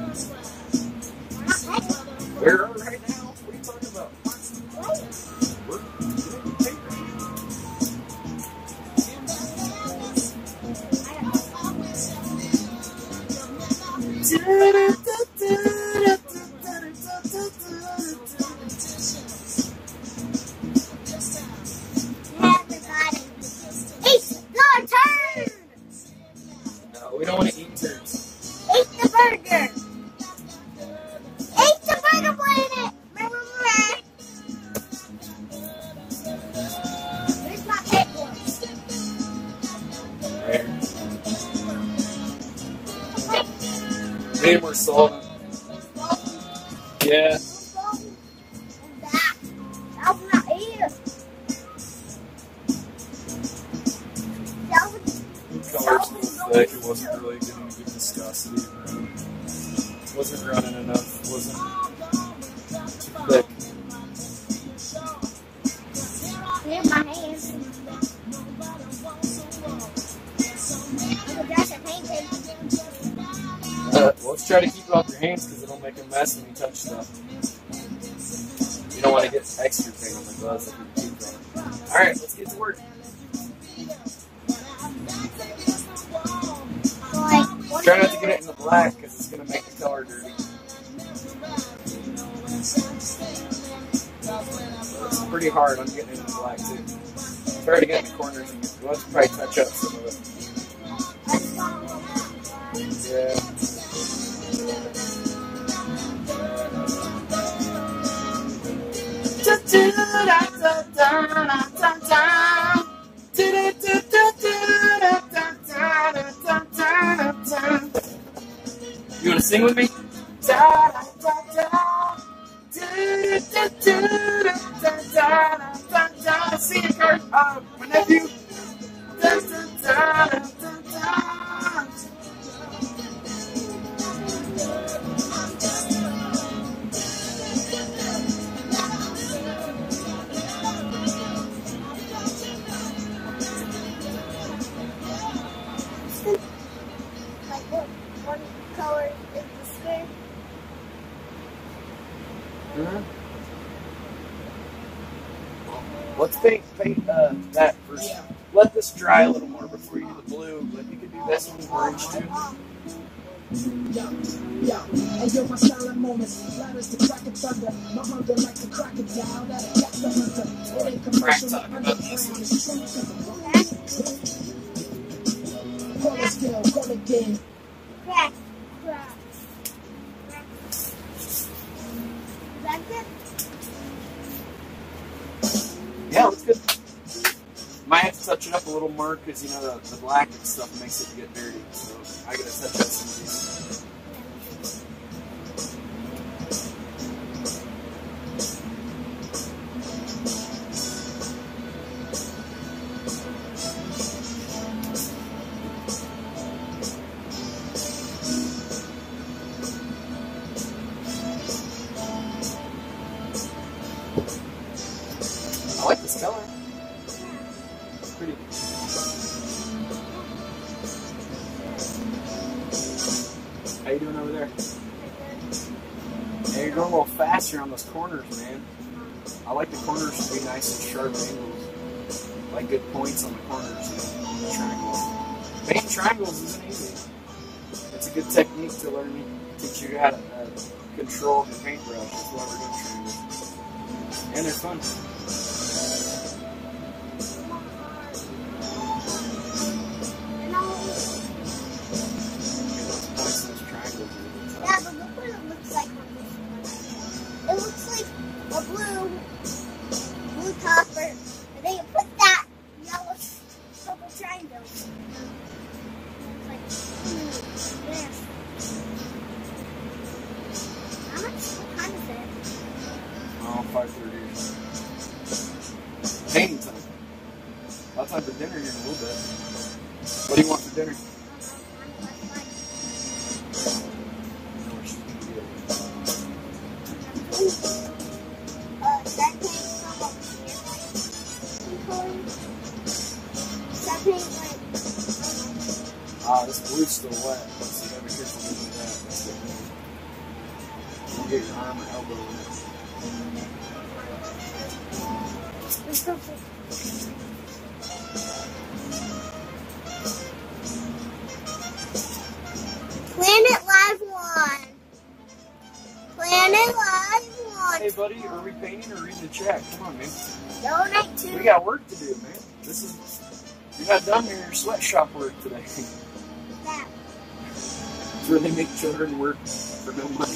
Let's get to work. Like, Try not to get it in the black because it's gonna make the color dirty. It's pretty hard. I'm getting it in the black too. Try to get in the corners and get, let's probably touch up some of it. Yeah. You want to sing with me? Because you know the, the black and stuff makes it get dirty. So I gotta touch up some of these. Technique to learn, teach you how to uh, control the paintbrush. That's why we're doing triangles. And they're fun. Painting time. I'll time for dinner here in a little bit. What do you want for dinner? Ah, this still wet. So you gotta that. You get your arm and elbow in it. The chat? Come on, man. Donate to We got work to do, man. This is. You're not done your sweatshop work today. It's where they make children work for no money.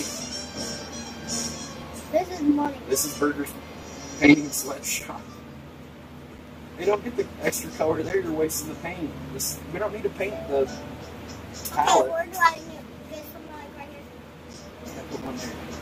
This is money. This is Burger's painting sweatshop. They don't get the extra color there. You're wasting the paint. This, we don't need to paint the oh, Okay, palette. where do I need? Get some like right here. Yeah, put one there.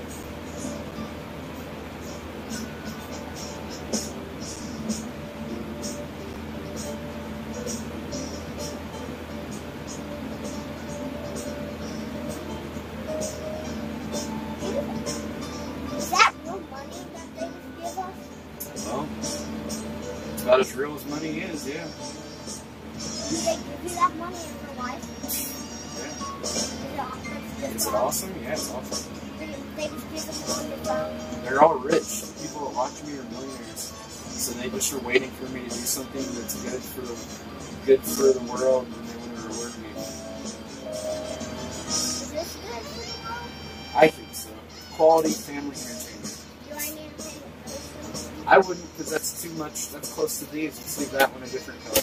Close to these. Let's leave that one a different color.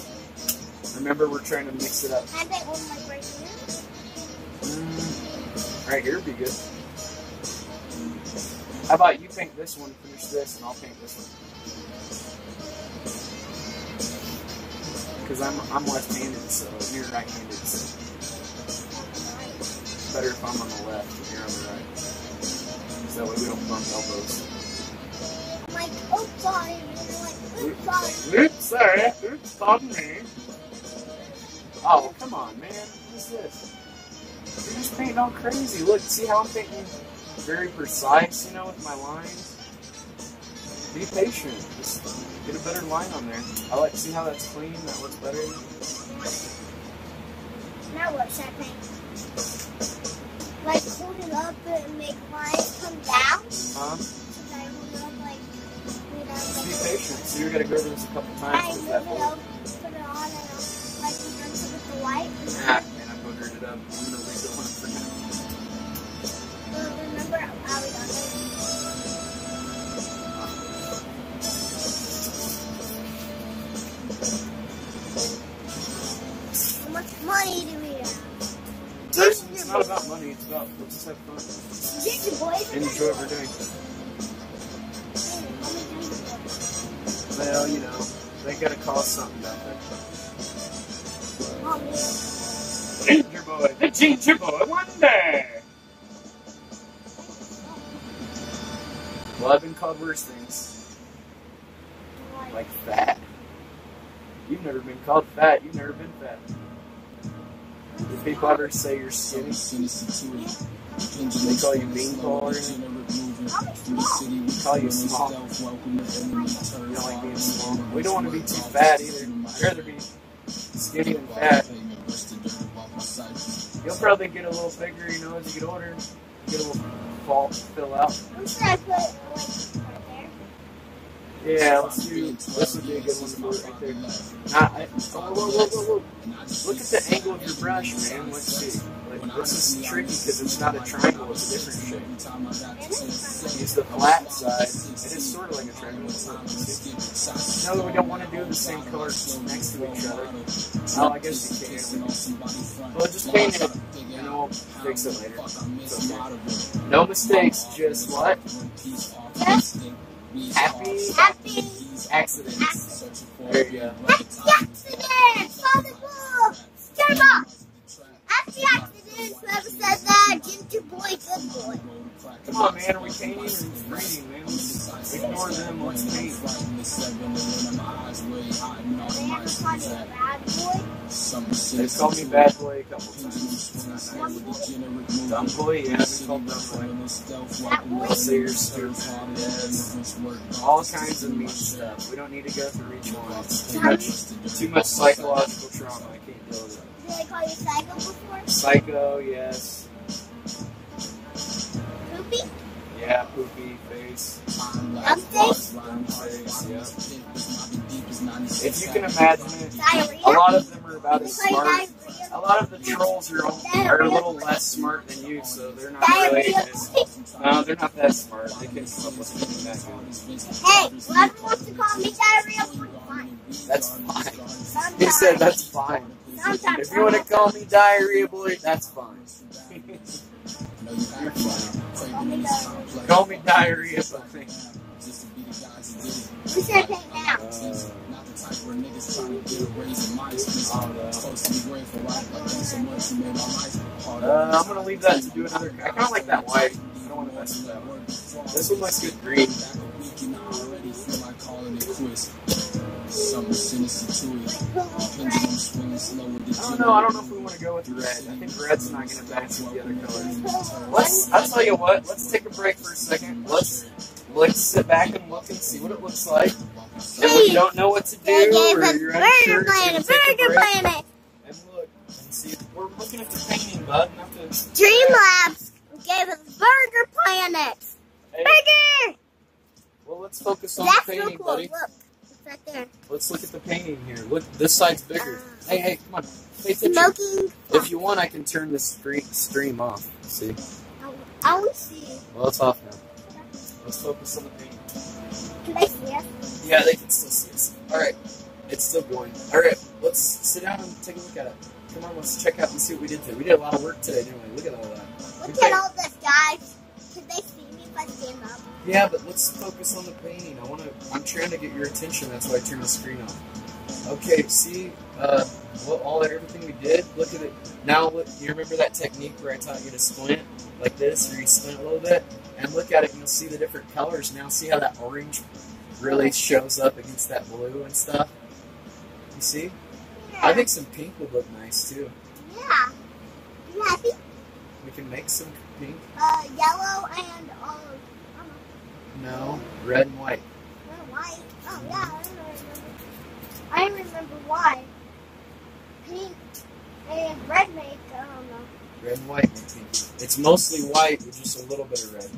Remember, we're trying to mix it up. I take one like right here? Mm, right here would be good. How about you paint this one, finish this, and I'll paint this one. Because I'm I'm left-handed, so you're right-handed, so it's better if I'm on the left and you're on the right. So that way we don't bump elbows. Like, oh sorry, and like, oops sorry. Oops, sorry. Oops, pardon me. Oh, come on, man. What is this? You're just painting all crazy. Look, see how I'm painting very precise, you know, with my lines? Be patient. Just get a better line on there. I like see how that's clean. That looks better. Now what should I paint? Like hold it up and make lines come down? Huh? Just be patient. So you're gonna go over this a couple I times with that it up, put it on, and I'll, like, rinse it with the white. Ah, man, I boogered it up. I'm gonna leave it on for now. Uh, remember how we done it? How much money do we have? It's not about money. It's about let's just have fun enjoy what we're doing. Well, you know, they gotta call something out there. Mommy. Ginger boy, the ginger boy wonder. Well, I've been called worse things, like fat. You've never been called fat. You've never been fat. Do people ever say you're skinny? They call you bean or anything? Call you small. You don't like being small. We don't want to be too fat either. I'd rather be skinny than fat. You'll probably get a little bigger, you know, as you get older. Get a little fall, fill out. Yeah, let's do. This would be a good one to right there. Look at the angle of your brush, man. Let's see. Like, this is tricky because it's not a triangle; it's a different shape. Use the flat side. It is sort of like a triangle. No, we don't want to do the same color next to each other. Oh, I guess you can. Well, just paint it, and we'll fix it later. Okay. No mistakes, just what? Happy Happy accidents. There you go. Happy accidents! Father Bull! Starbucks! Happy accidents! Whoever said that, ginger boy, good boy. Come on, man. Are we painting or reading, man? Ignore them. Let's paint. They ever call you a bad boy? They've called me bad boy a couple times. It's not nice. Dumb boy? Yeah, I've called dumb boy. That boy? They'll say you're stupid. Yes. All kinds of mean stuff. We don't need to go through each one. Too much, too much psychological trauma. I can't deal with it. Did they call you psycho before? Psycho, yes. Poopy? Yeah, poopy face. Dumb face? Dumb face, yeah. If you can imagine Diarrhea? a lot of them are about as smart. diarrhea? A lot of the trolls are, are a little less smart than you, so they're not really as, no, they're not that smart. They can come up with something that good. Hey, whoever wants to call me diarrhea, fine. That's fine. Sometimes. He said that's fine. Sometimes. If you want to call me diarrhea boy, that's fine. [laughs] Call me diarrhea. Call me diarrhea boy. Who should I now? Uh, I'm gonna leave that to do another. I kind of like that white. I don't want to mess with that one. This one looks good green. I don't know. I don't know if we want to go with red. I think red's not gonna match with the other colors. Let's. I'll tell you what. Let's take a break for a second. Let's let's sit back and look and see what it looks like. If we don't know what to do gave or you're unsure, Burger Planet, take a Burger break Planet. and look and see. We're looking at the painting, bud. Not the. Streamlabs gave us Burger Planet. Hey, Burger! Well, let's focus on That's the so painting, cool. buddy. Look, it's right there. Let's look at the painting here. Look, this side's bigger. Ah. Hey, hey, come on. Pay attention. Smoking. If you want, I can turn the screen, stream off. See? I to see. Well, it's off now. Let's focus on the painting. Can they see us? Yeah, they can still see us. Alright, it's still going. Alright, let's sit down and take a look at it. Come on, let's check out and see what we did today. We did a lot of work today, didn't we? Look at all that. Look at all this, guys. Can they see me if I stand up? Yeah, but let's focus on the painting. I want to. I'm trying to get your attention. That's why I turned the screen off. Okay, see, uh, what all everything we did. Look at it. Now, look, you remember that technique where I taught you to squint like this, or you squint a little bit, and look at it. You'll see the different colors. Now, see how that orange really shows up against that blue and stuff. You see? Yeah. I think some pink would look nice too. Yeah. You happy? We can make some pink. Uh, yellow and um, No, red and white. uh, white. Oh yeah, I remember. I remember why. Pink and red make um. Red and white make pink. It's mostly white with just a little bit of red.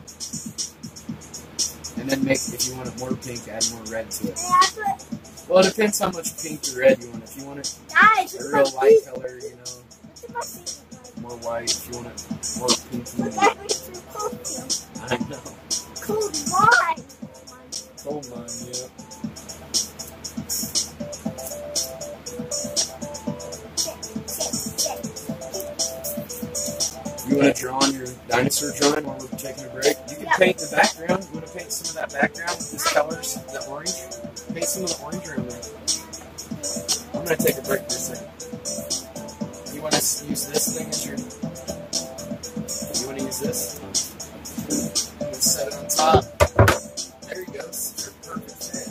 And then make, if you want it more pink, add more red to it. That's what Well, it depends how much pink or red you want. If you want it guys. a Look real at light feet. color, you know, Look at my more white. If you want it more pinky, Look at me through costume. I know. Cool wine. Coal mine, yeah. You want to draw on your dinosaur drawing while we're taking a break? You can Yeah. paint the background. You want to paint some of that background with these colors, the orange? Paint some of the orange around there. I'm going to take a break for a second. You want to use this thing as your. You want to use this? You set it on top. There you go. It's your perfect fit.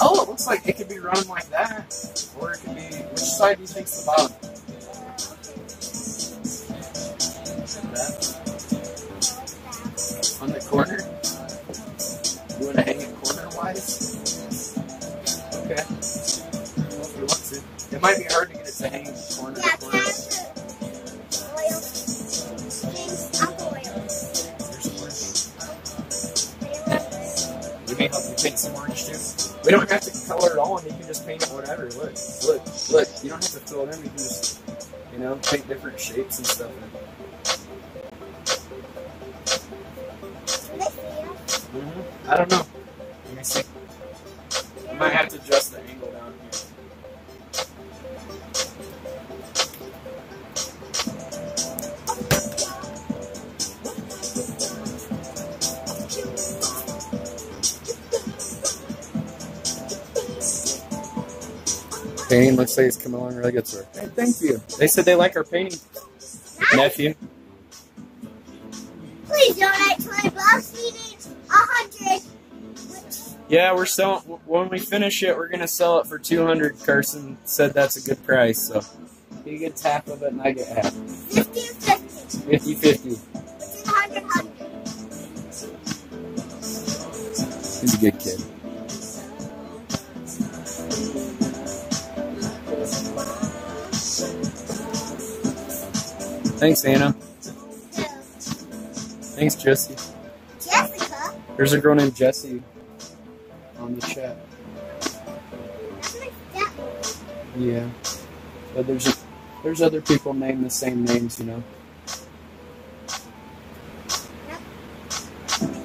Oh, it looks like it could be run like that. Or it could be. Which side do you think's the bottom? On the corner? You want to hang it corner wise? Okay. Well, if you want to. It might be hard to get it to hang in the corner Yeah, corner. time to oil. James, Uncle oil. There's orange. You may help me paint some orange too. We don't have to color it all, and you can just paint it whatever. Look, look, look. You don't have to fill it in. You can just, you know, paint different shapes and stuff. in. Can they see us? Mm-hmm. I don't know. Let me see. I might have to adjust the angle Painting looks like it's coming along really good, sir. Hey, thank you. They said they like our painting, nephew. Please donate 20 bucks. We need a hundred. Yeah, we're selling. When we finish it, we're gonna sell it for two hundred. Carson said that's a good price, so he gets half of it and I get half. 50 and 50. 50-50. Which 100 100. He's a good kid. Thanks, Anna. Thanks, Jesse. Jessica. There's a girl named Jesse on the chat. Yeah, but there's a, there's other people named the same names, you know.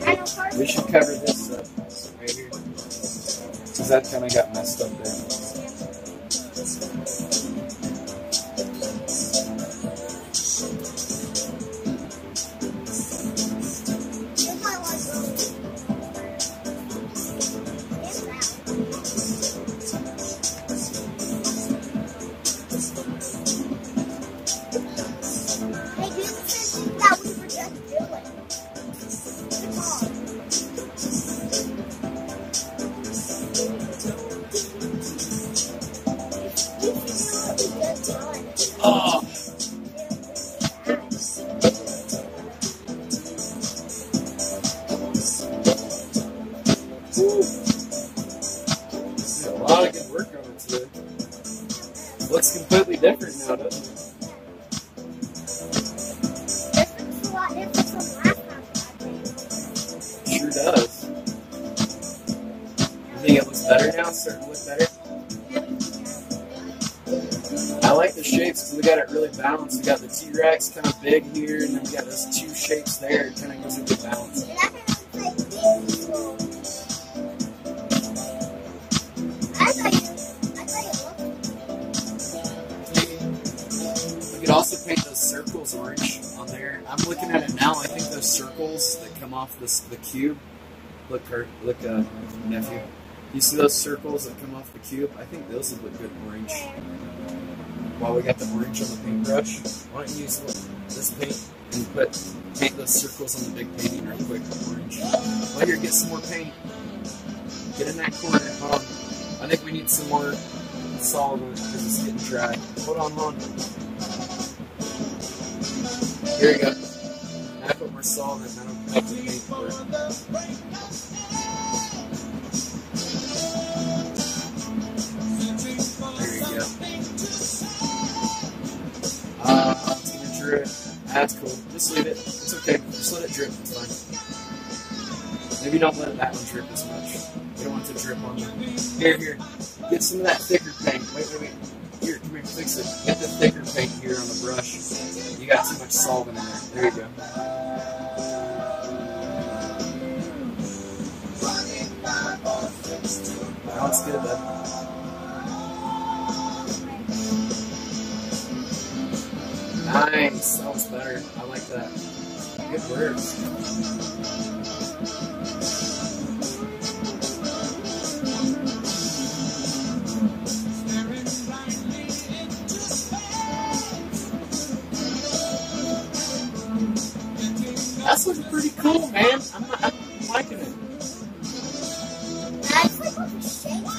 I. We should cover this up right here because that kind of got messed up there. Off this the cube. Look, Kurt. Look, uh, nephew. You see those circles that come off the cube? I think those would look good orange. While we got the orange on the paintbrush, why don't you use this paint and put paint those circles on the big painting real quick orange. Well, here, get some more paint. Get in that corner. Hold on. I think we need some more solvent because it's getting dry. Hold on, hold on. Here you go. I put more solvent and I don't have to paint for it. There you go. Uh, it's gonna drip. That's cool. Just leave it. It's okay. Just let it drip. It's fine. Maybe don't let that one drip as much. You don't want to drip on there. Here, here. Get some of that thicker paint. Wait, wait, wait. Here, come here, fix it. Get the thicker paint here on the brush. You got too much solvent in there. There you go. Now it's good, bud. Nice. That was better. I like that. Good work. That's looking pretty cool, man. I'm, I'm liking it.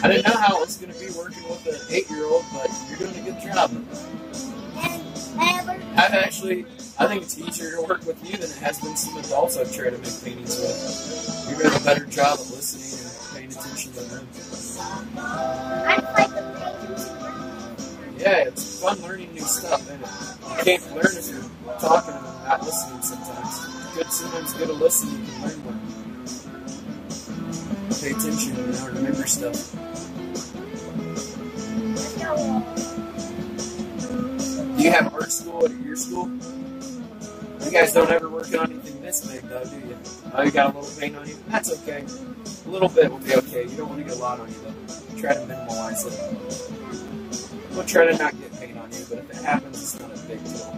I didn't know how it was going to be working with an eight-year-old, but you're doing a good job. I've actually, I think it's easier to work with you than it has been some adults I've tried to make paintings with. You're doing a better job of listening and paying attention to them. Yeah, it's fun learning new stuff, and you can't learn if you're talking and not listening sometimes. Good, sometimes good to listen, you can learn more. Pay attention and know, remember stuff. Do you have art school at your school? You guys don't ever work on anything this big, though, do you? Oh, you got a little paint on you? That's okay. A little bit will be okay. You don't want to get a lot on you, though. Try to minimalize it. We'll try to not get paint on you, but if it happens, it's not a big deal.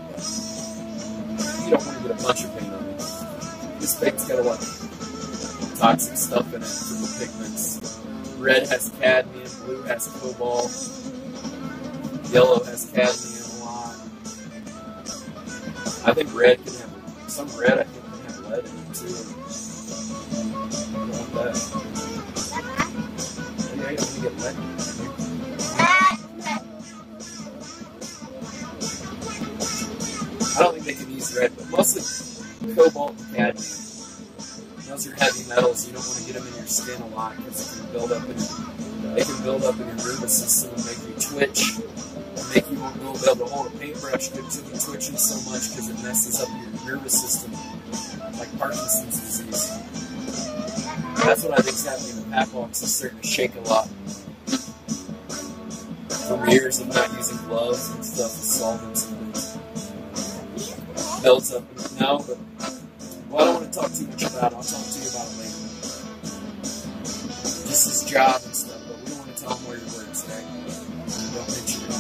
You don't want to get a bunch of paint on you. This paint's got a lot of toxic stuff in it from the pigments. Red has cadmium, blue has cobalt, yellow has cadmium a lot. I think red can have some red. I think can have lead in it too. You want that. Get lead. I don't think they can use red, but mostly cobalt and cadmium. Those are heavy metals. You don't want to get them in your skin a lot because it can build up in they can build up in your nervous system and make you twitch, and make you won't be able to hold a paintbrush because you'll be twitching so much because it messes up your nervous system, like Parkinson's disease. That's what I think's happening. In the pat box is starting to shake a lot from years of not using gloves and stuff, solvents and builds up. No, but well, I don't want to talk too much about it. I'll talk to you about it later. Just his job and stuff, but we don't want to tell him where he works? We don't mention it.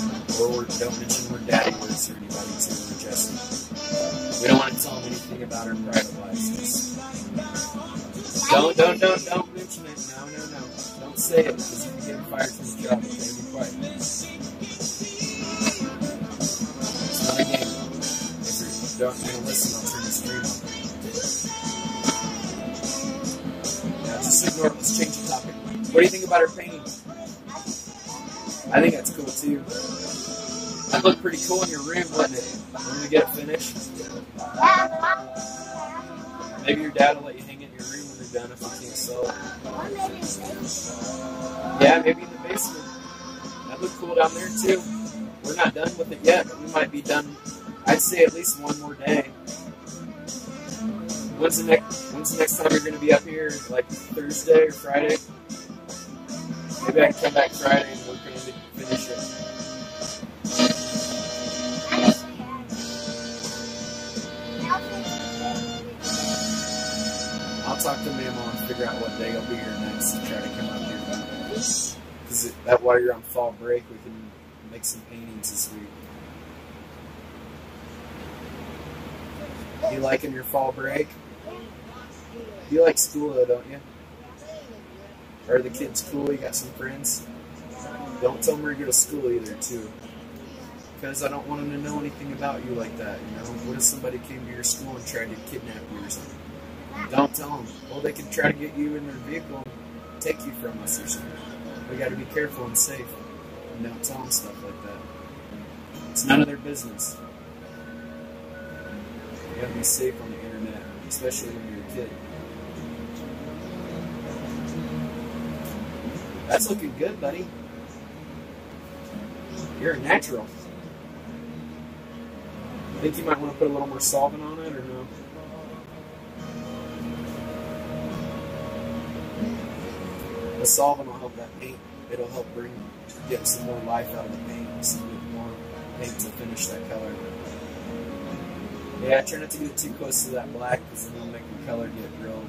Don't mention where daddy works or anybody too, or Jesse. We don't want to tell him anything about our private lives. Don't, don't, don't, don't mention it. No, no, no. Don't say it because you can get fired from his job. Okay, be quiet. It's not a game. If you don't want to listen, Just ignore. Let's change the topic. What do you think about our painting? I think that's cool too. That looked pretty cool in your room, wouldn't it? When we get it finished. Maybe your dad will let you hang it in your room when they're done if you can't sell it. Yeah, maybe in the basement. That looked cool down there too. We're not done with it yet, but we might be done. I'd say at least one more day. When's the next? When's the next time you're going to be up here? Like Thursday or Friday? Maybe I can come back Friday and it and finish it. I'll talk to Mama and figure out what day I'll be here next to try to come up here. Because that while you're on fall break, we can make some paintings this week. You liking your fall break? You like school though, don't you? Are the kids cool? You got some friends? Don't tell them where you go to school either, too. Because I don't want them to know anything about you like that, you know? What if somebody came to your school and tried to kidnap you or something? Don't tell them. Well, they could try to get you in their vehicle and take you from us or something. We got to be careful and safe. And don't tell them stuff like that. It's none of their business. You got to be safe on the internet, especially when you're a kid. That's looking good, buddy. You're a natural. I Think you might want to put a little more solvent on it or no? The solvent will help that paint. It'll help bring get some more life out of the paint, some more paint to finish that color. Yeah, try not to get too close to that black because it'll make the color get real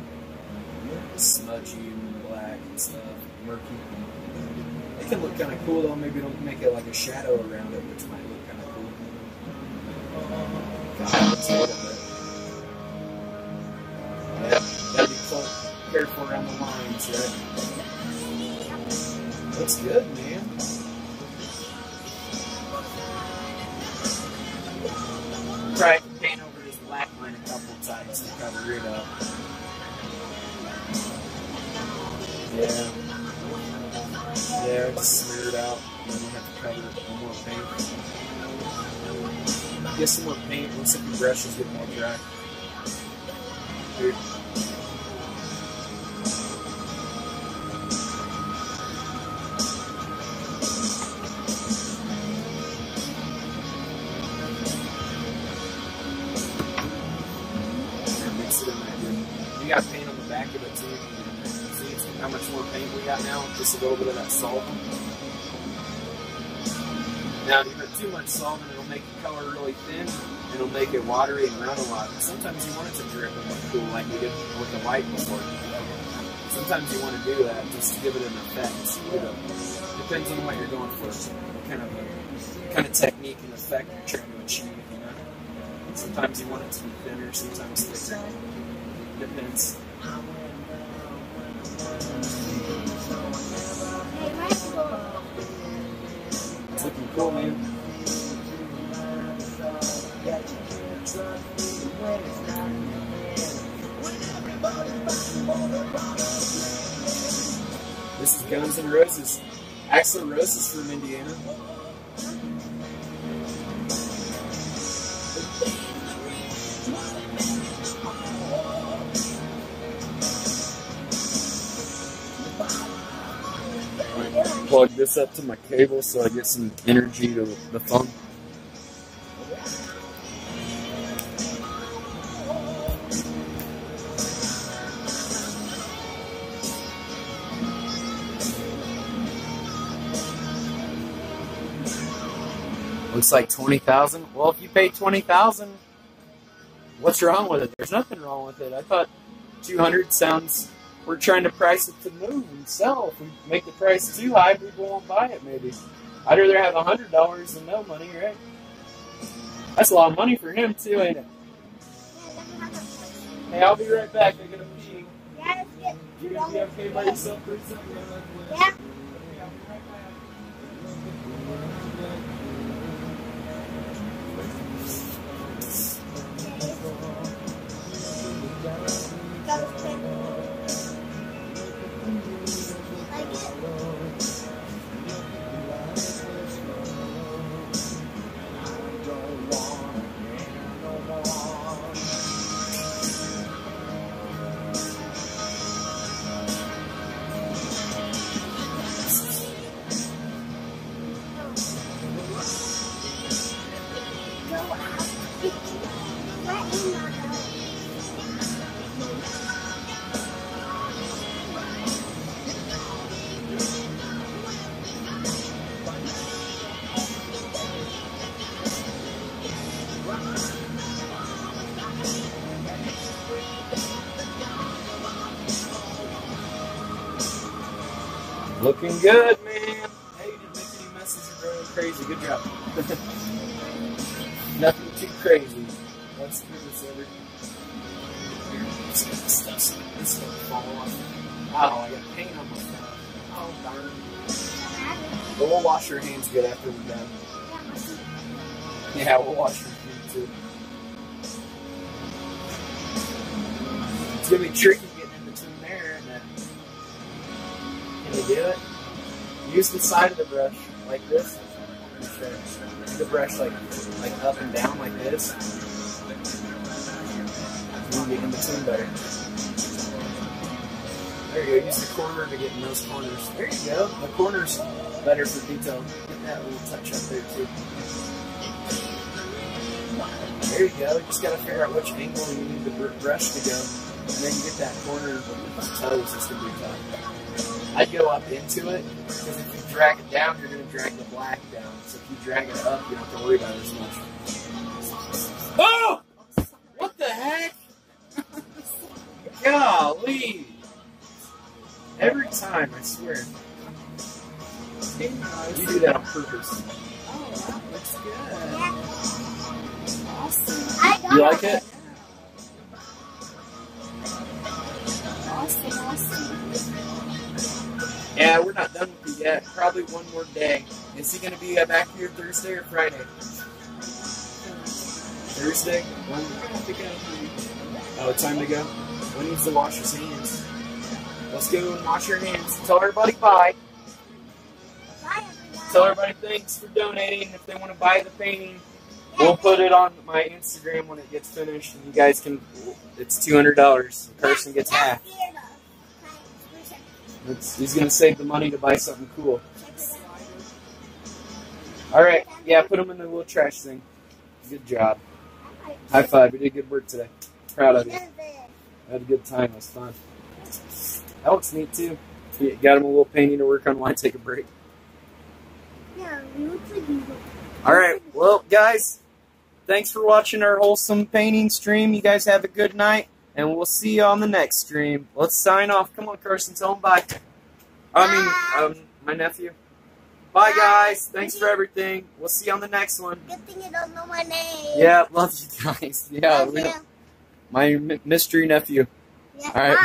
smudgy and black and stuff, murky. It can look kind of cool though. Maybe it'll make it like a shadow around it, which might look kind of cool. Gotta be close, careful around the lines, right? Looks good, man. Try Get some more paint once the brushes get more dry. Dude. Mix. You got paint on the back of it too. See how much more paint we got now? Just a little bit of that solvent. Now, if you put too much solvent, it'll make the color really thin. It'll make it watery and run a lot. Sometimes you want it to drip and look cool, like we did with the white before. Sometimes you want to do that just to give it an effect. You know, depends on what you're going for. Kind of a, kind of technique and effect you're trying to achieve. You know. Sometimes you want it to be thinner, sometimes thicker. Depends. This is Guns N' Roses. Axl Rose is from Indiana. Plug this up to my cable so I get some energy to the phone. Looks like twenty thousand. Well, if you pay twenty thousand, what's wrong with it? There's nothing wrong with it. I thought two hundred sounds. We're trying to price it to move and sell. If we make the price too high, people won't buy it. Maybe I'd rather have a hundred dollars than no money, right? That's a lot of money for him too, ain't it? Hey, I'll be right back. I gotta pee. Yeah, let's get You gonna be okay by yourself for a second? Yeah. Detail. Get that little touch up there too. There you go. You just gotta figure out which angle you need the brush to go, and then you get that corner with the toes. It's gonna be tough. I'd go up into it because if you drag it down, you're gonna drag the black down. So if you drag it up, you don't have to worry about it as much. Oh! What the heck? [laughs] Golly! Every time, I swear. You do that on purpose. Oh, that looks good. Awesome. You like it? Awesome, awesome. Yeah, we're not done with you yet. Probably one more day. Is he gonna be uh, back here Thursday or Friday? Thursday? When? Oh, time to go. When needs to wash his hands? Let's go and wash your hands. Tell everybody bye. Tell everybody thanks for donating. If they want to buy the painting, we'll put it on my Instagram when it gets finished, and you guys can. It's two hundred dollars. The person gets half. It's, he's gonna save the money to buy something cool. All right, yeah, put them in the little trash thing. Good job. High five. You did good work today. Proud of you. Had a good time. It was fun. That looks neat too. Got him a little painting to work on while I take a break. Yeah, you look like you look. All right, well, guys, thanks for watching our wholesome painting stream. You guys have a good night, and we'll see you on the next stream. Let's sign off. Come on, Carson, tell them bye. I mean, um, my nephew. Bye, guys. Thanks for everything. We'll see you on the next one. Good thing you don't know my name. Yeah, [laughs] love you guys. Yeah, Love we you. my m- mystery nephew. Yeah, All right. bye.